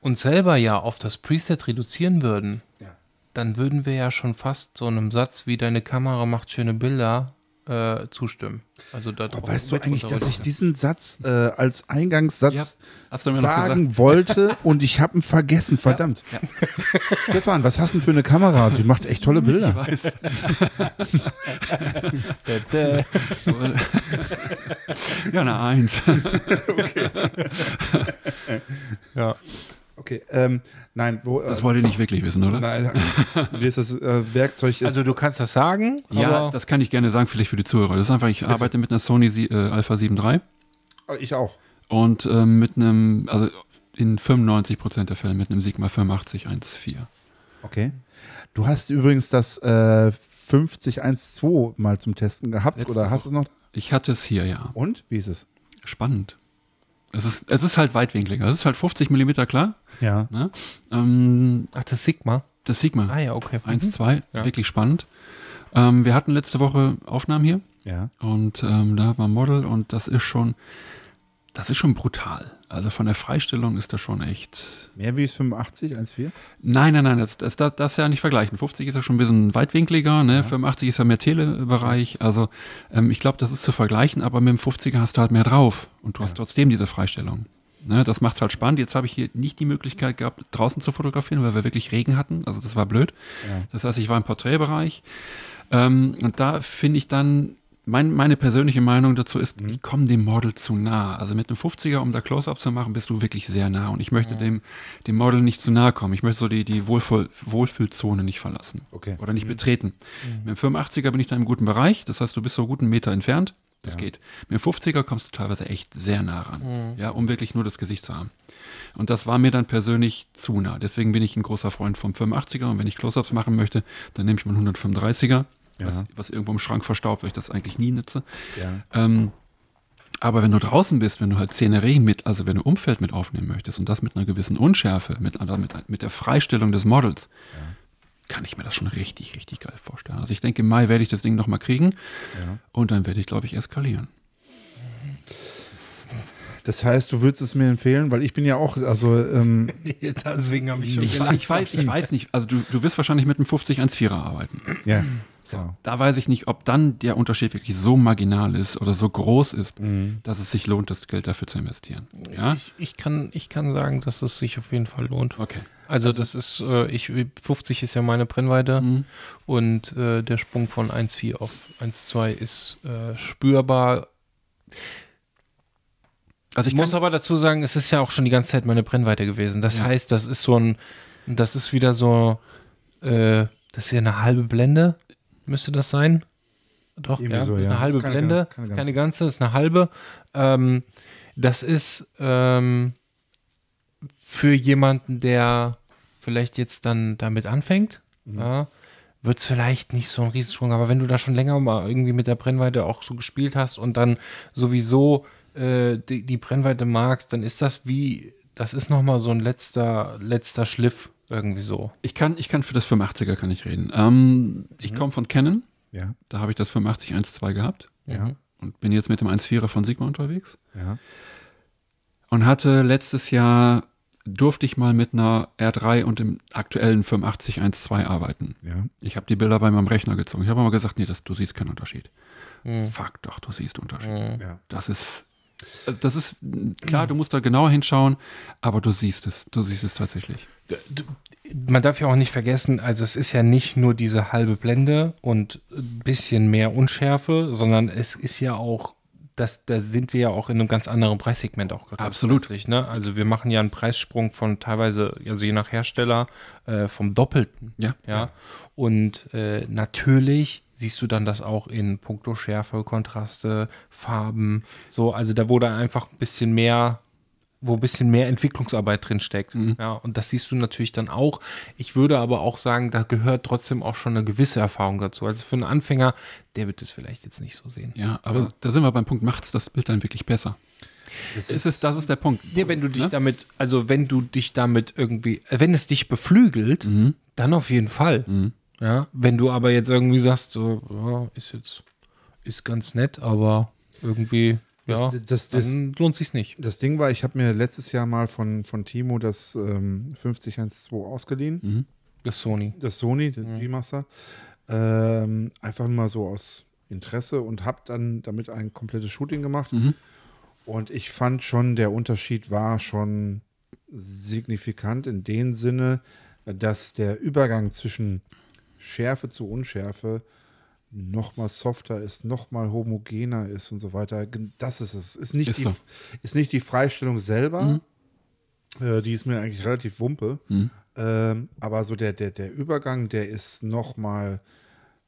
uns selber ja auf das Preset reduzieren würden, Ja. dann würden wir ja schon fast so einem Satz wie deine Kamera macht schöne Bilder äh, zustimmen. Also da weißt du eigentlich, dass ich diesen Satz äh, als Eingangssatz Ja, hast du mir noch sagen wollte und ich habe ihn vergessen, verdammt. Stefan, was hast du denn für eine Kamera? Die macht echt tolle Bilder. weiß. sagen. ja, eine Eins. Ja. Okay, ähm, nein, wo, äh, Das wollt ihr nicht wirklich wissen, oder? nein, mir ist das äh, Werkzeug ist, Also du kannst das sagen, Ja, aber das kann ich gerne sagen, vielleicht für die Zuhörer. Das ist einfach, ich arbeite mit einer Sony Sie- äh, Alpha 7 III ich auch. und ähm, mit einem, also in 95% der Fälle mit einem Sigma 8514. Okay. Du hast übrigens das äh, 5012 mal zum Testen gehabt Letzte oder hast du es noch? Ich hatte es hier, ja. Und wie ist es? Spannend. Es ist, es ist halt weitwinkliger. Es ist halt 50 mm klar. Ja. Ne? Ähm, ach das Sigma. das Sigma Ah ja, okay. 1, 2, Ja. wirklich spannend. Ähm, wir hatten letzte Woche Aufnahmen hier Ja. und ähm, da war Model und das ist schon, das ist schon brutal. Also von der Freistellung ist das schon echt. Mehr wie es 85, 1,4? Nein, nein, nein, das, das, das, das ist ja nicht vergleichen. 50 ist ja schon ein bisschen weitwinkliger, ne? 85 ist ja mehr Telebereich. Also ähm, ich glaube, das ist zu vergleichen, aber mit dem 50er hast du halt mehr drauf und du hast trotzdem diese Freistellung. Ne? Das macht es halt spannend. Jetzt habe ich hier nicht die Möglichkeit gehabt, draußen zu fotografieren, weil wir wirklich Regen hatten. Also das war blöd. Ja. Das heißt, ich war im Porträtbereich. Ähm, und da finde ich dann, mein, meine persönliche Meinung dazu ist, ich komme dem Model zu nah. Also mit einem 50er, um da Close-Up zu machen, bist du wirklich sehr nah. Und ich möchte dem, dem Model nicht zu nahe kommen. Ich möchte so die, die Wohlfühl, Wohlfühlzone nicht verlassen. Okay. Oder nicht betreten. Mit dem 85er bin ich da im guten Bereich. Das heißt, du bist so gut einen Meter entfernt. Das geht. Mit dem 50er kommst du teilweise echt sehr nah ran. Ja, um wirklich nur das Gesicht zu haben. Und das war mir dann persönlich zu nah. Deswegen bin ich ein großer Freund vom 85er. Und wenn ich Close-Ups machen möchte, dann nehme ich meinen 135er, was, was irgendwo im Schrank verstaubt, weil ich das eigentlich nie nutze. Ja. Ähm, aber wenn du draußen bist, wenn du halt Szenerie mit, also wenn du Umfeld mit aufnehmen möchtest und das mit einer gewissen Unschärfe, mit, also mit, mit der Freistellung des Models, kann ich mir das schon richtig, richtig geil vorstellen. Also ich denke, im Mai werde ich das Ding nochmal kriegen Ja. und dann werde ich, glaube ich, eskalieren. Das heißt, du würdest es mir empfehlen, weil ich bin ja auch, also ähm, Deswegen habe ich schon Ich, ich, weiß, ich weiß nicht, also du, du wirst wahrscheinlich mit einem 50-1-4er arbeiten. ja. So, Genau. Da weiß ich nicht, ob dann der Unterschied wirklich so marginal ist oder so groß ist, Mhm. dass es sich lohnt, das Geld dafür zu investieren. Ja? Ich, ich, kann, ich kann sagen, dass es sich auf jeden Fall lohnt. Okay. Also das ist, äh, ich, 50 ist ja meine Brennweite Mhm. und äh, der Sprung von 1,4 auf 1,2 ist äh, spürbar. Also Ich muss aber dazu sagen, es ist ja auch schon die ganze Zeit meine Brennweite gewesen. Das Ja. heißt, das ist so ein, das ist wieder so, äh, das ist ja eine halbe Blende, müsste das sein? Doch, ja, so, ist ja. eine halbe Ist keine Blende, gan- keine ist keine ganze, ist eine halbe. Ähm, das ist ähm, für jemanden, der vielleicht jetzt dann damit anfängt, ja, wird es vielleicht nicht so ein Riesensprung, aber wenn du da schon länger mal irgendwie mit der Brennweite auch so gespielt hast und dann sowieso äh, die, die Brennweite magst, dann ist das wie, das ist nochmal so ein letzter, letzter Schliff irgendwie so. ich, kann, ich kann für das 85er kann ich reden. Ähm, ich komme von Canon, Ja, da habe ich das 85 1.2 gehabt ja, und bin jetzt mit dem 1.4er von Sigma unterwegs. ja. Und hatte letztes Jahr, durfte ich mal mit einer R3 und dem aktuellen 85 1.2 arbeiten. ja. Ich habe die Bilder bei meinem Rechner gezogen. Ich habe aber gesagt, nee, das, du siehst keinen Unterschied. Mhm. Fuck doch, du siehst Unterschied. Mhm. ja. Das ist, also das ist, klar, du musst da genauer hinschauen, aber du siehst es, du siehst es tatsächlich. Man darf ja auch nicht vergessen, also es ist ja nicht nur diese halbe Blende und ein bisschen mehr Unschärfe, sondern es ist ja auch, das, da sind wir ja auch in einem ganz anderen Preissegment auch gerade. Absolut. Ne? Also wir machen ja einen Preissprung von teilweise, also je nach Hersteller, äh, vom Doppelten. Ja. Ja. Und äh, natürlich siehst du dann das auch in puncto Schärfe, Kontraste, Farben. So, also da wurde einfach ein bisschen mehr, wo ein bisschen mehr Entwicklungsarbeit drin steckt. Mhm. Ja, und das siehst du natürlich dann auch. Ich würde aber auch sagen, da gehört trotzdem auch schon eine gewisse Erfahrung dazu. Also für einen Anfänger, der wird es vielleicht jetzt nicht so sehen. Ja, aber da sind wir beim Punkt, macht es das Bild dann wirklich besser? Das Ist es, das ist der Punkt. Ja, wenn du dich Ne? damit, also wenn du dich damit irgendwie, wenn es dich beflügelt, Mhm. dann auf jeden Fall. Mhm. Ja, wenn du aber jetzt irgendwie sagst, so, ja, ist jetzt, ist ganz nett, aber irgendwie, ja, Das- das- das- dann lohnt sich's nicht. Das Ding war, ich habe mir letztes Jahr mal von, von Timo das ähm, 5012 ausgeliehen. Mhm. Das Sony. Das Sony, der Mhm. G-Master. Ähm, einfach mal so aus Interesse und habe dann damit ein komplettes Shooting gemacht. Mhm. Und ich fand schon, der Unterschied war schon signifikant in dem Sinne, dass der Übergang zwischen Schärfe zu Unschärfe noch mal softer ist, noch mal homogener ist und so weiter. Das ist es. Ist nicht, Ist die, ist nicht die Freistellung selber. Mhm. Äh, die ist mir eigentlich relativ wumpe. Mhm. Ähm, aber so der, der, der Übergang, der ist noch mal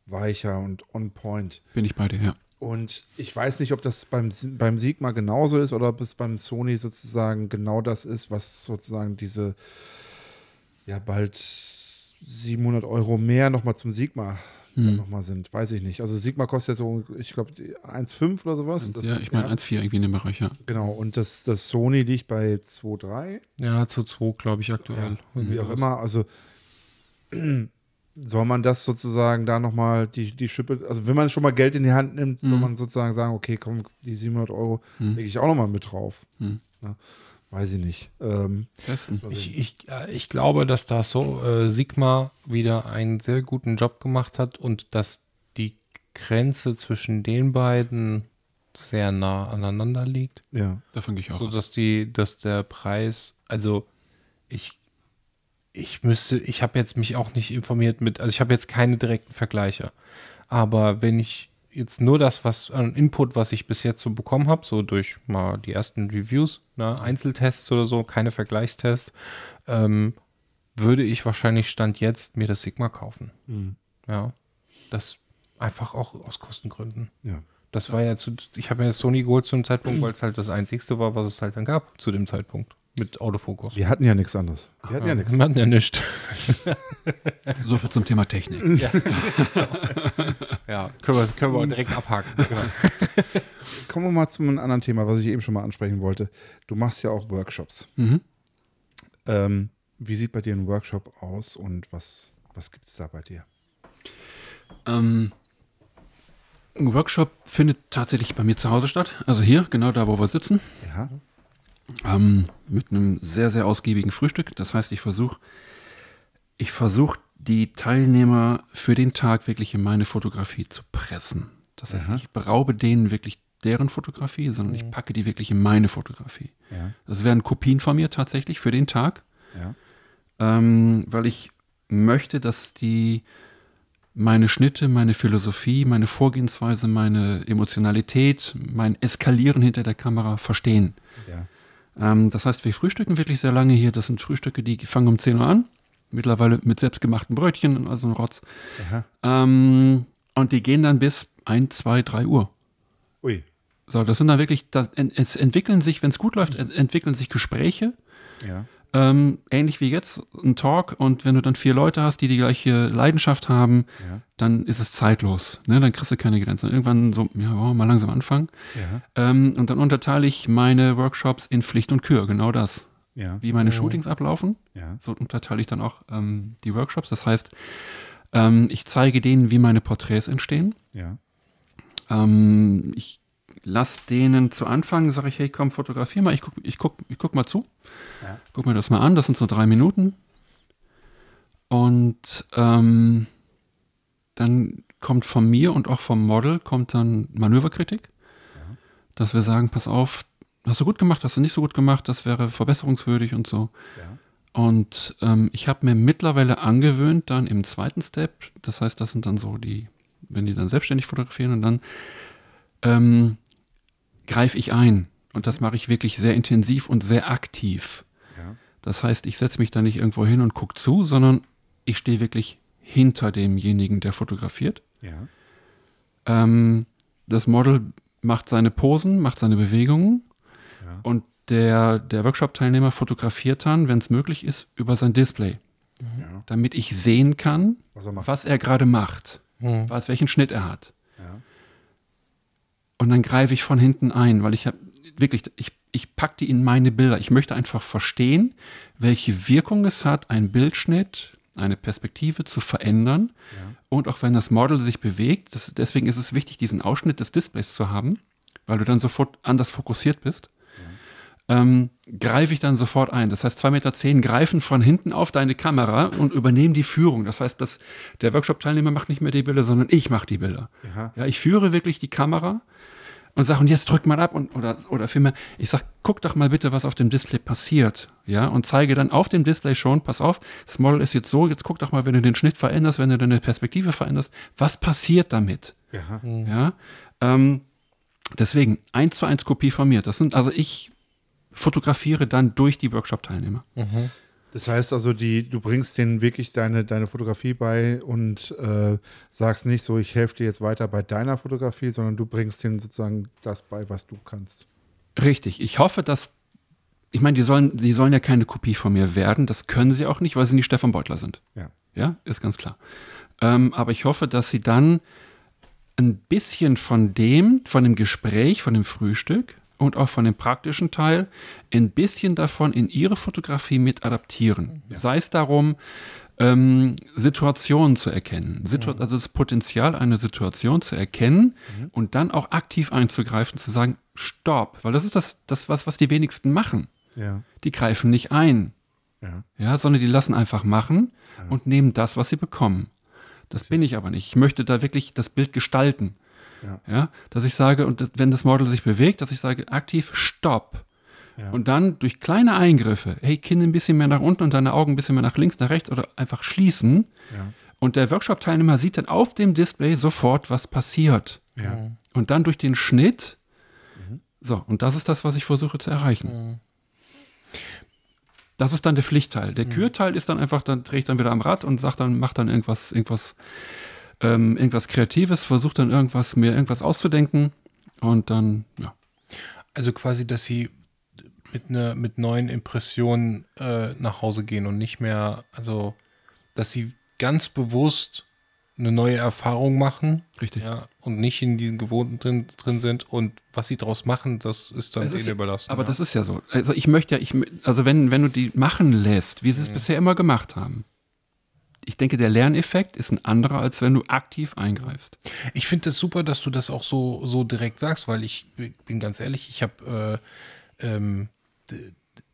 weicher und on point. Bin ich bei dir, ja. Und ich weiß nicht, ob das beim, beim Sigma genauso ist oder ob es beim Sony sozusagen genau das ist, was sozusagen diese ja bald 700 Euro mehr nochmal zum Sigma Hm. nochmal sind. Weiß ich nicht. Also Sigma kostet so, ich glaube, 1,5 oder sowas. Das- ja, ich meine 1,4 irgendwie in dem Bereich, ja. Genau, und das, das Sony liegt bei 2,3. Ja, zu 2, glaube ich, aktuell. Irgendwie Wie auch sowas. immer. Also soll man das sozusagen da nochmal die, die Schippe, also wenn man schon mal Geld in die Hand nimmt, soll Mhm. man sozusagen sagen, okay, komm, die 700 Euro Mhm. lege ich auch nochmal mit drauf. Mhm. Ja, weiß ich nicht. Ähm. Ich, ich, ich glaube, dass da so äh, Sigma wieder einen sehr guten Job gemacht hat und dass die Grenze zwischen den beiden sehr nah aneinander liegt. ja. Davon gehe ich auch so dass die, dass der Preis, also ich, ich müsste, ich habe jetzt mich auch nicht informiert mit, also ich habe jetzt keine direkten Vergleiche, aber wenn ich jetzt nur das, was an Input, was ich bis jetzt so bekommen habe, so durch mal die ersten Reviews, ne, Einzeltests oder so, keine Vergleichstests, ähm, würde ich wahrscheinlich Stand jetzt mir das Sigma kaufen. Mhm. Ja, das einfach auch aus Kostengründen. Ja. Das war ja zu, ich habe mir das Sony geholt zu dem Zeitpunkt, weil es halt das einzigste war, was es halt dann gab zu dem Zeitpunkt mit Autofokus. Wir hatten ja nichts anderes. Wir hatten ja, nichts. Wir hatten ja nichts. So viel zum Thema Technik. Ja, können wir, können wir direkt abhaken. Genau. Kommen wir mal zu einem anderen Thema, was ich eben schon mal ansprechen wollte. Du machst ja auch Workshops. Mhm. Ähm, wie sieht bei dir ein Workshop aus und was, was gibt es da bei dir? Ähm, ein Workshop findet tatsächlich bei mir zu Hause statt. Also hier, genau da, wo wir sitzen. Ja. Ähm, mit einem sehr, sehr ausgiebigen Frühstück. Das heißt, ich versuche ich versuch, die Teilnehmer für den Tag wirklich in meine Fotografie zu pressen. Das heißt, Aha. ich beraube denen wirklich deren Fotografie, sondern ich packe die wirklich in meine Fotografie. Ja, Das wären Kopien von mir tatsächlich für den Tag, ja, ähm, weil ich möchte, dass die meine Schnitte, meine Philosophie, meine Vorgehensweise, meine Emotionalität, mein Eskalieren hinter der Kamera verstehen. ja. Ähm, das heißt, wir frühstücken wirklich sehr lange hier. Das sind Frühstücke, die fangen um 10 Uhr an. Mittlerweile mit selbstgemachten Brötchen, also ein Rotz. Ähm, und die gehen dann bis 1, 2, 3 Uhr. Ui. So, das sind dann wirklich, das, es entwickeln sich, wenn es gut läuft, entwickeln sich Gespräche. Ja. Ähm, ähnlich wie jetzt, ein Talk. Und wenn du dann vier Leute hast, die die gleiche Leidenschaft haben, Ja. dann ist es zeitlos. Ne? Dann kriegst du keine Grenzen. Irgendwann so, ja, wollen wir mal langsam anfangen. Ja. Ähm, und dann unterteile ich meine Workshops in Pflicht und Kür. Genau das. Ja. Wie meine Shootings ablaufen. Ja. So unterteile ich dann auch ähm, die Workshops. Das heißt, ähm, ich zeige denen, wie meine Porträts entstehen. Ja. Ähm, ich lasse denen zu Anfang, sage ich, hey, komm, fotografier mal, ich guck, ich guck, ich guck mal zu. Ja. Guck mir das mal an, das sind so drei Minuten. Und ähm, dann kommt von mir und auch vom Model kommt dann Manöverkritik, dass wir sagen, pass auf, hast du gut gemacht, hast du nicht so gut gemacht, das wäre verbesserungswürdig und so. Ja. Und ähm, ich habe mir mittlerweile angewöhnt, dann im zweiten Step, das heißt, das sind dann so die, wenn die dann selbstständig fotografieren und dann ähm, greife ich ein. Und das mache ich wirklich sehr intensiv und sehr aktiv. Ja. Das heißt, ich setze mich da nicht irgendwo hin und gucke zu, sondern ich stehe wirklich hinter demjenigen, der fotografiert. Ja. Ähm, das Model macht seine Posen, macht seine Bewegungen Ja. und der, der Workshop-Teilnehmer fotografiert dann, wenn es möglich ist, über sein Display, Ja. damit ich sehen kann, Was er er gerade macht, Mhm. was, welchen Schnitt er hat. Ja. Und dann greife ich von hinten ein, weil ich habe wirklich, ich, ich packe die in meine Bilder. Ich möchte einfach verstehen, welche Wirkung es hat, einen Bildschnitt, eine Perspektive zu verändern. Ja. Und auch wenn das Model sich bewegt, das, deswegen ist es wichtig, diesen Ausschnitt des Displays zu haben, weil du dann sofort anders fokussiert bist. Ähm, greife ich dann sofort ein. Das heißt, 2,10 Meter greifen von hinten auf deine Kamera und übernehmen die Führung. Das heißt, dass der Workshop-Teilnehmer macht nicht mehr die Bilder, sondern ich mache die Bilder. Ja. Ja, ich führe wirklich die Kamera und sage, und jetzt drück mal ab und, oder, oder vielmehr, ich sage, guck doch mal bitte, was auf dem Display passiert. Ja, und zeige dann auf dem Display schon, pass auf, das Model ist jetzt so, jetzt guck doch mal, wenn du den Schnitt veränderst, wenn du deine Perspektive veränderst, was passiert damit? Ja. Ja, ähm, deswegen, eins zu eins Kopie von mir. Das sind, also ich fotografiere dann durch die Workshop-Teilnehmer. Das heißt also, die, du bringst denen wirklich deine, deine Fotografie bei und äh, sagst nicht so, ich helfe dir jetzt weiter bei deiner Fotografie, sondern du bringst denen sozusagen das bei, was du kannst. Richtig. Ich hoffe, dass, ich meine, die sollen, die sollen ja keine Kopie von mir werden. Das können sie auch nicht, weil sie nicht Stefan Beutler sind. Ja. Ja, ist ganz klar. Ähm, aber ich hoffe, dass sie dann ein bisschen von dem, von dem Gespräch, von dem Frühstück und auch von dem praktischen Teil, ein bisschen davon in ihre Fotografie mit adaptieren. Sei es darum, ähm, Situationen zu erkennen, Situ also das Potenzial einer Situation zu erkennen und dann auch aktiv einzugreifen, zu sagen, stopp, weil das ist das, das was, was die wenigsten machen. Ja. Die greifen nicht ein, Ja. ja, sondern die lassen einfach machen und nehmen das, was sie bekommen. Das bin ich aber nicht. Ich möchte da wirklich das Bild gestalten. Ja. Ja, dass ich sage, und das, wenn das Model sich bewegt, dass ich sage, aktiv Stopp. Ja. Und dann durch kleine Eingriffe, hey, Kinn ein bisschen mehr nach unten und deine Augen ein bisschen mehr nach links, nach rechts oder einfach schließen. Ja. Und der Workshop-Teilnehmer sieht dann auf dem Display sofort, was passiert. Ja. Und dann durch den Schnitt, Mhm. so, und das ist das, was ich versuche zu erreichen. Das ist dann der Pflichtteil. Mhm. Der Kürteil ist dann einfach, dann drehe ich dann wieder am Rad und sag dann, mach dann irgendwas, irgendwas, ähm, irgendwas Kreatives, versuche dann irgendwas, mir irgendwas auszudenken und dann, ja. Also quasi, dass sie mit, ne, mit neuen Impressionen äh, nach Hause gehen und nicht mehr, also, dass sie ganz bewusst eine neue Erfahrung machen Richtig. ja, und nicht in diesen Gewohnten drin, drin sind und was sie daraus machen, das ist dann ihnen überlassen. Aber ja. das ist ja so. Also ich möchte ja, ich, also wenn, wenn du die machen lässt, wie sie es Mhm. bisher immer gemacht haben, ich denke, der Lerneffekt ist ein anderer, als wenn du aktiv eingreifst. Ich finde es das super, dass du das auch so, so direkt sagst, weil ich bin ganz ehrlich, ich habe äh, ähm,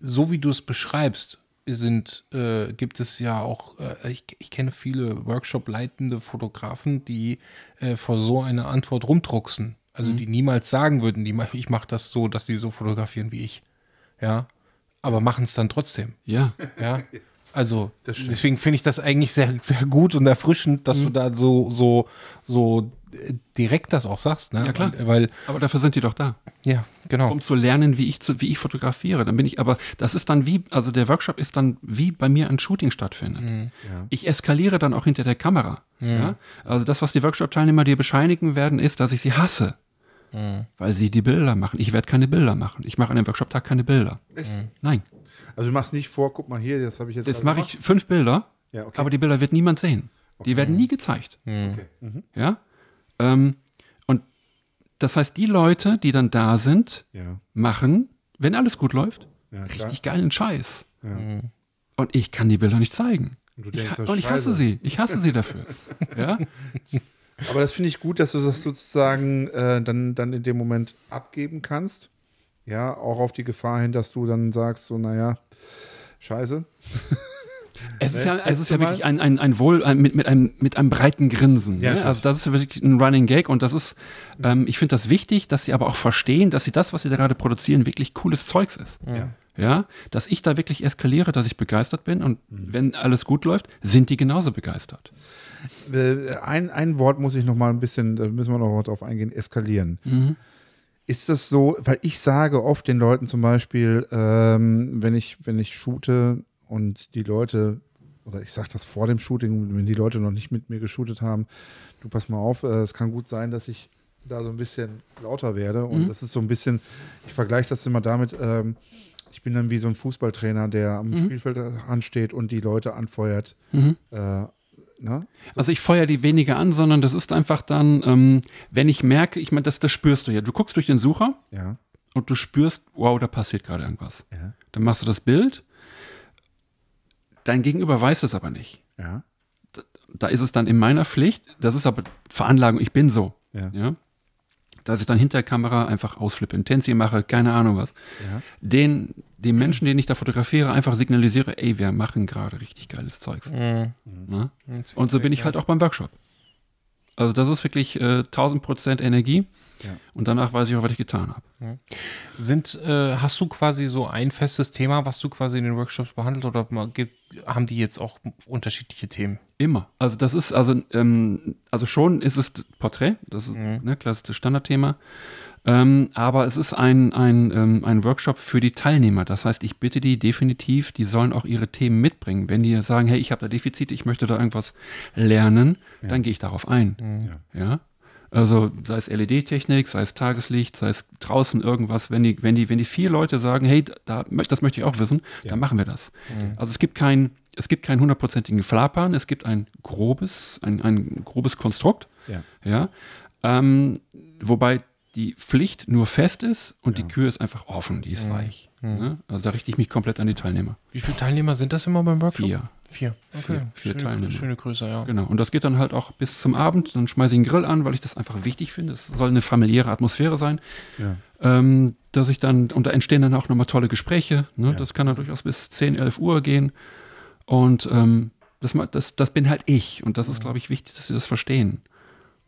so wie du es beschreibst, sind, äh, gibt es ja auch, äh, ich, ich kenne viele Workshop-leitende Fotografen, die äh, vor so einer Antwort rumdrucksen. Also die niemals sagen würden, die, ich mache das so, dass die so fotografieren wie ich. Ja. Aber machen es dann trotzdem. Ja, Ja. Also deswegen finde ich das eigentlich sehr, sehr gut und erfrischend, dass du da so, so, so äh, direkt das auch sagst. Ne? Ja, klar. Weil, weil, aber dafür sind die doch da. ja, genau. um zu lernen, wie ich, zu, wie ich fotografiere. Dann bin ich aber, das ist dann wie, also der Workshop ist dann wie bei mir ein Shooting stattfindet. Mhm. Ich eskaliere dann auch hinter der Kamera. Ja? Also das, was die Workshop-Teilnehmer dir bescheinigen werden, ist, dass ich sie hasse. Mhm. Weil sie die Bilder machen. Ich werde keine Bilder machen. Ich mache an dem Workshop-Tag keine Bilder. Nein. Also du machst nicht vor, guck mal hier, das habe ich jetzt. Jetzt mache ich fünf Bilder, Ja, okay. aber die Bilder wird niemand sehen. Die werden nie gezeigt. Okay. Mhm. Ja? Ähm, und das heißt, die Leute, die dann da sind, Ja, machen, wenn alles gut läuft, ja richtig geilen Scheiß. Ja. Und ich kann die Bilder nicht zeigen. Und du Ich, und ich hasse sie. Ich hasse sie dafür. ja? Aber das finde ich gut, dass du das sozusagen äh, dann, dann in dem Moment abgeben kannst. Ja, auch auf die Gefahr hin, dass du dann sagst, so, naja, scheiße. Es ist ja, es ist ja wirklich ein, ein, ein Wohl ein, mit, mit, einem, mit einem breiten Grinsen. Ja, ne? Also das ist wirklich ein Running Gag und das ist, ähm, ich finde das wichtig, dass sie aber auch verstehen, dass sie das, was sie da gerade produzieren, wirklich cooles Zeugs ist. Ja. Ja, dass ich da wirklich eskaliere, dass ich begeistert bin und Mhm. wenn alles gut läuft, sind die genauso begeistert. Äh, Ein, ein Wort muss ich noch mal ein bisschen, da müssen wir noch mal drauf eingehen, eskalieren. Mhm. Ist das so, weil ich sage oft den Leuten zum Beispiel, ähm, wenn ich, wenn ich shoote und die Leute, oder ich sage das vor dem Shooting, wenn die Leute noch nicht mit mir geshootet haben, du pass mal auf, äh, es kann gut sein, dass ich da so ein bisschen lauter werde. Und Mhm. das ist so ein bisschen, ich vergleiche das immer damit, ähm, ich bin dann wie so ein Fußballtrainer, der am Mhm. Spielfeld ansteht und die Leute anfeuert. Mhm. Äh, ne? Also ich feuer die weniger an, sondern das ist einfach dann, ähm, wenn ich merke, ich meine, das, das spürst du ja. Du guckst durch den Sucher Ja. und du spürst, wow, da passiert gerade irgendwas. Ja. Dann machst du das Bild. Dein Gegenüber weiß es aber nicht. Ja. Da ist es dann in meiner Pflicht, das ist aber Veranlagung, ich bin so. Ja. Ja? Dass ich dann hinter der Kamera einfach ausflippe, Intensi mache, keine Ahnung was. Ja. Den, den Menschen, den ich da fotografiere, einfach signalisiere, ey, wir machen gerade richtig geiles Zeugs. Mhm. Ne? Und so bin ich halt auch beim Workshop. Also das ist wirklich äh, 1000 Prozent Energie. Ja. Und danach weiß ich auch, was ich getan habe. Sind, äh, hast du quasi so ein festes Thema, was du quasi in den Workshops behandelt oder haben die jetzt auch unterschiedliche Themen? Immer. Also das ist, also, ähm, also schon ist es Porträt, das ist ne, klassisches Standardthema. Ähm, aber es ist ein, ein, ähm, ein Workshop für die Teilnehmer. Das heißt, ich bitte die definitiv, die sollen auch ihre Themen mitbringen. Wenn die sagen, hey, ich habe da Defizite, ich möchte da irgendwas lernen, dann gehe ich darauf ein. Ja. Also sei es LED-Technik, sei es Tageslicht, sei es draußen irgendwas, wenn die, wenn die, wenn die vier Leute sagen, hey, da, das möchte ich auch wissen, dann machen wir das. Also es gibt kein, es gibt keinen hundertprozentigen Flapern, es gibt ein grobes, ein, ein grobes Konstrukt, Ja. ja, ähm, wobei die Pflicht nur fest ist und die Kür ist einfach offen, die ist weich. Ne? Also da richte ich mich komplett an die Teilnehmer. Wie viele Teilnehmer sind das immer beim Workshop? Vier. Vier. Okay. Vier- vier schöne, Teilnehmer. schöne Größe, ja. Genau. Und das geht dann halt auch bis zum Abend. Dann schmeiße ich einen Grill an, weil ich das einfach wichtig finde. Es soll eine familiäre Atmosphäre sein. Ja. Ähm, dass ich dann, und da entstehen dann auch nochmal tolle Gespräche. Ne? Ja. Das kann dann durchaus bis 10, 11 Uhr gehen. Und ähm, das, das, das bin halt ich. Und das ist, glaube ich, wichtig, dass sie das verstehen.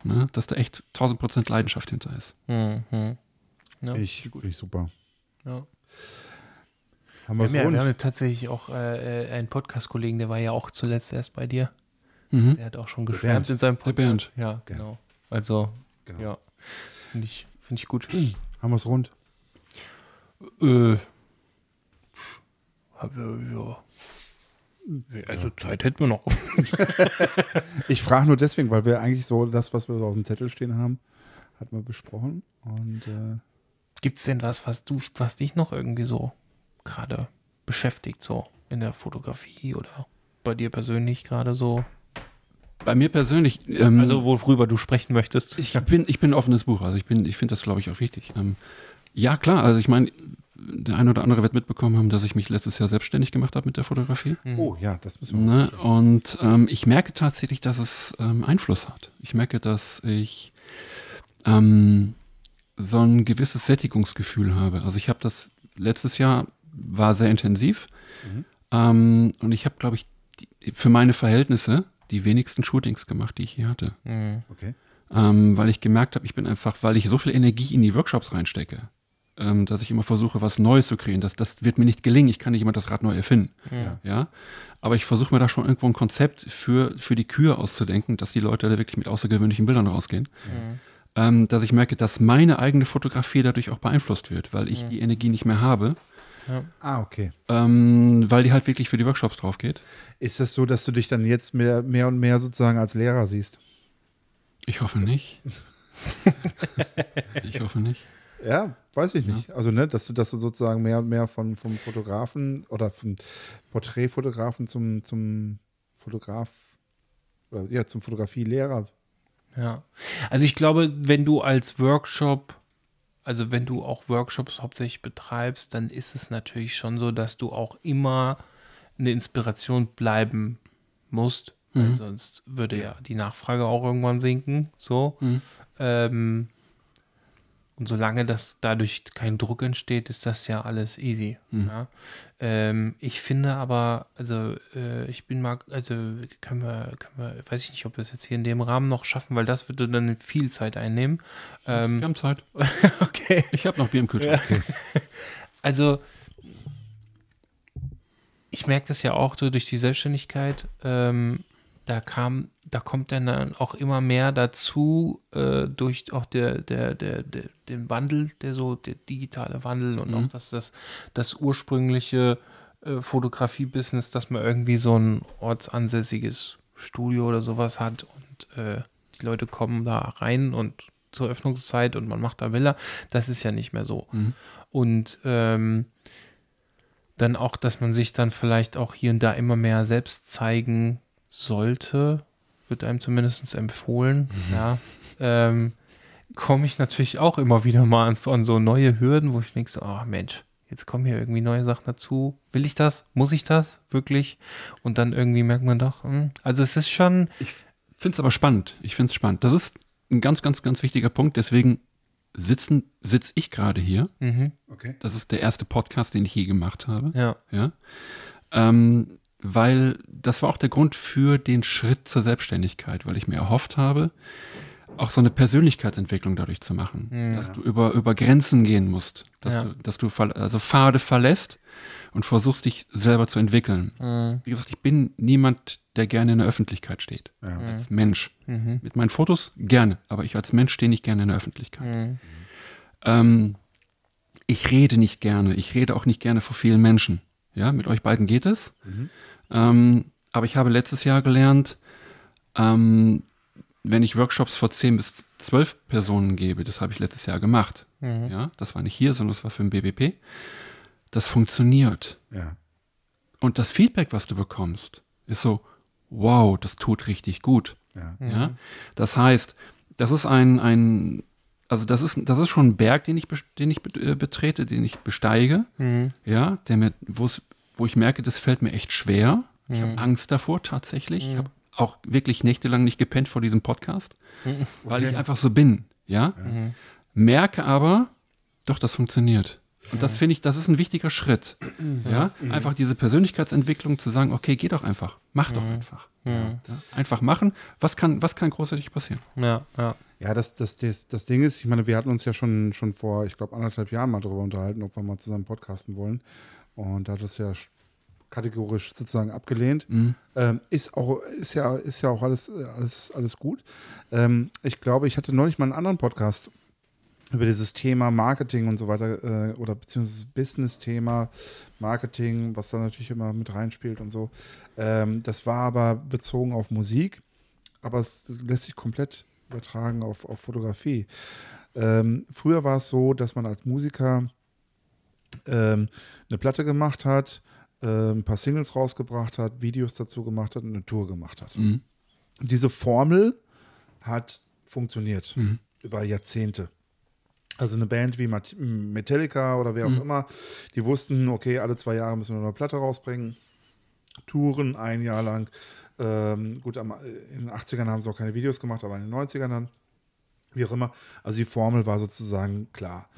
Ne? Dass da echt 1000 Prozent Leidenschaft hinter ist. Mhm. Ja. Finde ich, ich super. Ja. Haben Wir wir haben, ja, wir haben tatsächlich auch äh, äh, einen Podcast-Kollegen, der war ja auch zuletzt erst bei dir. Mhm. Der hat auch schon geschwärmt in seinem Podcast. Bernd. Ja, genau. Also, Genau. ja. Finde ich, find ich gut. Haben wir es rund? Äh, hab, äh, ja. Also Zeit hätten wir noch. Ich frage nur deswegen, weil wir eigentlich so das, was wir so auf dem Zettel stehen haben, hatten wir besprochen. Und äh, Gibt es denn was, was du, was dich noch irgendwie so gerade beschäftigt, so in der Fotografie oder bei dir persönlich gerade so? Bei mir persönlich. Ähm, Also worüber du sprechen möchtest? Ich bin, ich bin ein offenes Buch, also ich bin, ich finde das, glaube ich, auch wichtig. Ähm, ja, klar, also ich meine, der eine oder andere wird mitbekommen haben, dass ich mich letztes Jahr selbstständig gemacht habe mit der Fotografie. oh ja, das müssen wir. Ne? Und ähm, ich merke tatsächlich, dass es ähm, Einfluss hat. Ich merke, dass ich ähm, so ein gewisses Sättigungsgefühl habe. Also ich habe das letztes Jahr war sehr intensiv. Ähm, und ich habe, glaube ich, die, für meine Verhältnisse die wenigsten Shootings gemacht, die ich hier hatte. Mhm. Okay. Ähm, weil ich gemerkt habe, ich bin einfach, weil ich so viel Energie in die Workshops reinstecke, ähm, dass ich immer versuche, was Neues zu kreieren. Das, das wird mir nicht gelingen. Ich kann nicht immer das Rad neu erfinden. Ja. Ja? Aber ich versuche mir da schon irgendwo ein Konzept für, für die Kühe auszudenken, dass die Leute da wirklich mit außergewöhnlichen Bildern rausgehen. Mhm. Ähm, dass ich merke, dass meine eigene Fotografie dadurch auch beeinflusst wird, weil ich die Energie nicht mehr habe, Ah, okay. ähm, weil die halt wirklich für die Workshops drauf geht. Ist es so, dass du dich dann jetzt mehr, mehr und mehr sozusagen als Lehrer siehst? Ich hoffe nicht. ich hoffe nicht. Ja, weiß ich nicht. Also, ne, dass du, dass du sozusagen mehr und mehr von, vom Fotografen oder vom Porträtfotografen zum, zum Fotograf oder ja, zum Fotografielehrer. Ja. Also ich glaube, wenn du als Workshop, also wenn du auch Workshops hauptsächlich betreibst, dann ist es natürlich schon so, dass du auch immer eine Inspiration bleiben musst, weil sonst würde ja die Nachfrage auch irgendwann sinken. So. Mhm. Ähm, und solange das dadurch kein Druck entsteht, ist das ja alles easy. Ja? Ähm, ich finde aber, also äh, ich bin mal, also können wir, können wir, weiß ich nicht, ob wir es jetzt hier in dem Rahmen noch schaffen, weil das würde dann viel Zeit einnehmen. Wir Ähm, haben Zeit. okay. Ich habe noch Bier im Kühlschrank. Also ich merke das ja auch so durch die Selbstständigkeit. Ähm, da kam, da kommt dann auch immer mehr dazu äh, durch auch der, der, der, der, den Wandel, der so der digitale Wandel und auch dass das, das ursprüngliche äh, Fotografie-Business, dass man irgendwie so ein ortsansässiges Studio oder sowas hat und äh, die Leute kommen da rein und zur Öffnungszeit und man macht da Villa. Das ist ja nicht mehr so. Und ähm, dann auch, dass man sich dann vielleicht auch hier und da immer mehr selbst zeigen sollte, wird einem zumindest empfohlen. Ja, ähm, komme ich natürlich auch immer wieder mal an, an so neue Hürden, wo ich denke so, oh Mensch, jetzt kommen hier irgendwie neue Sachen dazu. Will ich das? Muss ich das? Wirklich? Und dann irgendwie merkt man doch, hm, also es ist schon, Ich finde es aber spannend. Ich finde es spannend. Das ist ein ganz, ganz, ganz wichtiger Punkt. Deswegen sitzen, sitze ich gerade hier. mhm, Okay. Das ist der erste Podcast, den ich je gemacht habe. ja, Ja. Ähm, weil das war auch der Grund für den Schritt zur Selbstständigkeit, weil ich mir erhofft habe, auch so eine Persönlichkeitsentwicklung dadurch zu machen, dass du über, über Grenzen gehen musst, dass Ja. du, dass du also Pfade verlässt und versuchst, dich selber zu entwickeln. Mhm. Wie gesagt, ich bin niemand, der gerne in der Öffentlichkeit steht. Ja. Als Mensch. Mhm. Mit meinen Fotos gerne, aber ich als Mensch stehe nicht gerne in der Öffentlichkeit. Mhm. Ähm, ich rede nicht gerne. Ich rede auch nicht gerne vor vielen Menschen. Ja, mit euch beiden geht es. Ähm, aber ich habe letztes Jahr gelernt, ähm, wenn ich Workshops vor 10 bis 12 Personen gebe, das habe ich letztes Jahr gemacht. Ja, das war nicht hier, sondern das war für den BBP. Das funktioniert. Ja. Und das Feedback, was du bekommst, ist so, wow, das tut richtig gut. Ja. Ja? Das heißt, das ist ein, ein also das ist, das ist schon ein Berg, den ich, den ich äh, betrete, den ich besteige, Mhm. ja, der mir, wo ich merke, das fällt mir echt schwer. Ich habe Angst davor tatsächlich. Ich habe auch wirklich nächtelang nicht gepennt vor diesem Podcast, weil ich einfach so bin, ja. Merke aber, doch, das funktioniert. Und das finde ich, das ist ein wichtiger Schritt. Ja, einfach diese Persönlichkeitsentwicklung zu sagen, okay, geh doch einfach, mach doch einfach. Ja, einfach machen. Was kann, was kann großartig passieren? ja, ja. Ja, das, das, das, das Ding ist, ich meine, wir hatten uns ja schon, schon vor, ich glaube, anderthalb Jahren mal darüber unterhalten, ob wir mal zusammen podcasten wollen. Und da hat es ja sch- kategorisch sozusagen abgelehnt. Ähm, ist auch, ist ja, ist ja auch alles, äh, alles, alles gut. Ähm, ich glaube, ich hatte neulich mal einen anderen Podcast über dieses Thema Marketing und so weiter äh, oder beziehungsweise Business-Thema Marketing, was da natürlich immer mit reinspielt und so. Ähm, das war aber bezogen auf Musik, aber es lässt sich komplett übertragen auf, auf Fotografie. Ähm, früher war es so, dass man als Musiker ähm, eine Platte gemacht hat, ähm, ein paar Singles rausgebracht hat, Videos dazu gemacht hat und eine Tour gemacht hat. Mhm. Diese Formel hat funktioniert über Jahrzehnte. Also eine Band wie Metallica oder wer auch immer, die wussten, okay, alle zwei Jahre müssen wir eine Platte rausbringen. Touren ein Jahr lang. Ähm, gut, am, in den 80ern haben sie auch keine Videos gemacht, aber in den 90ern dann. Wie auch immer. Also die Formel war sozusagen klar.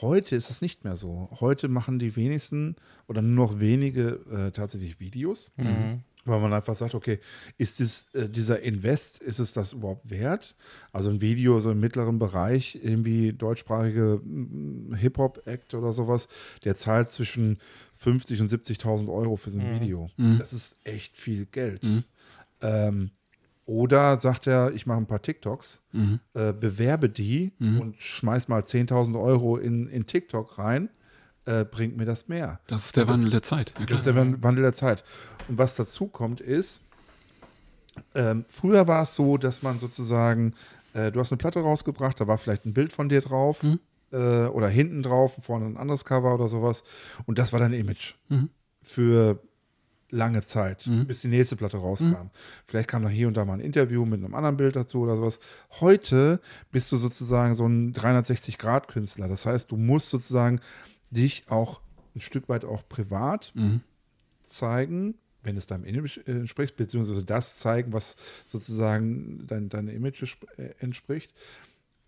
Heute ist es nicht mehr so. Heute machen die wenigsten oder nur noch wenige äh, tatsächlich Videos, weil man einfach sagt, okay, ist dies, äh, dieser Invest, ist es das überhaupt wert? Also ein Video so im mittleren Bereich, irgendwie deutschsprachige mm, Hip-Hop-Act oder sowas, der zahlt zwischen 50 und 70.000 Euro für so ein Video. Das ist echt viel Geld. Ähm, oder sagt er, ich mache ein paar TikToks, äh, bewerbe die und schmeiß mal 10.000 Euro in, in TikTok rein, äh, bringt mir das mehr. Das ist der Das- Wandel der Zeit. Ja, Das ist der Wan- Wandel der Zeit. Und was dazu kommt, ist, ähm, früher war es so, dass man sozusagen, äh, du hast eine Platte rausgebracht, da war vielleicht ein Bild von dir drauf äh, oder hinten drauf, vorne ein anderes Cover oder sowas. Und das war dein Image für lange Zeit, bis die nächste Platte rauskam. Vielleicht kam da hier und da mal ein Interview mit einem anderen Bild dazu oder sowas. Heute bist du sozusagen so ein 360-Grad-Künstler. Das heißt, du musst sozusagen dich auch ein Stück weit auch privat zeigen, wenn es deinem Image äh, entspricht, beziehungsweise das zeigen, was sozusagen dein, deinem Image äh, entspricht.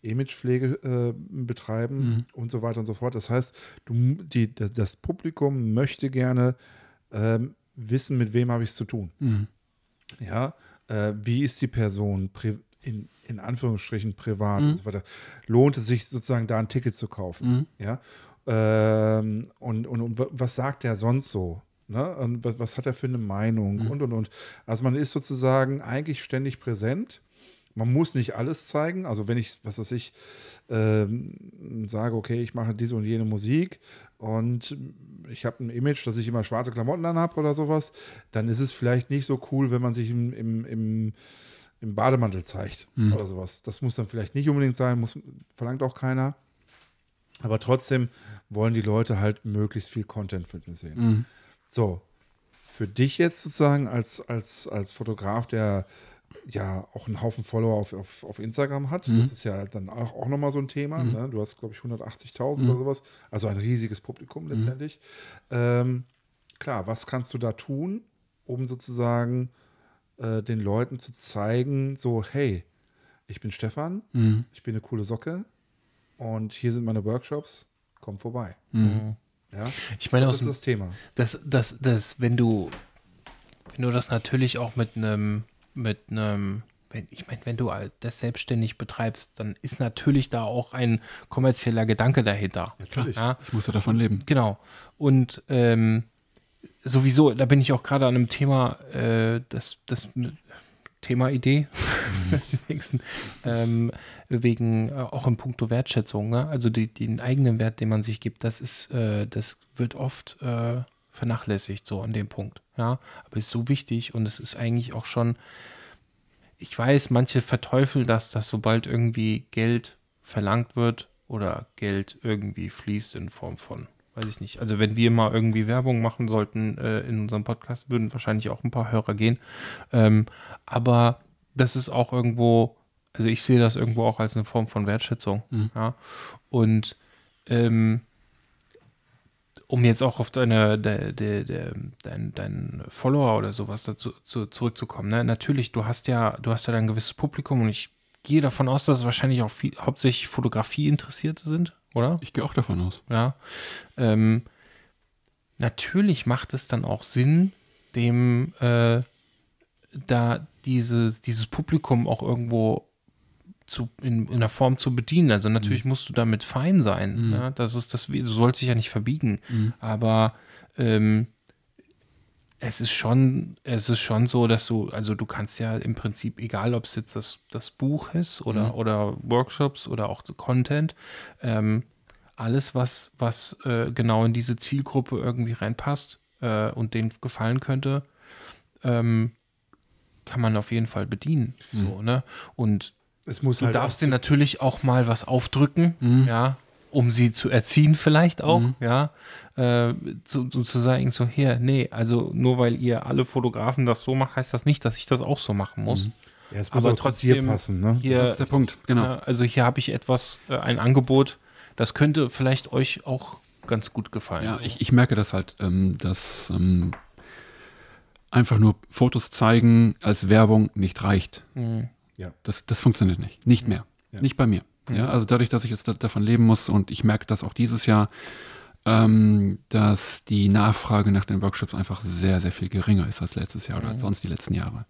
Imagepflege äh, betreiben und so weiter und so fort. Das heißt, du, die, das- Publikum möchte gerne ähm, wissen, mit wem habe ich es zu tun. Ja, äh, wie ist die Person in, in Anführungsstrichen privat und so weiter. Lohnt es sich sozusagen da ein Ticket zu kaufen? Ja. Ähm, und, und, und wa- was sagt er sonst so? Ne? Und was, was hat er für eine Meinung? Und und und. Also man ist sozusagen eigentlich ständig präsent. Man muss nicht alles zeigen. Also wenn ich, was weiß ich, ähm, sage, okay, ich mache diese und jene Musik und ich habe ein Image, dass ich immer schwarze Klamotten an habe oder sowas, dann ist es vielleicht nicht so cool, wenn man sich im, im, im, im Bademantel zeigt oder sowas. Das muss dann vielleicht nicht unbedingt sein, muss, verlangt auch keiner. Aber trotzdem wollen die Leute halt möglichst viel Content von mir sehen. So, für dich jetzt sozusagen als, als, als Fotograf, der ja auch einen Haufen Follower auf, auf, auf Instagram hat, das ist ja dann auch, auch nochmal so ein Thema. Ne? Du hast, glaube ich, 180.000 oder sowas, also ein riesiges Publikum letztendlich. Ähm, klar, was kannst du da tun, um sozusagen äh, den Leuten zu zeigen, so, hey, ich bin Stefan, ich bin eine coole Socke und hier sind meine Workshops, komm vorbei. Ja, Ich meine, das ist das Thema. das, das, das, wenn du, wenn du das natürlich auch mit einem, mit einem, wenn, ich meine, wenn du all das selbstständig betreibst, dann ist natürlich da auch ein kommerzieller Gedanke dahinter. Natürlich. Ja, Ich muss ja davon leben. genau. Und ähm, sowieso, da bin ich auch gerade an einem Thema, äh, das, das Thema Idee, nächsten, ähm, wegen äh, auch im Punkto Wertschätzung, ne? also die, den eigenen Wert, den man sich gibt, das ist, äh, das wird oft äh, vernachlässigt so an dem Punkt, ja, aber ist so wichtig und es ist eigentlich auch schon, ich weiß, manche verteufeln das, dass sobald irgendwie Geld verlangt wird oder Geld irgendwie fließt in Form von, weiß ich nicht. Also wenn wir mal irgendwie Werbung machen sollten äh, in unserem Podcast, würden wahrscheinlich auch ein paar Hörer gehen. Ähm, aber das ist auch irgendwo, also ich sehe das irgendwo auch als eine Form von Wertschätzung. Ja? Und ähm, um jetzt auch auf deine, de, de, de, dein, dein Follower oder sowas dazu zu, zurückzukommen, ne? natürlich, du hast ja, du hast ja ein gewisses Publikum und ich gehe davon aus, dass es wahrscheinlich auch viel, hauptsächlich Fotografie-Interessierte sind, oder? Ich gehe auch davon aus. Ja. Ähm, natürlich macht es dann auch Sinn, dem äh, da diese, dieses Publikum auch irgendwo zu, in, in einer Form zu bedienen. Also natürlich musst du damit fein sein. Ja? Das ist das, du sollst dich ja nicht verbiegen. Aber ähm, es ist schon, es ist schon so, dass du, also du kannst ja im Prinzip, egal ob es jetzt das, das Buch ist oder, oder Workshops oder auch Content, ähm, alles, was, was äh, genau in diese Zielgruppe irgendwie reinpasst äh, und denen gefallen könnte, ähm, kann man auf jeden Fall bedienen. So, ne? Und Es muss du halt darfst denen natürlich auch mal was aufdrücken, ja, um sie zu erziehen vielleicht auch, ja, äh, zu, zu, zu sagen, so hier, nee, also nur weil ihr alle Fotografen das so macht, heißt das nicht, dass ich das auch so machen muss. Ja, es muss aber auch zu dir trotzdem passen, ne? Hier, Das ist der Punkt, genau. ja, also hier habe ich etwas, äh, ein Angebot, das könnte vielleicht euch auch ganz gut gefallen. Ja, so. ich, ich merke das halt, ähm, dass ähm, einfach nur Fotos zeigen als Werbung nicht reicht. Mhm. Das, das funktioniert nicht. Nicht mehr. Ja. Nicht bei mir. Ja, also dadurch, dass ich jetzt da, davon leben muss und ich merke das auch dieses Jahr, ähm, dass die Nachfrage nach den Workshops einfach sehr, sehr viel geringer ist als letztes Jahr oder als sonst die letzten Jahre.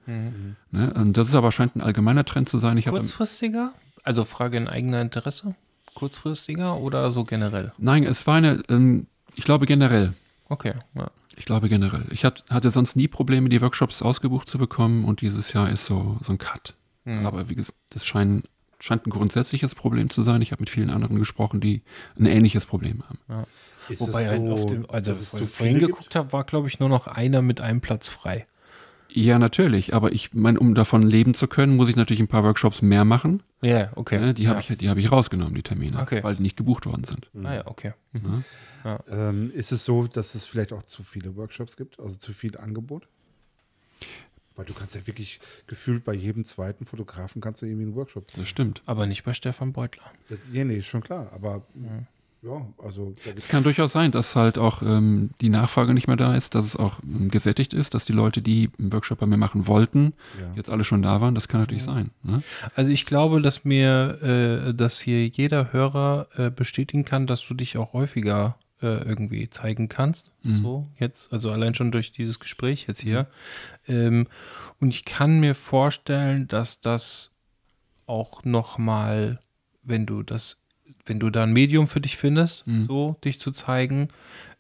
Ne? Und das ist aber scheint ein allgemeiner Trend zu sein. Ich Kurzfristiger? Also Frage in eigener Interesse? Kurzfristiger oder so generell? nein, es war eine, ähm, ich glaube generell. Okay, ja. Ich glaube generell. Ich hat, hatte sonst nie Probleme, die Workshops ausgebucht zu bekommen und dieses Jahr ist so, so ein Cut. Mhm. Aber wie gesagt, das scheint, scheint ein grundsätzliches Problem zu sein. Ich habe mit vielen anderen gesprochen, die ein ähnliches Problem haben. Ist Wobei halt so, auf dem, also zu ich vorhin geguckt habe, war glaube ich nur noch einer mit einem Platz frei. Ja, natürlich. Aber ich meine, um davon leben zu können, muss ich natürlich ein paar Workshops mehr machen. Ja, okay. Ne? Die habe ja. ich, die habe ich rausgenommen, die Termine, Okay. weil die nicht gebucht worden sind. Ah ja, okay. Mhm. Ne? Ähm, ist es so, dass es vielleicht auch zu viele Workshops gibt, also zu viel Angebot? Weil du kannst ja wirklich gefühlt bei jedem zweiten Fotografen kannst du irgendwie einen Workshop. Das stimmt. Aber nicht bei Stefan Beutler. Das, ja, nee, ist schon klar. Aber ja, also da Es gibt's, kann durchaus sein, dass halt auch ähm, die Nachfrage nicht mehr da ist, dass es auch ähm, gesättigt ist, dass die Leute, die einen Workshop bei mir machen wollten, ja. jetzt alle schon da waren. Das kann natürlich sein. Ne? Also ich glaube, dass mir, äh, dass hier jeder Hörer äh, bestätigen kann, dass du dich auch häufiger äh, irgendwie zeigen kannst. Mhm. So jetzt, also allein schon durch dieses Gespräch jetzt hier. Ähm, und ich kann mir vorstellen, dass das auch noch mal, wenn du das, wenn du da ein Medium für dich findest, Mhm. so dich zu zeigen,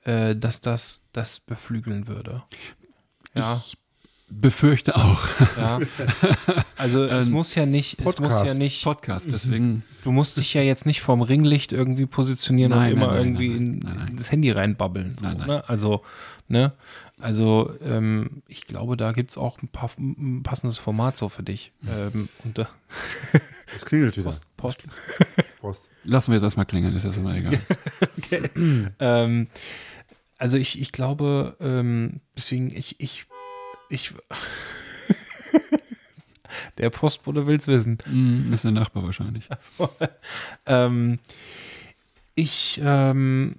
äh, dass das das beflügeln würde. Ja. Ich befürchte auch. Ja. Also es Ähm, muss ja nicht, es muss ja Podcast. nicht, Podcast, deswegen. du musst dich ja jetzt nicht vorm Ringlicht irgendwie positionieren Nein, und immer nein, nein, irgendwie nein, in, nein, nein. in das Handy reinbabbeln. So, Nein, nein. Ne? Also, ne? Also ähm, ich glaube, da gibt es auch ein, paar, ein passendes Format so für dich. Ähm, und da, es klingelt wieder. Post, Post. Post. Lassen wir jetzt erstmal klingeln, ist jetzt immer egal. ähm, also ich, ich glaube, ähm, deswegen, ich, ich, ich der Postbote will es wissen. Mm, ist der Nachbar wahrscheinlich. So. ähm, ich ähm,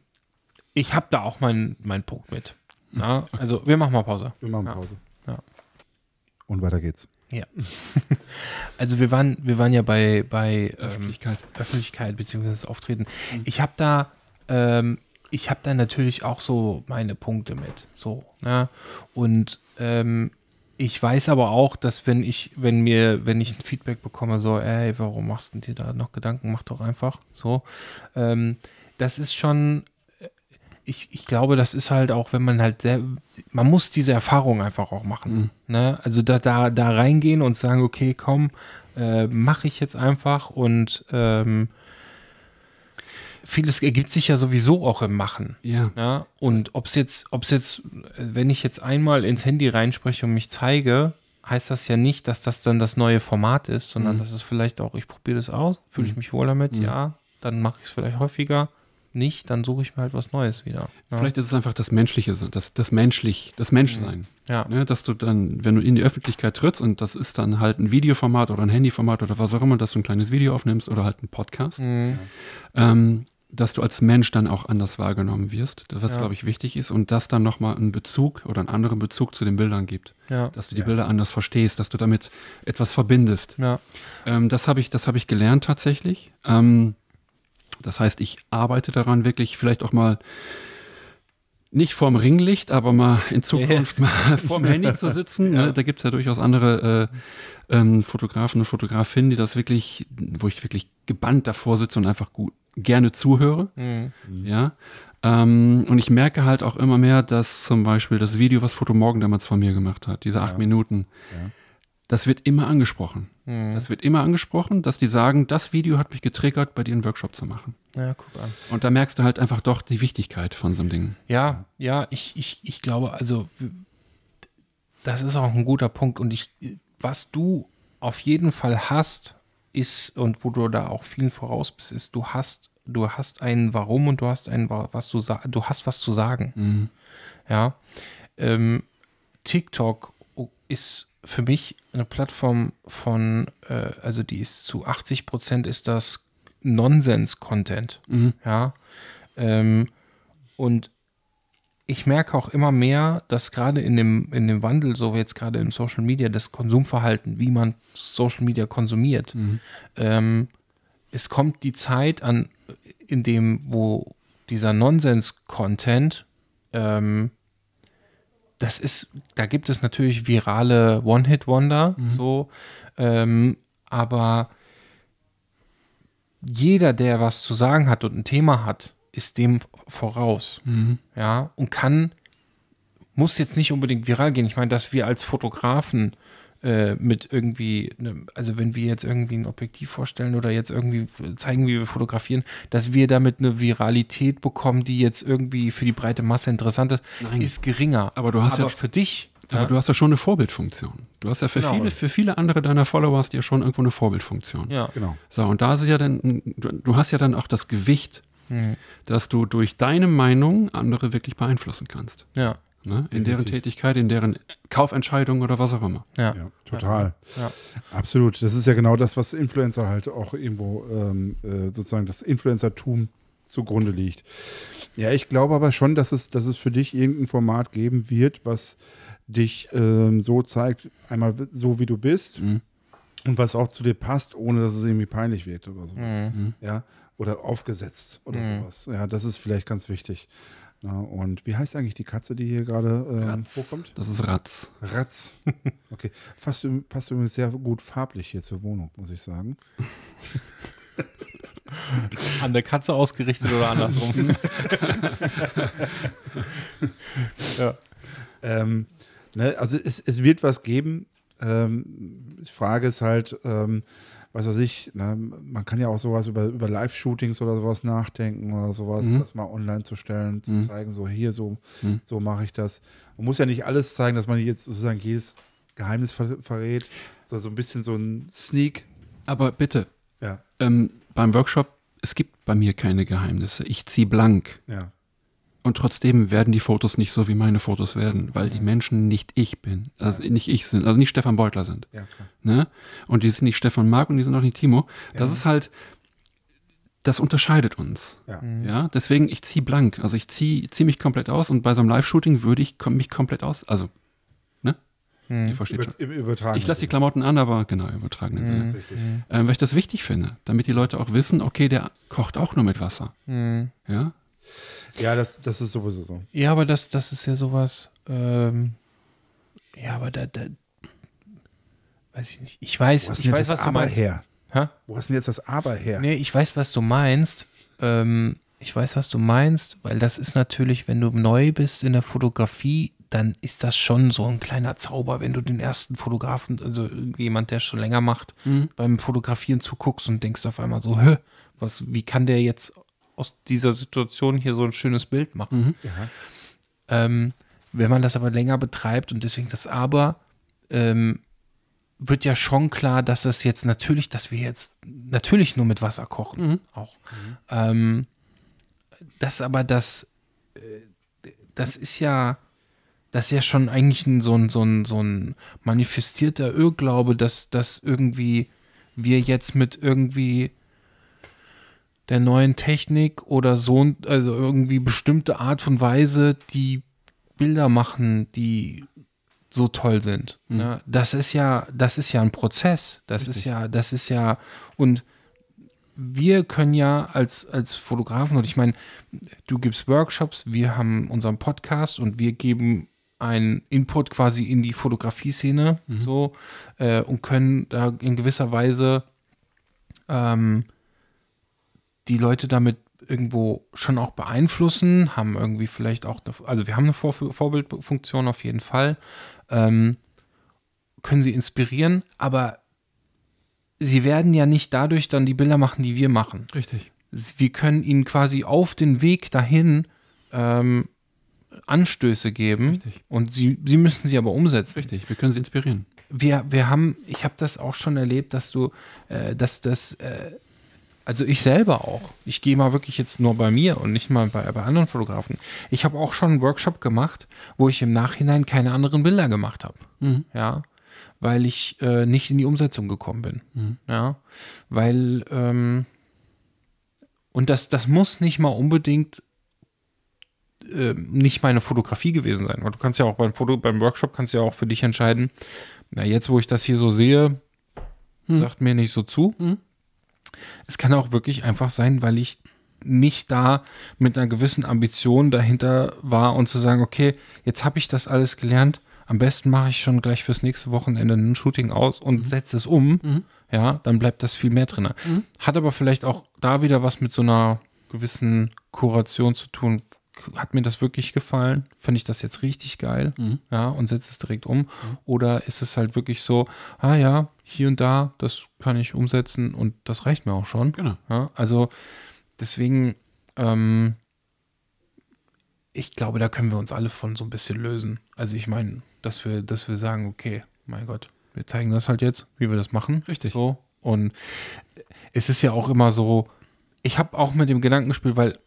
ich habe da auch meinen meinen Punkt mit. Ja, also wir machen mal Pause. Wir machen Ja. Pause. Ja. Und weiter geht's. Also wir waren wir waren ja bei bei ähm, Öffentlichkeit. Öffentlichkeit beziehungsweise Auftreten. Ich habe da ähm, ich habe da natürlich auch so meine Punkte mit. So, ne? Und ähm, ich weiß aber auch, dass wenn ich, wenn mir, wenn ich ein Feedback bekomme, so, ey, warum machst du dir da noch Gedanken? Mach doch einfach so. Ähm, das ist schon, äh, ich, ich glaube, das ist halt auch, wenn man halt sehr, man muss diese Erfahrung einfach auch machen. Ne? Also da, da, da reingehen und sagen, okay, komm, äh, mache ich jetzt einfach und ähm, vieles ergibt sich ja sowieso auch im Machen. Ja. Ja, und ob es jetzt, ob es jetzt, wenn ich jetzt einmal ins Handy reinspreche und mich zeige, heißt das ja nicht, dass das dann das neue Format ist, sondern Mhm. das ist vielleicht auch, ich probiere das aus, fühle ich mich wohl damit, Mhm. ja, dann mache ich es vielleicht häufiger, nicht, dann suche ich mir halt was Neues wieder. Ja. Vielleicht ist es einfach das Menschliche, das, das menschlich, das Menschsein. ja. Ne, dass du dann, wenn du in die Öffentlichkeit trittst und das ist dann halt ein Videoformat oder ein Handyformat oder was auch immer, dass du ein kleines Video aufnimmst oder halt ein Podcast, Mhm. ähm, dass du als Mensch dann auch anders wahrgenommen wirst, was Ja. glaube ich wichtig ist und das dann nochmal einen Bezug oder einen anderen Bezug zu den Bildern gibt, ja. dass du die Bilder anders verstehst, dass du damit etwas verbindest. Ja. Ähm, das habe ich, das habe ich gelernt tatsächlich. Ähm, das heißt, ich arbeite daran, wirklich vielleicht auch mal nicht vorm Ringlicht, aber mal in Zukunft mal vorm Handy zu sitzen. Ne? Da gibt es ja durchaus andere äh, ähm, Fotografen und Fotografinnen, die das wirklich, wo ich wirklich gebannt davor sitze und einfach gut, gerne zuhöre. Mhm. Ja. Ähm, und ich merke halt auch immer mehr, dass zum Beispiel das Video, was Fotomorgen damals von mir gemacht hat, diese acht Minuten, Ja. das wird immer angesprochen. Mhm. Das wird immer angesprochen, dass die sagen, das Video hat mich getriggert, bei dir einen Workshop zu machen. ja, guck an. Und da merkst du halt einfach doch die Wichtigkeit von so einem Ding. Ja, ja, ich, ich, ich glaube, also das ist auch ein guter Punkt. Und ich, was du auf jeden Fall hast, ist, und wo du da auch vielen voraus bist, ist, du hast, du hast ein Warum und du hast ein Wa- was du du hast was zu sagen. Mhm. Ja. Ähm, TikTok ist für mich eine Plattform von, äh, also die ist zu 80 Prozent ist das Nonsens-Content. Mhm. Ja. Ähm, und ich merke auch immer mehr, dass gerade in dem, in dem Wandel, so jetzt gerade im Social Media, das Konsumverhalten, wie man Social Media konsumiert, Mhm. ähm, es kommt die Zeit an, in dem, wo dieser Nonsens-Content, ähm, das ist, da gibt es natürlich virale One-Hit-Wonder, so, ähm, aber jeder, der was zu sagen hat und ein Thema hat, ist dem voraus, ja, und kann, muss jetzt nicht unbedingt viral gehen. Ich meine, dass wir als Fotografen äh, mit irgendwie, ne, also wenn wir jetzt irgendwie ein Objektiv vorstellen oder jetzt irgendwie zeigen, wie wir fotografieren, dass wir damit eine Viralität bekommen, die jetzt irgendwie für die breite Masse interessant ist, Nein. ist geringer. Aber du hast ja- für dich. Aber ja, du hast ja schon eine Vorbildfunktion. Du hast ja für, Genau. viele, für viele andere deiner Follower hast ja schon irgendwo eine Vorbildfunktion. ja. Genau. So, und da ist es ja dann, du, du hast ja dann auch das Gewicht, Hm. dass du durch deine Meinung andere wirklich beeinflussen kannst. ja, Ne? In deren. Tätigkeit, in deren Kaufentscheidungen oder was auch immer. ja, Ja, total. Ja. Absolut. Das ist ja genau das, was Influencer halt auch irgendwo ähm, äh, sozusagen das Influencertum zugrunde liegt. Ja, ich glaube aber schon, dass es, dass es für dich irgendein Format geben wird, was dich ähm, so zeigt, einmal so wie du bist Mhm. und was auch zu dir passt, ohne dass es irgendwie peinlich wird oder sowas. Mhm. Ja, oder aufgesetzt oder Mhm. sowas. Ja, das ist vielleicht ganz wichtig. Na, und wie heißt eigentlich die Katze, die hier gerade ähm, hochkommt? Das ist Ratz. Ratz. Okay. Passt, ü- passt übrigens sehr gut farblich hier zur Wohnung, muss ich sagen. An der Katze ausgerichtet oder andersrum. Ähm, ne, also es, es wird was geben. Ähm, die Frage ist halt, ähm, was weiß ich, ne, man kann ja auch sowas über, über Live-Shootings oder sowas nachdenken oder sowas, Mhm. das mal online zu stellen, zu Mhm. zeigen, so hier, so, Mhm. so mache ich das. Man muss ja nicht alles zeigen, dass man jetzt sozusagen jedes Geheimnis ver verrät, so, so ein bisschen so ein Sneak. Aber bitte, Ja, ähm, beim Workshop, es gibt bei mir keine Geheimnisse. Ich ziehe blank. ja. Und trotzdem werden die Fotos nicht so, wie meine Fotos werden, weil die Menschen nicht ich bin. Also nicht ich sind, also nicht Stefan Beutler sind. Ja, klar. Ne? Und die sind nicht Stefan Mark und die sind auch nicht Timo. Das Ja. ist halt, das unterscheidet uns. Ja. Ja, deswegen, ich ziehe blank. Also ich ziehe zieh mich komplett aus und bei so einem Live-Shooting würde ich mich komplett aus. Also, ne? Ihr versteht Über, schon. Ich lasse die Klamotten an, aber genau, übertragenen Sinne. Richtig. Ähm, weil ich das wichtig finde, damit die Leute auch wissen, okay, der kocht auch nur mit Wasser. Mhm. Ja? Ja, das, das ist sowieso so. Ja, aber das, das ist ja sowas. Ähm, ja, aber da, da. Weiß ich nicht. Ich weiß, Wo hast ich weiß jetzt was das du Aber meinst. her? Hä? Wo hast denn jetzt das Aber her? Nee, ich weiß, was du meinst. Ähm, ich weiß, was du meinst, weil das ist natürlich, wenn du neu bist in der Fotografie, dann ist das schon so ein kleiner Zauber, wenn du den ersten Fotografen, also jemand, der schon länger macht, Mhm. beim Fotografieren zuguckst und denkst auf einmal so, Hä, was, wie kann der jetzt aus dieser Situation hier so ein schönes Bild machen? Mhm. Ja. Ähm, wenn man das aber länger betreibt und deswegen das Aber, ähm, wird ja schon klar, dass das jetzt natürlich, dass wir jetzt natürlich nur mit Wasser kochen, Mhm. auch. Ähm, das aber das, äh, das ist ja, das ist ja schon eigentlich ein, so, ein, so, ein, so ein manifestierter Irrglaube, dass, dass irgendwie wir jetzt mit irgendwie der neuen Technik oder so, also irgendwie bestimmte Art und Weise, die Bilder machen, die so toll sind. Mhm. Ne? Das ist ja, das ist ja ein Prozess. Das ist ja, das ist ja, und wir können ja als, als Fotografen, und ich meine, du gibst Workshops, wir haben unseren Podcast und wir geben einen Input quasi in die Fotografie-Szene so äh, und können da in gewisser Weise ähm, die Leute damit irgendwo schon auch beeinflussen, haben irgendwie vielleicht auch, eine, also wir haben eine Vor Vorbildfunktion auf jeden Fall, ähm, können sie inspirieren, aber sie werden ja nicht dadurch dann die Bilder machen, die wir machen. Richtig. Wir können ihnen quasi auf den Weg dahin ähm, Anstöße geben Richtig. und sie, sie müssen sie aber umsetzen Richtig. Wir können sie inspirieren. wir, wir haben, ich habe das auch schon erlebt, dass du, äh, dass das, äh, also ich selber auch, ich gehe mal wirklich jetzt nur bei mir und nicht mal bei, bei anderen Fotografen. Ich habe auch schon einen Workshop gemacht, wo ich im Nachhinein keine anderen Bilder gemacht habe. Mhm. Ja, weil ich äh, nicht in die Umsetzung gekommen bin. Mhm. Ja, weil, ähm, und das, das muss nicht mal unbedingt äh, nicht meine Fotografie gewesen sein. Weil du kannst ja auch beim Foto, beim Workshop kannst du ja auch für dich entscheiden, na jetzt, wo ich das hier so sehe, Hm. sagt mir nicht so zu. Es kann auch wirklich einfach sein, weil ich nicht da mit einer gewissen Ambition dahinter war und zu sagen, okay, jetzt habe ich das alles gelernt. Am besten mache ich schon gleich fürs nächste Wochenende ein Shooting aus und setze es um. Ja, dann bleibt das viel mehr drin. Hat aber vielleicht auch da wieder was mit so einer gewissen Kuration zu tun. Hat mir das wirklich gefallen? Finde ich das jetzt richtig geil? Ja, und setze es direkt um? Oder ist es halt wirklich so, ah ja, hier und da, das kann ich umsetzen und das reicht mir auch schon? Genau. Ja, also deswegen, ähm, ich glaube, da können wir uns alle von so ein bisschen lösen. Also ich meine, dass wir, dass wir sagen, okay, mein Gott, wir zeigen das halt jetzt, wie wir das machen. Richtig. So. Und es ist ja auch immer so, ich habe auch mit dem Gedanken gespielt, weil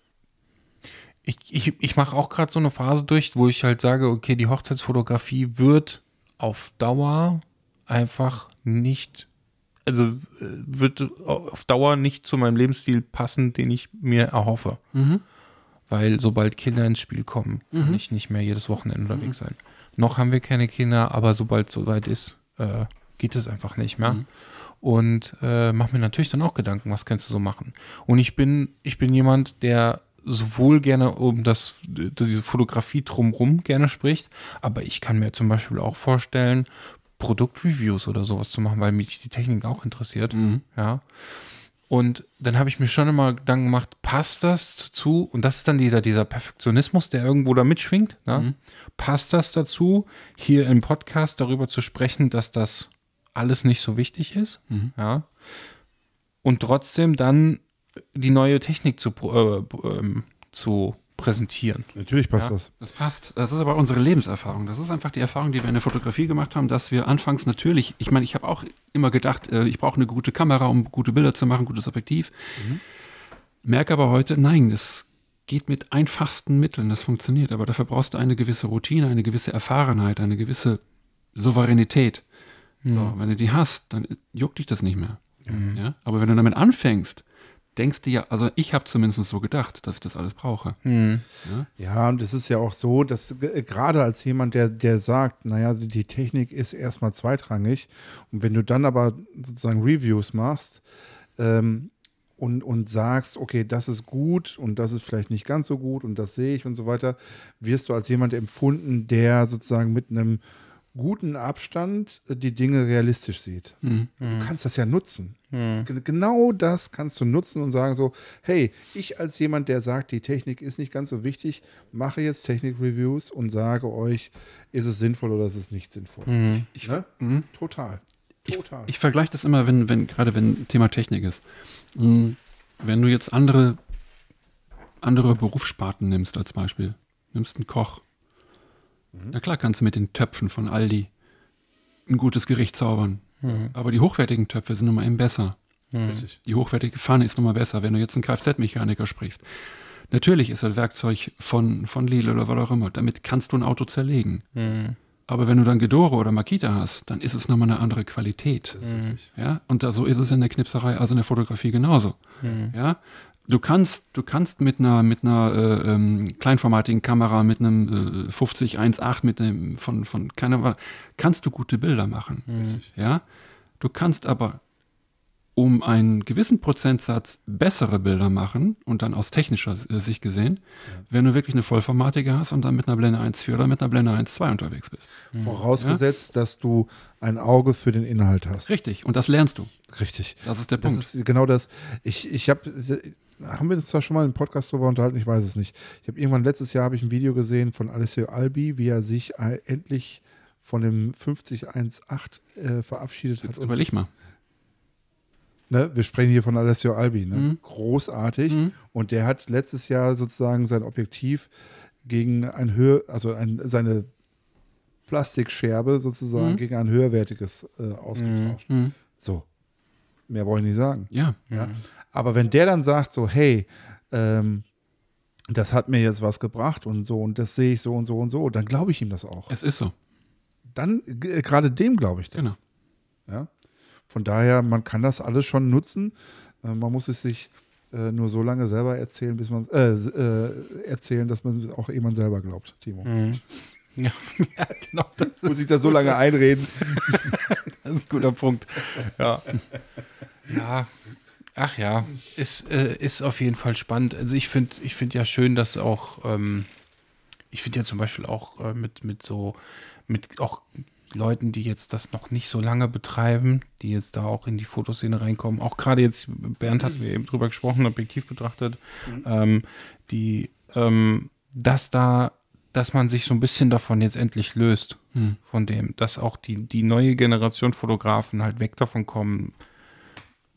ich, ich, ich mache auch gerade so eine Phase durch, wo ich halt sage, okay, die Hochzeitsfotografie wird auf Dauer einfach nicht, also äh, wird auf Dauer nicht zu meinem Lebensstil passen, den ich mir erhoffe. Mhm. Weil sobald Kinder ins Spiel kommen, kann ich nicht mehr jedes Wochenende unterwegs sein. Noch haben wir keine Kinder, aber sobald es soweit ist, äh, geht es einfach nicht mehr. Und äh, mache mir natürlich dann auch Gedanken, was kannst du so machen. Und ich bin, ich bin jemand, der sowohl gerne um das, diese Fotografie drumherum gerne spricht, aber ich kann mir zum Beispiel auch vorstellen, Produktreviews oder sowas zu machen, weil mich die Technik auch interessiert. Mhm. Ja. Und dann habe ich mir schon immer Gedanken gemacht, passt das zu, und das ist dann dieser, dieser Perfektionismus, der irgendwo da mitschwingt, ne? passt das dazu, hier im Podcast darüber zu sprechen, dass das alles nicht so wichtig ist, ja, und trotzdem dann die neue Technik zu, äh, ähm, zu präsentieren. Natürlich passt Ja. das. Das passt. Das ist aber unsere Lebenserfahrung. Das ist einfach die Erfahrung, die wir in der Fotografie gemacht haben, dass wir anfangs natürlich, ich meine, ich habe auch immer gedacht, äh, ich brauche eine gute Kamera, um gute Bilder zu machen, gutes Objektiv. Merke aber heute, nein, das geht mit einfachsten Mitteln, das funktioniert. Aber dafür brauchst du eine gewisse Routine, eine gewisse Erfahrenheit, eine gewisse Souveränität. So, wenn du die hast, dann juckt dich das nicht mehr. Ja? Aber wenn du damit anfängst, denkst du ja, also ich habe zumindest so gedacht, dass ich das alles brauche. Ja, und es ist ja auch so, dass äh, gerade als jemand, der, der sagt, naja, die Technik ist erstmal zweitrangig und wenn du dann aber sozusagen Reviews machst ähm, und, und sagst, okay, das ist gut und das ist vielleicht nicht ganz so gut und das sehe ich und so weiter, wirst du als jemand empfunden, der sozusagen mit einem guten Abstand äh, die Dinge realistisch sieht. Mhm. Du kannst das ja nutzen. Ge- Genau das kannst du nutzen und sagen so, hey, ich als jemand, der sagt, die Technik ist nicht ganz so wichtig, mache jetzt Technik-Reviews und sage euch, ist es sinnvoll oder ist es nicht sinnvoll. Ich, Ne? Mhm. Total. Ich, Total. ich vergleiche das immer, wenn, wenn, gerade wenn Thema Technik ist. Mm, Wenn du jetzt andere, andere Berufssparten nimmst als Beispiel, nimmst einen Koch. Na klar kannst du mit den Töpfen von Aldi ein gutes Gericht zaubern. Aber die hochwertigen Töpfe sind nun mal eben besser. Richtig. Die hochwertige Pfanne ist nun mal besser, wenn du jetzt einen Kfz-Mechaniker sprichst. Natürlich ist das Werkzeug von, von Lidl oder was auch immer. Damit kannst du ein Auto zerlegen. Aber wenn du dann Gedore oder Makita hast, dann ist es nochmal eine andere Qualität. Ja, und da, so ist es in der Knipserei, also in der Fotografie genauso. Ja, du kannst, du kannst mit einer, mit einer äh, ähm, kleinformatigen Kamera, mit einem äh, 50 1.8, mit einem von, von keiner, kannst du gute Bilder machen. Ja, du kannst aber um einen gewissen Prozentsatz bessere Bilder machen und dann aus technischer äh, Sicht gesehen, wenn du wirklich eine vollformatige hast und dann mit einer Blende 1.4 oder mit einer Blende 1.2 unterwegs bist. Vorausgesetzt, dass du ein Auge für den Inhalt hast. Richtig, und das lernst du. Richtig. Das ist der Das Punkt. ist genau das. Ich, ich habe, haben wir uns zwar schon mal im Podcast drüber unterhalten, ich weiß es nicht. Ich habe irgendwann letztes Jahr habe ich ein Video gesehen von Alessio Albi, wie er sich äh, endlich von dem 5018 äh, verabschiedet hat. Jetzt überleg mal. Ne, wir sprechen hier von Alessio Albi, ne? Mhm. großartig. Mhm. Und der hat letztes Jahr sozusagen sein Objektiv gegen ein höher, also ein, seine Plastikscherbe sozusagen Mhm. gegen ein höherwertiges äh, ausgetauscht. Mhm. So, mehr brauche ich nicht sagen. Ja, Ja? Aber wenn der dann sagt so, hey, ähm, das hat mir jetzt was gebracht und so und das sehe ich so und so und so, dann glaube ich ihm das auch. es ist so. Dann g- gerade dem glaube ich das. Genau. Ja? Von daher, man kann das alles schon nutzen. Äh, man muss es sich äh, nur so lange selber erzählen, bis man äh, äh, erzählen, dass man es auch jemand selber glaubt, Timo. Ja, ja genau. Das Muss ich da so lange einreden? Das ist ein guter Punkt. Ja. Ja. Ach ja, ist, äh, ist auf jeden Fall spannend. Also ich finde ich find ja schön, dass auch, ähm, ich finde ja zum Beispiel auch äh, mit, mit so, mit auch Leuten, die jetzt das noch nicht so lange betreiben, die jetzt da auch in die Fotoszene reinkommen, auch gerade jetzt, Bernd hat mir eben drüber gesprochen, objektiv betrachtet, ähm, die, ähm, dass da, dass man sich so ein bisschen davon jetzt endlich löst, Hm. von dem, dass auch die, die neue Generation Fotografen halt weg davon kommen,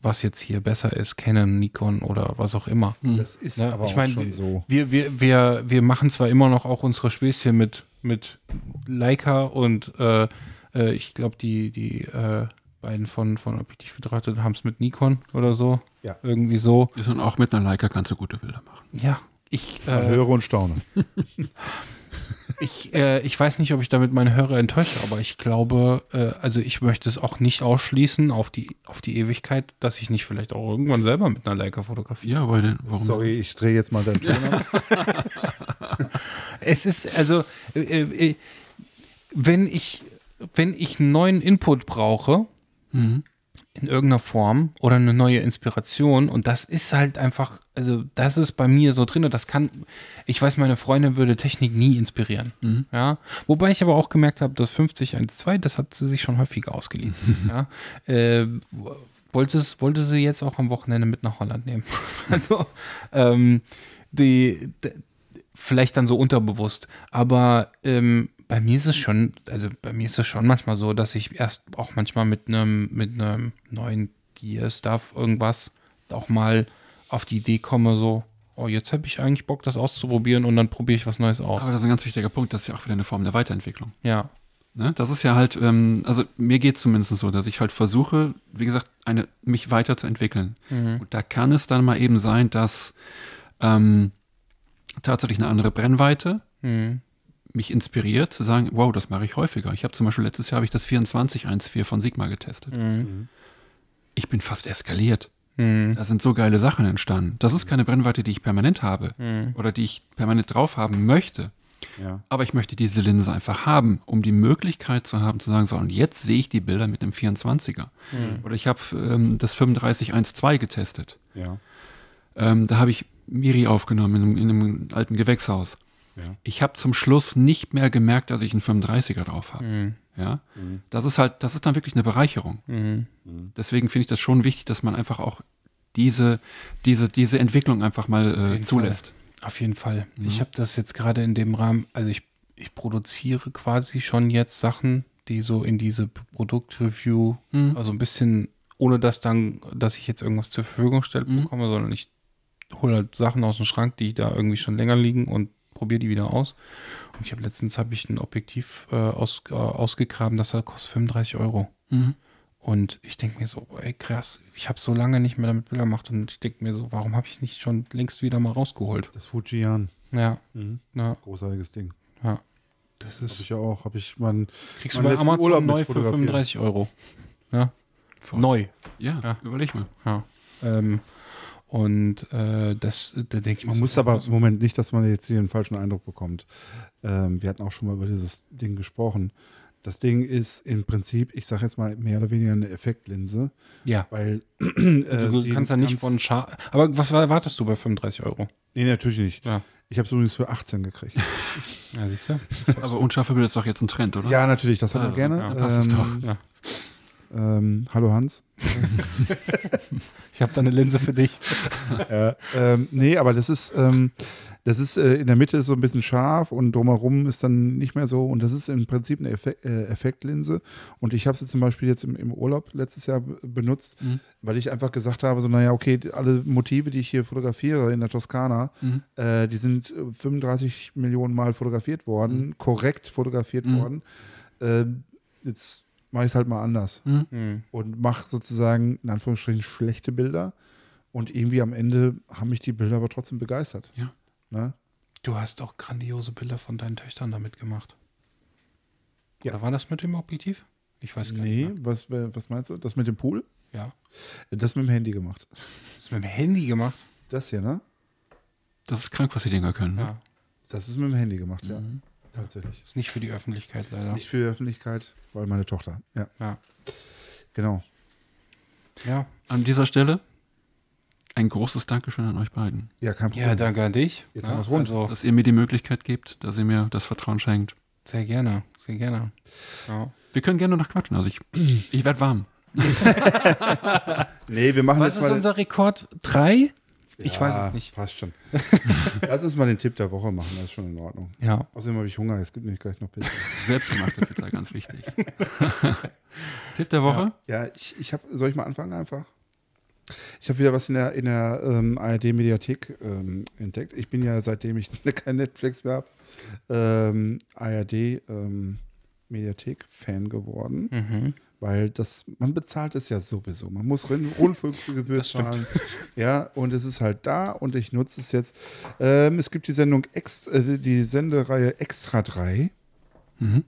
was jetzt hier besser ist, Canon, Nikon oder was auch immer. Das ist Ja, aber ich auch meine, schon wir, so. wir, wir, wir, wir machen zwar immer noch auch unsere Späßchen mit, mit Leica und äh, äh, ich glaube, die, die äh, beiden von, von Objektiv betrachtet haben es mit Nikon oder so. Ja. Irgendwie so. Ist und auch mit einer Leica kannst du gute Bilder machen. Ja, ich, äh, höre und staune. ich, äh, ich weiß nicht, ob ich damit meine Hörer enttäusche, aber ich glaube, äh, also ich möchte es auch nicht ausschließen auf die, auf die Ewigkeit, dass ich nicht vielleicht auch irgendwann selber mit einer Leica fotografiere. Ja, weil denn, warum? Sorry, ich drehe jetzt mal deinen Ton ab. Es ist also, äh, äh, wenn ich, wenn ich einen neuen Input brauche, Mhm. In irgendeiner Form oder eine neue Inspiration. Und das ist halt einfach, also das ist bei mir so drin und das kann, ich weiß, meine Freundin würde Technik nie inspirieren, Mhm. ja, wobei ich aber auch gemerkt habe, das 5012, das hat sie sich schon häufiger ausgeliehen, ja, äh, wollte, es, wollte sie jetzt auch am Wochenende mit nach Holland nehmen, also ähm, die, d- vielleicht dann so unterbewusst, aber ähm, bei mir ist es schon, also bei mir ist es schon manchmal so, dass ich erst auch manchmal mit einem mit einem neuen Gear-Stuff irgendwas auch mal auf die Idee komme, so, oh, jetzt habe ich eigentlich Bock, das auszuprobieren und dann probiere ich was Neues aus. Aber das ist ein ganz wichtiger Punkt, das ist ja auch wieder eine Form der Weiterentwicklung. ja. Ne? Das ist ja halt, ähm, also mir geht es zumindest so, dass ich halt versuche, wie gesagt, eine, mich weiterzuentwickeln. Mhm. Und da kann es dann mal eben sein, dass ähm, tatsächlich eine andere Brennweite Mhm. Mich inspiriert, zu sagen, wow, das mache ich häufiger. Ich habe zum Beispiel letztes Jahr habe ich das 2414 von Sigma getestet. Mhm. Ich bin fast eskaliert. Mhm. Da sind so geile Sachen entstanden. Das ist keine Brennweite, die ich permanent habe Mhm. oder die ich permanent drauf haben möchte. Ja. Aber ich möchte diese Linse einfach haben, um die Möglichkeit zu haben, zu sagen, so, und jetzt sehe ich die Bilder mit einem 24er. Mhm. Oder ich habe ähm, das 3512 getestet. Ja. Ähm, da habe ich Miri aufgenommen in in einem alten Gewächshaus. Ja. Ich habe zum Schluss nicht mehr gemerkt, dass ich einen 35er drauf habe. Mhm. Ja? Mhm. Das ist halt, das ist dann wirklich eine Bereicherung. Mhm. Deswegen finde ich das schon wichtig, dass man einfach auch diese, diese, diese Entwicklung einfach mal äh, zulässt. Auf jeden Fall. Ja. Ich habe das jetzt gerade in dem Rahmen, also ich, ich produziere quasi schon jetzt Sachen, die so in diese Produktreview, Mhm. also ein bisschen, ohne dass dann, dass ich jetzt irgendwas zur Verfügung Mhm. bekomme, sondern ich hole halt Sachen aus dem Schrank, die da irgendwie schon länger liegen und probiere die wieder aus. Und ich habe letztens habe ich ein Objektiv äh, aus, äh, ausgegraben, das hat- kostet 35 Euro. Mhm. Und ich denke mir so, ey krass, ich habe so lange nicht mehr damit Bilder gemacht und ich denke mir so, warum habe ich es nicht schon längst wieder mal rausgeholt? Das Fujian. Ja, Mhm. ja, Großartiges Ding. ja. Das ist, ich ja auch. Habe ich mein, kriegst du mein bei letzten Amazon Urlaub neu für fotografiert. 35 Euro. Ja, Voll. neu. Ja, Ja. überleg mal. Ja. Ähm, und äh, das, da denke ich Man muss aber, was- Moment, nicht, dass man jetzt hier einen falschen Eindruck bekommt. Ähm, wir hatten auch schon mal über dieses Ding gesprochen. Das Ding ist im Prinzip, ich sage jetzt mal mehr oder weniger eine Effektlinse, Ja, weil äh, du sie kannst ja nicht von Schar. Aber was erwartest du bei 35 Euro? Nee, natürlich nicht. Ja. Ich habe es übrigens für 18 gekriegt. Ja, siehst du? Aber unscharfe Bilder ist doch jetzt ein Trend, oder? ja, natürlich, das hat er Also, gerne. ja, passt es ähm, doch. Ja. Ähm, hallo Hans. Ich habe da eine Linse für dich. Ja, ähm, nee, aber das ist, ähm, das ist äh, in der Mitte ist so ein bisschen scharf und drumherum ist dann nicht mehr so. Und das ist im Prinzip eine Effek äh, Effektlinse. Und ich habe sie zum Beispiel jetzt im, im Urlaub letztes Jahr benutzt, Mhm. weil ich einfach gesagt habe: so, naja, okay, alle Motive, die ich hier fotografiere in der Toskana, Mhm. äh, die sind äh, 35 Millionen Mal fotografiert worden, korrekt fotografiert Mhm. worden. Ähm, jetzt mache ich es halt mal anders Mhm. Hm. und mache sozusagen in Anführungsstrichen schlechte Bilder. Und irgendwie am Ende haben mich die Bilder aber trotzdem begeistert. Ja. Ne? Du hast auch grandiose Bilder von deinen Töchtern damit gemacht. Ja. Oder war das mit dem Objektiv? Ich weiß gar Nee, nicht. Mehr. was, was meinst du? Das mit dem Pool? Ja. Das mit dem Handy gemacht. Das ist mit dem Handy gemacht. Das hier, ne? Das ist krank, was die Dinger können. Ne? Ja. Das ist mit dem Handy gemacht, ja. Tatsächlich. Ist nicht für die Öffentlichkeit leider. Nicht für die Öffentlichkeit, weil meine Tochter. Ja, Ja. genau. Ja. An dieser Stelle ein großes Dankeschön an euch beiden, Ja, kein Problem. Ja, danke an dich. Jetzt Ja, haben wir's rund. Also, dass ihr mir die Möglichkeit gebt, dass ihr mir das Vertrauen schenkt. sehr gerne, sehr gerne. Ja. Wir können gerne noch quatschen. Also ich, ich werde warm. Nee, wir machen Was jetzt ist mal. unser Rekord? Drei? Ich Ja, weiß es nicht. Passt schon. Lass uns mal den Tipp der Woche machen, das ist schon in Ordnung. Ja. Außerdem habe ich Hunger, es gibt nämlich gleich noch Pizza. Selbstgemachte Pizza, ganz wichtig. Tipp der Woche? Ja, ich, ich habe, soll ich mal anfangen einfach? Ich habe wieder was in der, in der ähm, ARD-Mediathek ähm, entdeckt. Ich bin ja, seitdem ich kein Netflix mehr habe, ähm, ARD-Mediathek-Fan geworden, Mhm. Weil das, man bezahlt es ja sowieso. Man muss Rund- Rundfunkgebühr zahlen. Ja, und es ist halt da und ich nutze es jetzt. Ähm, es gibt die Sendung, Ex, äh, die Sendereihe Extra 3. Mhm.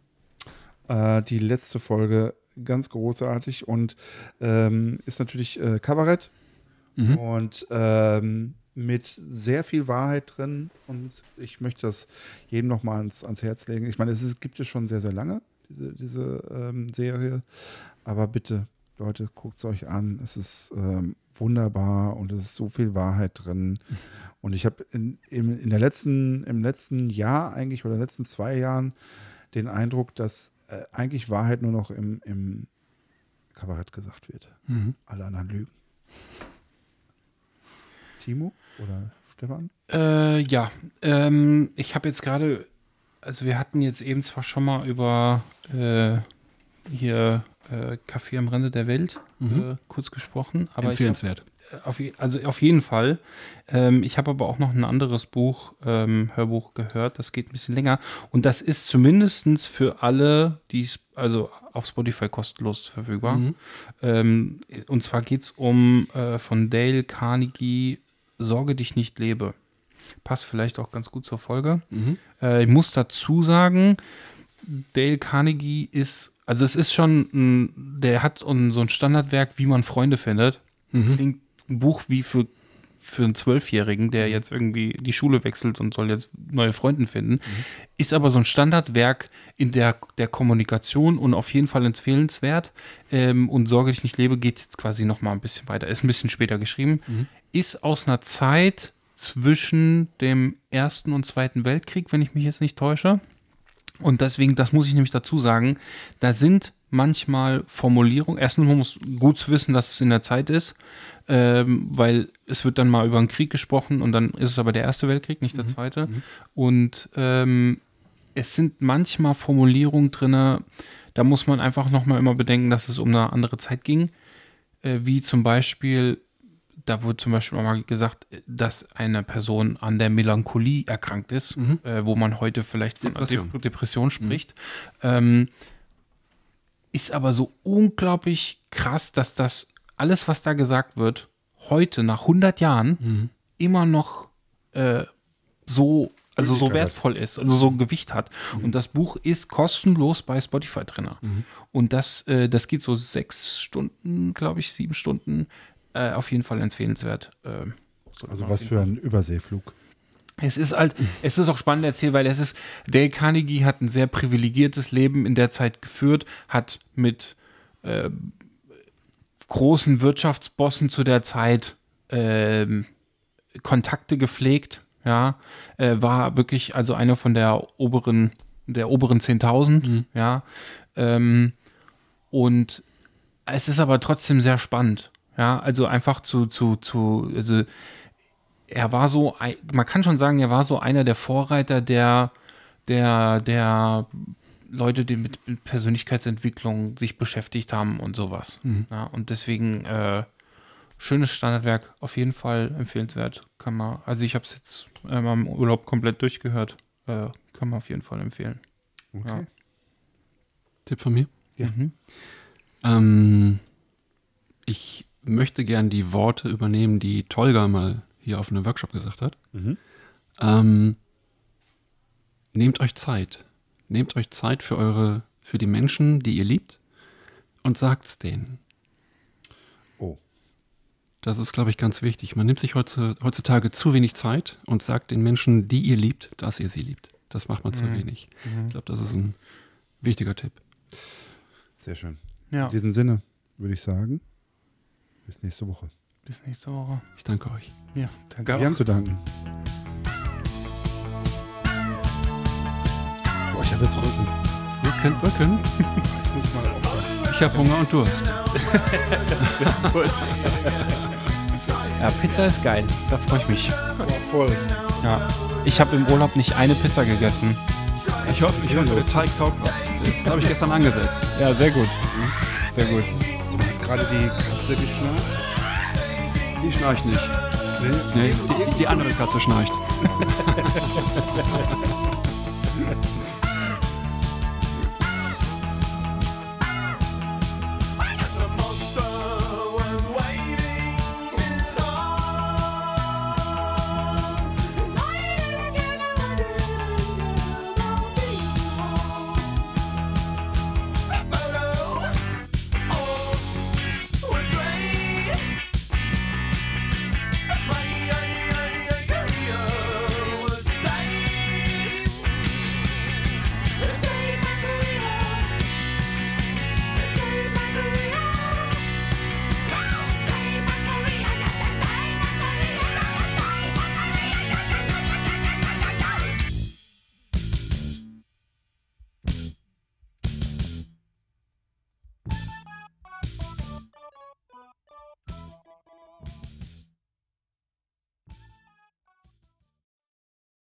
Äh, die letzte Folge ganz großartig und ähm, ist natürlich äh, Kabarett Mhm. und ähm, mit sehr viel Wahrheit drin und ich möchte das jedem noch mal ans, ans Herz legen. Ich meine, es ist, gibt es schon sehr, sehr lange, diese, diese ähm, Serie, aber bitte, Leute, guckt es euch an. Es ist ähm, wunderbar und es ist so viel Wahrheit drin. Und ich habe in, in, in der letzten, im letzten Jahr eigentlich oder letzten zwei Jahren den Eindruck, dass äh, eigentlich Wahrheit nur noch im, im Kabarett gesagt wird. Mhm. Alle anderen lügen. Timo oder Stefan? Äh, ja, ähm, ich habe jetzt gerade, also wir hatten jetzt eben zwar schon mal über äh, hier äh, Café am Rande der Welt Mhm. äh, kurz gesprochen, aber ich hab, Empfehlenswert. auf, also auf jeden Fall. Ähm, ich habe aber auch noch ein anderes Buch, ähm, Hörbuch gehört, das geht ein bisschen länger und das ist zumindest für alle, die es, also auf Spotify kostenlos verfügbar. Mhm. Ähm, und zwar geht es um äh, von Dale Carnegie Sorge dich nicht lebe. Passt vielleicht auch ganz gut zur Folge. Mhm. Äh, ich muss dazu sagen, Dale Carnegie ist, also es ist schon, ein, der hat so ein Standardwerk, wie man Freunde findet. Mhm. Klingt ein Buch wie für, für einen Zwölfjährigen, der jetzt irgendwie die Schule wechselt und soll jetzt neue Freunde finden. Ist aber so ein Standardwerk in der, der Kommunikation und auf jeden Fall empfehlenswert. Ähm, und Sorge dich nicht lebe geht jetzt quasi noch mal ein bisschen weiter. Ist ein bisschen später geschrieben. Ist aus einer Zeit zwischen dem Ersten und Zweiten Weltkrieg, wenn ich mich jetzt nicht täusche. Und deswegen, das muss ich nämlich dazu sagen, da sind manchmal Formulierungen. Erstens, man muss gut zu wissen, dass es in der Zeit ist, ähm, weil es wird dann mal über einen Krieg gesprochen und dann ist es aber der Erste Weltkrieg, nicht der Zweite. Und ähm, es sind manchmal Formulierungen drin, da muss man einfach nochmal immer bedenken, dass es um eine andere Zeit ging. Äh, wie zum Beispiel, da wurde zum Beispiel auch mal gesagt, dass eine Person an der Melancholie erkrankt ist, äh, wo man heute vielleicht von Depression. Depression, Depression spricht. Ähm, ist aber so unglaublich krass, dass das alles, was da gesagt wird, heute nach 100 Jahren immer noch äh, so, also so wertvoll ist, also so ein Gewicht hat. Und das Buch ist kostenlos bei Spotify drin. Und das, äh, das geht so sechs Stunden, glaube ich, sieben Stunden. Äh, auf jeden Fall empfehlenswert. Äh, Also was für ein Überseeflug. es ist halt, es ist auch spannend erzählt, weil es ist, Dale Carnegie hat ein sehr privilegiertes Leben in der Zeit geführt, hat mit äh, großen Wirtschaftsbossen zu der Zeit ähm, Kontakte gepflegt, ja, äh, war wirklich also einer von der oberen, der oberen 10.000, ja, ähm, und es ist aber trotzdem sehr spannend, ja, also einfach zu, zu, zu, also er war so, man kann schon sagen, er war so einer der Vorreiter der, der, der Leute, die mit, Persönlichkeitsentwicklung sich beschäftigt haben und sowas. Ja, und deswegen äh, schönes Standardwerk, auf jeden Fall empfehlenswert. Kann man, also ich habe es jetzt äh, mal im Urlaub komplett durchgehört. Äh, kann man auf jeden Fall empfehlen. Okay. Tipp von mir? Ja. Mhm. Ähm, ich möchte gern die Worte übernehmen, die Tolga mal hier auf einem Workshop gesagt hat. Mhm. Ähm, nehmt euch Zeit. Nehmt euch Zeit für eure, für die Menschen, die ihr liebt und sagt's denen. Oh. Das ist, glaube ich, ganz wichtig. Man nimmt sich heutzu- heutzutage zu wenig Zeit und sagt den Menschen, die ihr liebt, dass ihr sie liebt. Das macht man zu wenig. Ich glaube, das ist ein wichtiger Tipp. Sehr schön. Ja. In diesem Sinne würde ich sagen, bis nächste Woche. Bis nächste Woche. Ich danke euch. Ja, danke. Wir haben zu danken. Boah, ich habe jetzt Rücken. Rücken, Rücken. Ich muss mal aufhören. Ich habe Hunger und Durst. Ja, Pizza ist geil. Da freue ich mich. Boah, voll. Ja. Ich habe im Urlaub nicht eine Pizza gegessen. Ich hoffe, ich hoffe, der Teig taugt was. Das habe ich gestern angesetzt. Ja, sehr gut. Sehr gut. Gerade die Katze geschnarcht. Die schnarcht nicht. Nee. Nee, die, die andere Katze schnarcht.